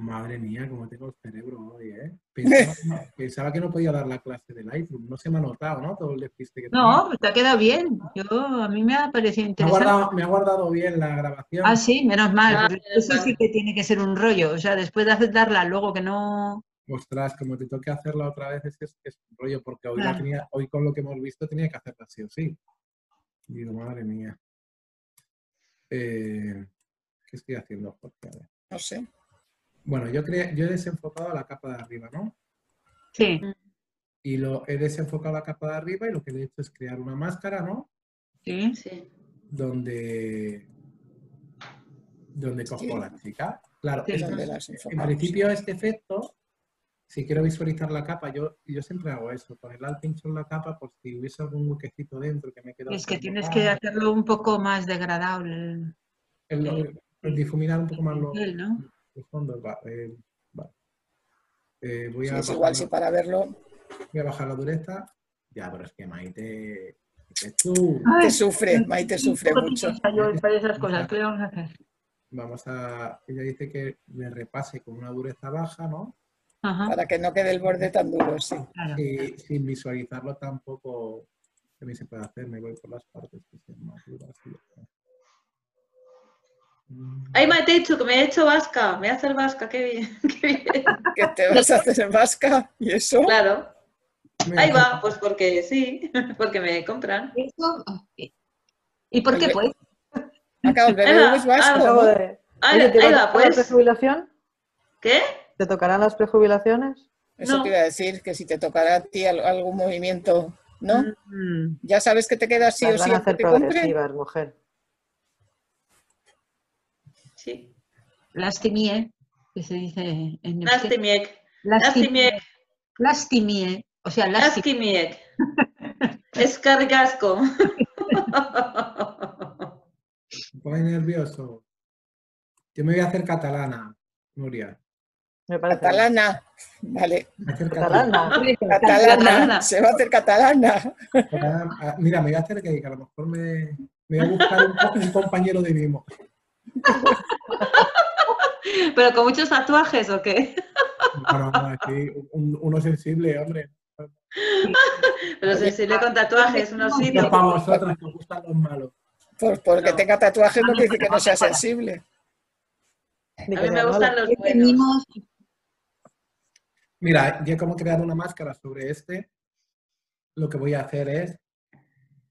S1: Madre mía, cómo tengo el cerebro hoy, ¿eh? Pensaba, que no- <laughs> pensaba que no podía dar la clase de Lightroom. No se me ha notado, ¿no? Todo el despiste que
S2: No, pues te ha quedado bien. Yo, a mí me ha parecido
S1: tenía. Me ha,
S2: interesante.
S1: guardado, me ha guardado bien la grabación.
S2: Ah, sí, menos mal.
S4: Ah,
S2: eso sí que tiene que ser un rollo. O sea, después de aceptarla, luego que no.
S1: Ostras, como te toque hacerla otra vez, es, que es, es un rollo, porque hoy, la
S2: Claro.
S1: tenía, hoy con lo que hemos visto tenía que hacerla sí o sí. Digo, madre mía. Eh, ¿Qué estoy haciendo, Jorge? A ver.
S5: No sé.
S1: Bueno, yo, cre- yo he desenfocado la capa de arriba, ¿no?
S2: Sí,
S1: Y lo he desenfocado la capa de arriba y lo que he hecho es crear una máscara, ¿no?
S2: sí.
S4: Sí.
S1: donde, donde cojo la chica. Claro,
S2: Sí,
S1: en principio este efecto, si quiero visualizar la capa, yo, yo siempre hago eso, poner al pincho en la capa por si hubiese algún huequecito dentro que me queda.
S2: Es que tienes que hacerlo un poco más degradable. el-
S1: el, el- el difuminar un poco más los,
S2: ¿no?
S1: Los fondos. va, eh. Eh, voy,
S5: Sí,
S1: a
S5: es igual, si
S1: bajar,
S5: para verlo
S1: voy a bajar la dureza. Ya, pero es que Maite, es tú.
S2: Ay,
S5: te sufre, Maite sufre mucho.
S2: tiesa yo para esas cosas. ¿Qué le vamos a hacer?
S1: Vamos a, ella dice que le repase con una dureza baja, ¿no?
S2: Ajá,
S5: para que no quede el borde tan duro, sí.
S2: claro.
S1: Y sin visualizarlo tampoco también se puede hacer. Me voy por las partes que sean más duras. y ya está. Mm,
S4: Ay, me he dicho que me he hecho vasca. Me voy a hacer vasca, qué bien. <laughs> Qué bien.
S5: Que te vas a hacer en vasca y eso.
S4: Claro.
S1: mira,
S4: Ahí va, pues porque sí, <laughs> porque me compran.
S2: Eso, ¿Y por qué
S5: Oye,
S2: pues?
S5: Acá el
S4: Ahí
S5: bebé
S4: va,
S5: es vasco.
S4: ah,
S6: Acabo
S5: ¿no?
S6: de-
S4: Ahí,
S6: Oye, ¿te
S4: ahí va,
S6: la
S4: pues.
S6: prejubilación?
S4: ¿Qué?
S6: ¿Te tocarán las prejubilaciones?
S5: Eso
S4: No.
S5: te iba a decir, que si te tocará a ti al- algún movimiento, ¿no?
S2: Mm,
S5: Ya sabes que te quedas sí o sí
S6: van a hacer progresivas, mujer.
S2: Lastimie, que se dice en.
S4: Lastimiek.
S2: Lastimie.
S4: Lastimiek.
S2: Lastimie, o sea, lastimie.
S4: Lastimiek. Escargasco.
S1: Me pone nervioso. Yo me voy a hacer catalana, Nuria.
S6: Me parece.
S5: Catalana. Vale.
S1: Me voy a hacer
S6: Catalana.
S5: Catalana.
S4: Catalana.
S5: Se va a hacer catalana.
S1: catalana. Ah, Mira, me voy a hacer que, a lo mejor me, me voy a buscar un, un compañero de mimo. <laughs> <laughs>
S4: ¿Pero con muchos tatuajes o qué?
S1: Bueno, aquí un- uno sensible, hombre. <laughs>
S4: Pero sensible con tatuajes, unos
S1: Y
S4: sitios.
S1: para vosotros que os gustan los malos.
S5: Por, porque
S4: No.
S5: tenga tatuajes no quiere decir que no sea <laughs> sensible.
S4: A mí me gustan
S6: malo.
S4: los buenos.
S1: Mira, yo como he creado una máscara sobre este, lo que voy a hacer es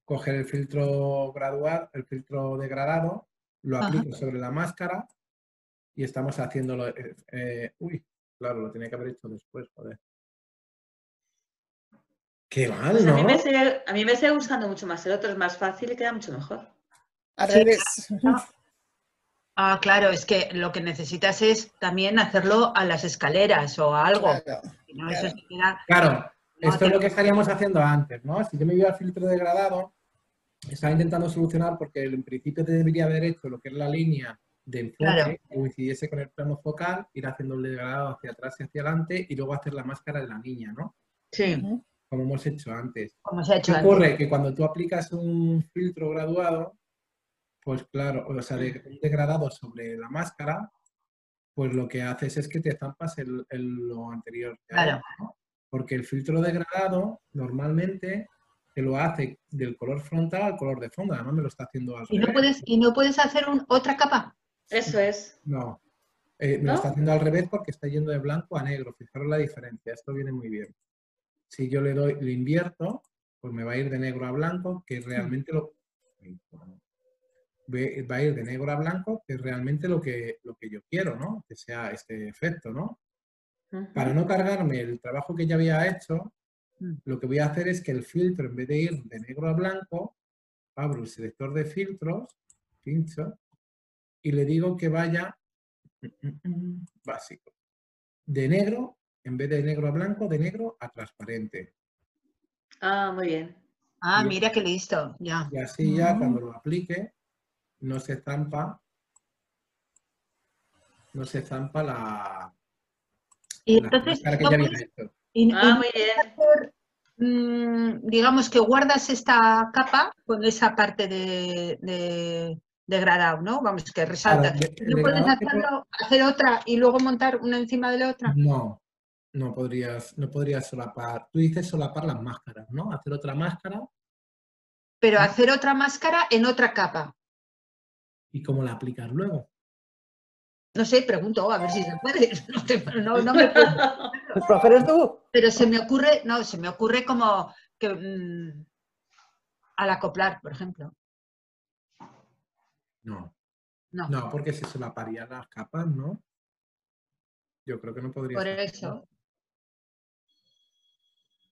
S1: coger el filtro gradual, el filtro degradado, lo
S2: Ajá.
S1: aplico sobre la máscara y estamos haciéndolo. eh, eh, uy, claro, lo tenía que haber hecho después, joder. Qué mal,
S4: Pues a,
S1: ¿no?
S4: mí me sigue, a mí me sigue gustando mucho más. El otro es más fácil y queda mucho mejor.
S5: Al
S2: Sí.
S5: revés. <laughs>
S2: Ah, claro, es que lo que necesitas es también hacerlo a las escaleras o a algo.
S5: Claro.
S2: Si no, eso se queda-
S1: Claro,
S2: No,
S1: esto es lo que estaríamos haciendo antes, ¿no? Si yo me iba al filtro degradado, estaba intentando solucionar porque en principio te debería haber hecho lo que es la línea de enfoque
S2: Claro.
S1: coincidiese con el plano focal, ir haciendo el degradado hacia atrás y hacia adelante y luego hacer la máscara de la niña, ¿no?
S2: Sí.
S1: Como hemos hecho antes.
S2: como se ha
S1: ¿Qué
S2: hecho antes.
S1: ocurre? Que cuando tú aplicas un filtro graduado, pues claro, o sea, de, un degradado sobre la máscara, pues lo que haces es que te zampas el, el- lo anterior.
S2: Claro.
S1: ¿no? Porque el filtro degradado normalmente te lo hace del color frontal al color de fondo, además me lo está haciendo al
S2: ¿Y no
S1: revés.
S2: puedes, y no puedes hacer un- otra capa?
S4: Eso es.
S1: No, eh, me
S4: ¿No?
S1: lo está haciendo al revés porque está yendo de blanco a negro. Fijaros la diferencia, esto viene muy bien. Si yo le doy, le invierto, pues me va a ir de negro a blanco, que es realmente lo va a ir de negro a blanco, que es realmente lo que, lo que yo quiero, ¿no? Que sea este efecto, ¿no? Para no cargarme el trabajo que ya había hecho,
S2: Mm.
S1: lo que voy a hacer es que el filtro, en vez de ir de negro a blanco, abro el selector de filtros, pincho, y le digo que vaya mm, mm, mm, básico. De negro, en vez de negro a blanco, de negro a transparente.
S4: Ah, muy bien.
S2: Ah,
S1: Y-
S2: mira qué listo, ya.
S1: Y así ya
S2: Mm.
S1: cuando lo aplique, no se zampa, no se zampa la,
S2: Y
S1: la
S2: entonces,
S1: máscara que
S2: no
S1: ya había
S2: puedes-
S1: hecho.
S2: y-
S4: Ah, muy bien.
S2: digamos que guardas esta capa con esa parte de, de degradado, ¿no? Vamos, que resalta.
S1: de-
S2: ¿No puedes hacerlo, hacer otra y luego montar una encima de la otra?
S1: No, no podrías, no podrías solapar. Tú dices solapar las máscaras, ¿no? Hacer otra máscara
S2: Pero hacer otra máscara en otra capa.
S1: y cómo la aplicas luego.
S2: No sé, pregunto, a ver si se puede. <laughs> No, te- no- no me puedo.
S6: ¿El profe eres tú?
S2: Pero se me ocurre, no, se me ocurre como que mm, al acoplar, por ejemplo.
S1: No,
S2: No,
S1: no, porque se solaparían las capas, ¿no? Yo creo que no podría
S2: por
S1: ser.
S2: eso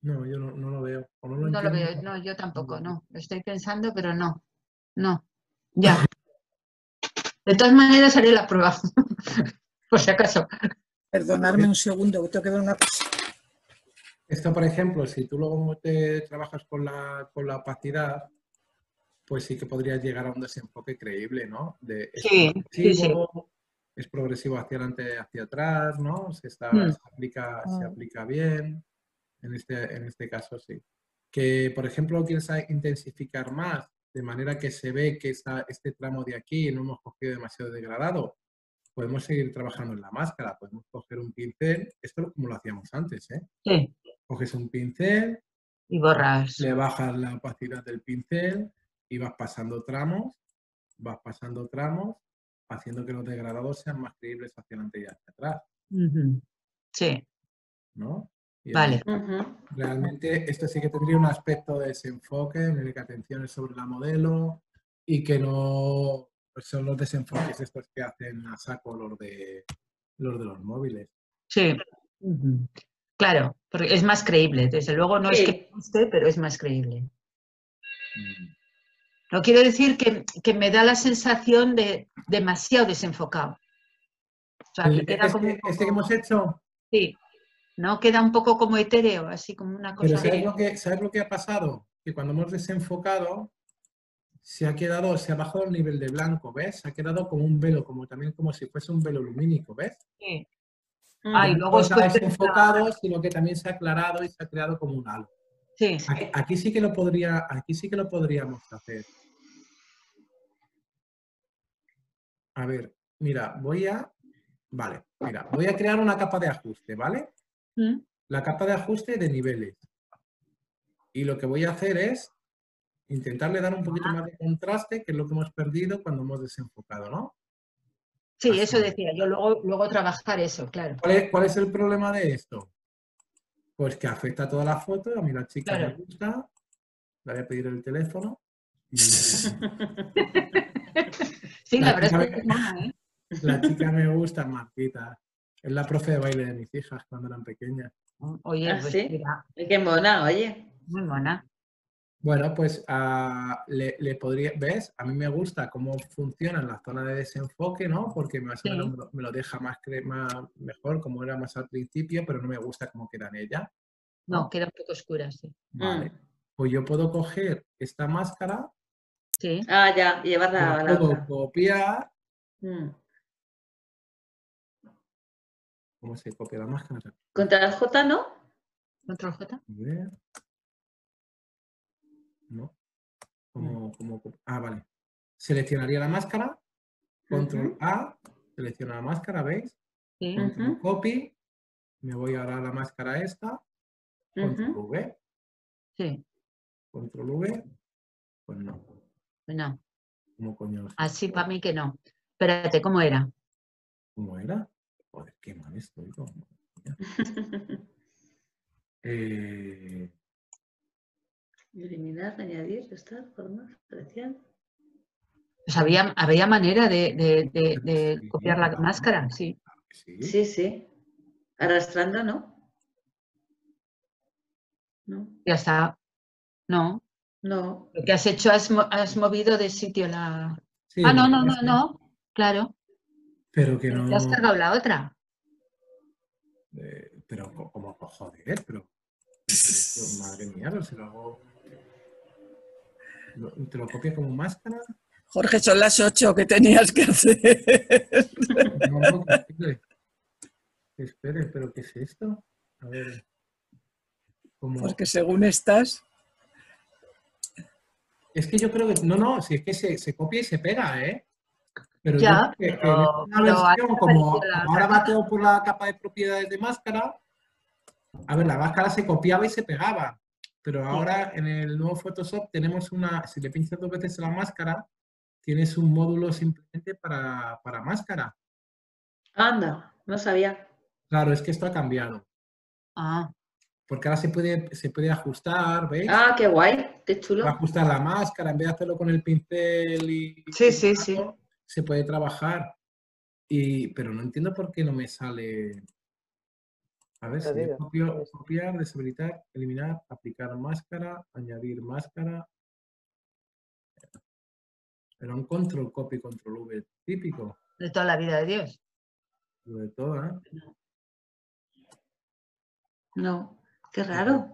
S1: No, yo no, no lo veo. o no lo
S2: no lo
S1: entiendo.
S2: veo. No, yo tampoco, no. Lo estoy pensando, pero no. No. Ya. De todas maneras haré la prueba. <laughs> por si acaso.
S5: Perdonadme un segundo, que tengo que ver una cosa.
S1: Esto, por ejemplo, si tú luego te trabajas con la, con la opacidad, pues sí que podrías llegar a un desenfoque creíble, ¿no? De, es
S2: Sí, sí, sí.
S1: progresivo, Es progresivo hacia adelante, hacia atrás, ¿no? Se, está,
S2: Mm.
S1: se, aplica, se
S5: Mm.
S1: aplica bien. En este, en este caso, sí. Que, por ejemplo, quieres intensificar más, de manera que se ve que este tramo de aquí no hemos cogido demasiado degradado, podemos seguir trabajando en la máscara. Podemos coger un pincel, esto es como lo hacíamos antes, ¿eh?
S2: Sí.
S1: Coges un pincel,
S2: Y borras.
S1: le bajas la opacidad del pincel y vas pasando tramos, vas pasando tramos, haciendo que los degradados sean más creíbles hacia adelante y hacia atrás.
S2: Sí,
S1: ¿no? Y
S2: vale.
S1: Realmente esto sí que tendría un aspecto de desenfoque, en el que atención es sobre la modelo y que no pues son los desenfoques estos que hacen a saco los de los de los móviles.
S2: Sí. Claro, porque es más creíble. Desde luego no es que guste, pero es más creíble.
S1: Mm.
S2: No quiero decir que, que me da la sensación de demasiado desenfocado. O sea, que queda
S1: este,
S2: como
S1: este que hemos hecho,
S2: Sí, ¿no? Queda un poco como etéreo, así como una
S1: pero
S2: cosa.
S1: ¿sabes lo, que, ¿sabes lo que ha pasado? Que cuando hemos desenfocado se ha quedado, se ha bajado el nivel de blanco, ¿ves? Se ha quedado como un velo, como también como si fuese un velo lumínico, ¿ves?
S2: Sí. Ah, y luego
S1: se ha
S2: después-
S1: desenfocado, sino que también se ha aclarado y se ha creado como un halo.
S2: Sí,
S1: Aquí, aquí sí que lo podría, aquí sí que lo podríamos hacer. A ver, mira, voy a, vale, mira, voy a crear una capa de ajuste, ¿vale?
S2: ¿Mm?
S1: La capa de ajuste de niveles. Y lo que voy a hacer es intentarle dar un poquito más de contraste, que es lo que hemos perdido cuando hemos desenfocado, ¿no?
S2: Sí,
S1: Así
S2: eso
S1: es.
S2: decía yo, luego, luego trabajar eso, claro.
S1: ¿Cuál es, cuál es el problema de esto? Pues que afecta a toda la foto, a mí la chica
S2: Claro.
S1: me gusta, le voy a pedir el teléfono. y- <laughs>
S2: Sí, la
S1: La
S2: verdad es
S1: chica
S2: que
S1: me-
S2: es mona, ¿eh? <laughs>
S1: La chica me gusta, Martita. Es la profe de baile de mis hijas cuando eran pequeñas.
S2: Oye,
S4: ¿Ah,
S2: pues
S4: sí?
S2: mira,
S4: Qué mona, oye.
S2: muy mona.
S1: Bueno, pues ah, le, le podría, ¿ves? A mí me gusta cómo funciona en la zona de desenfoque, ¿no? Porque más o menos me lo, me lo deja más, más mejor, como era más al principio, pero no me gusta cómo queda en ella.
S2: No, queda un poco oscura, sí.
S1: Vale.
S4: Mm.
S1: Pues yo puedo coger esta máscara,
S2: Sí,
S4: Ah, ya, y llevarla a
S1: la puedo
S4: otra.
S1: copiar.
S4: Mm.
S1: ¿Cómo se copia la máscara?
S4: Contra el J, ¿no?
S2: control J.
S1: A ver. No. Como, como, co- ah, vale. Seleccionaría la máscara. Control. A. Selecciona la máscara, ¿veis?
S2: Sí,
S1: Control copy. Me voy ahora a la máscara esta. Control. V.
S2: sí.
S1: Control V. Pues no.
S2: pues No,
S1: ¿Cómo coño?
S2: así para mí que no. Espérate, ¿cómo era?
S1: ¿Cómo era? Joder, qué mal estoy. ¿no? <laughs> Eh,
S4: Eliminar, añadir, restar, formar, selección.
S2: Pues había, había manera de, de- de- de
S1: Sí,
S2: copiar la máscara, sí.
S1: sí.
S4: Sí, sí. Arrastrando, ¿no? No.
S2: Ya está. No,
S4: No.
S2: lo que has hecho, has, has movido de sitio la...
S1: Sí,
S2: ah, no, no, no, no, claro.
S1: Pero que no.
S2: Te has cargado la otra.
S1: Eh, pero co- como co- joder, pero, pero, madre mía, pero se lo hago. Lo- ¿Te lo copia como máscara?
S5: Jorge, son las ocho que tenías que hacer. <laughs>
S1: No, no, espere. Espere, pero ¿qué es esto? A ver.
S5: Porque según estás,
S1: es que yo creo que. No, no, si es que se, se copia y se pega, ¿eh? Pero
S2: Ya,
S1: yo creo que- que
S2: pero-
S1: en esta
S2: pero
S1: versión, como ahora va todo por la capa de propiedades de máscara, a ver, la máscara se copiaba y se pegaba. Pero ahora en el nuevo Photoshop tenemos una, si le pinchas dos veces la máscara, tienes un módulo simplemente para, para máscara.
S4: Anda, no sabía.
S1: Claro, es que esto ha cambiado.
S2: Ah,
S1: Porque ahora se puede, se puede ajustar, ¿veis?
S4: Ah, qué guay, qué chulo.
S1: Ajustar la máscara, en vez de hacerlo con el pincel y...
S2: Sí, sí, sí.
S1: Se puede trabajar. Y, pero no entiendo por qué no me sale... A ver, si copio, copiar, deshabilitar, eliminar, aplicar máscara, añadir máscara. Era un control copy, control V típico,
S2: de toda la vida de Dios.
S1: lo de todo, ¿eh?
S4: No, qué raro.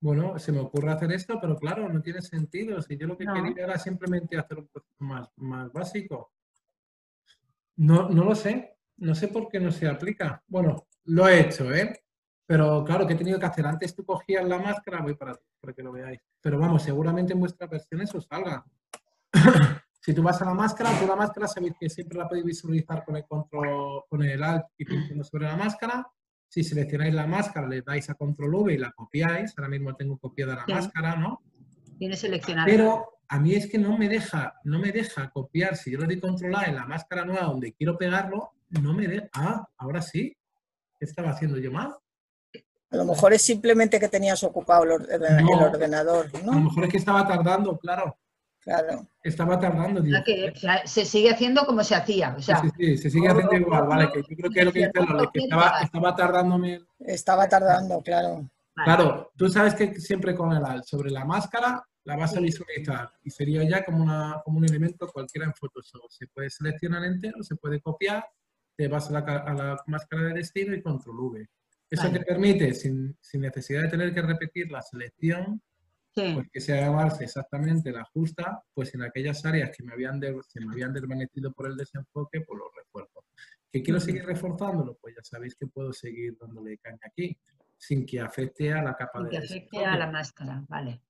S1: Bueno, se me ocurre hacer esto, pero claro, no tiene sentido. Si yo lo que
S2: No.
S1: quería era simplemente hacer un proceso más, más básico. No, no lo sé. No sé por qué no se aplica. Bueno, lo he hecho, ¿eh? Pero claro, que he tenido que hacer? Antes tú cogías la máscara, voy para, para que lo veáis. Pero vamos, seguramente en vuestra versión eso salga. <coughs> Si tú vas a la máscara, tú la máscara sabéis que siempre la podéis visualizar con el control, con el alt y pinchando sobre la máscara. Si seleccionáis la máscara, le dais a control V y la copiáis. Ahora mismo tengo copiada la
S2: Sí.
S1: máscara, ¿no?
S2: Tiene seleccionado.
S1: Pero a mí es que no me deja, no me deja copiar. Si yo le doy control A en la máscara nueva donde quiero pegarlo, no me deja. Ah, ahora sí. ¿Qué estaba haciendo yo mal?
S5: A lo mejor es simplemente que tenías ocupado el, orde- el
S1: No.
S5: ordenador,
S1: A lo mejor es que estaba tardando, claro.
S5: Claro.
S1: Estaba tardando.
S2: O
S1: digo,
S2: sea, que o sea, se sigue haciendo como se hacía. O sea,
S1: sí, sí, sí, se sigue haciendo igual, vale. Que yo creo que es lo que dice Loli, que estaba, estaba tardándome.
S5: Estaba tardando, claro.
S2: vale.
S1: Claro, tú sabes que siempre con el alt sobre la máscara la vas a visualizar y sería ya como, una, como un elemento cualquiera en Photoshop. Se puede seleccionar entero, se puede copiar, te vas a la, a la máscara de destino y control V. Eso
S2: Vale.
S1: te permite, sin, sin necesidad de tener que repetir la selección,
S2: Sí,
S1: pues que sea llamarse exactamente la justa, pues en aquellas áreas que me habían de- se me habían desvanecido por el desenfoque, pues los refuerzo. ¿Que quiero seguir reforzándolo? Pues ya sabéis que puedo seguir dándole caña aquí, sin que afecte a la capa
S2: sin
S1: de
S2: que afecte
S1: desenfoque
S2: a la máscara. Vale.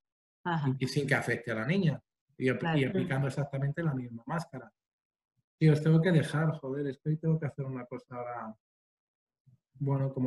S2: Ajá.
S1: y, sin que afecte a la niña. Y,
S2: Claro.
S1: y aplicando exactamente la misma máscara. Y os tengo que dejar, joder, es que tengo que hacer una cosa ahora. Bueno, como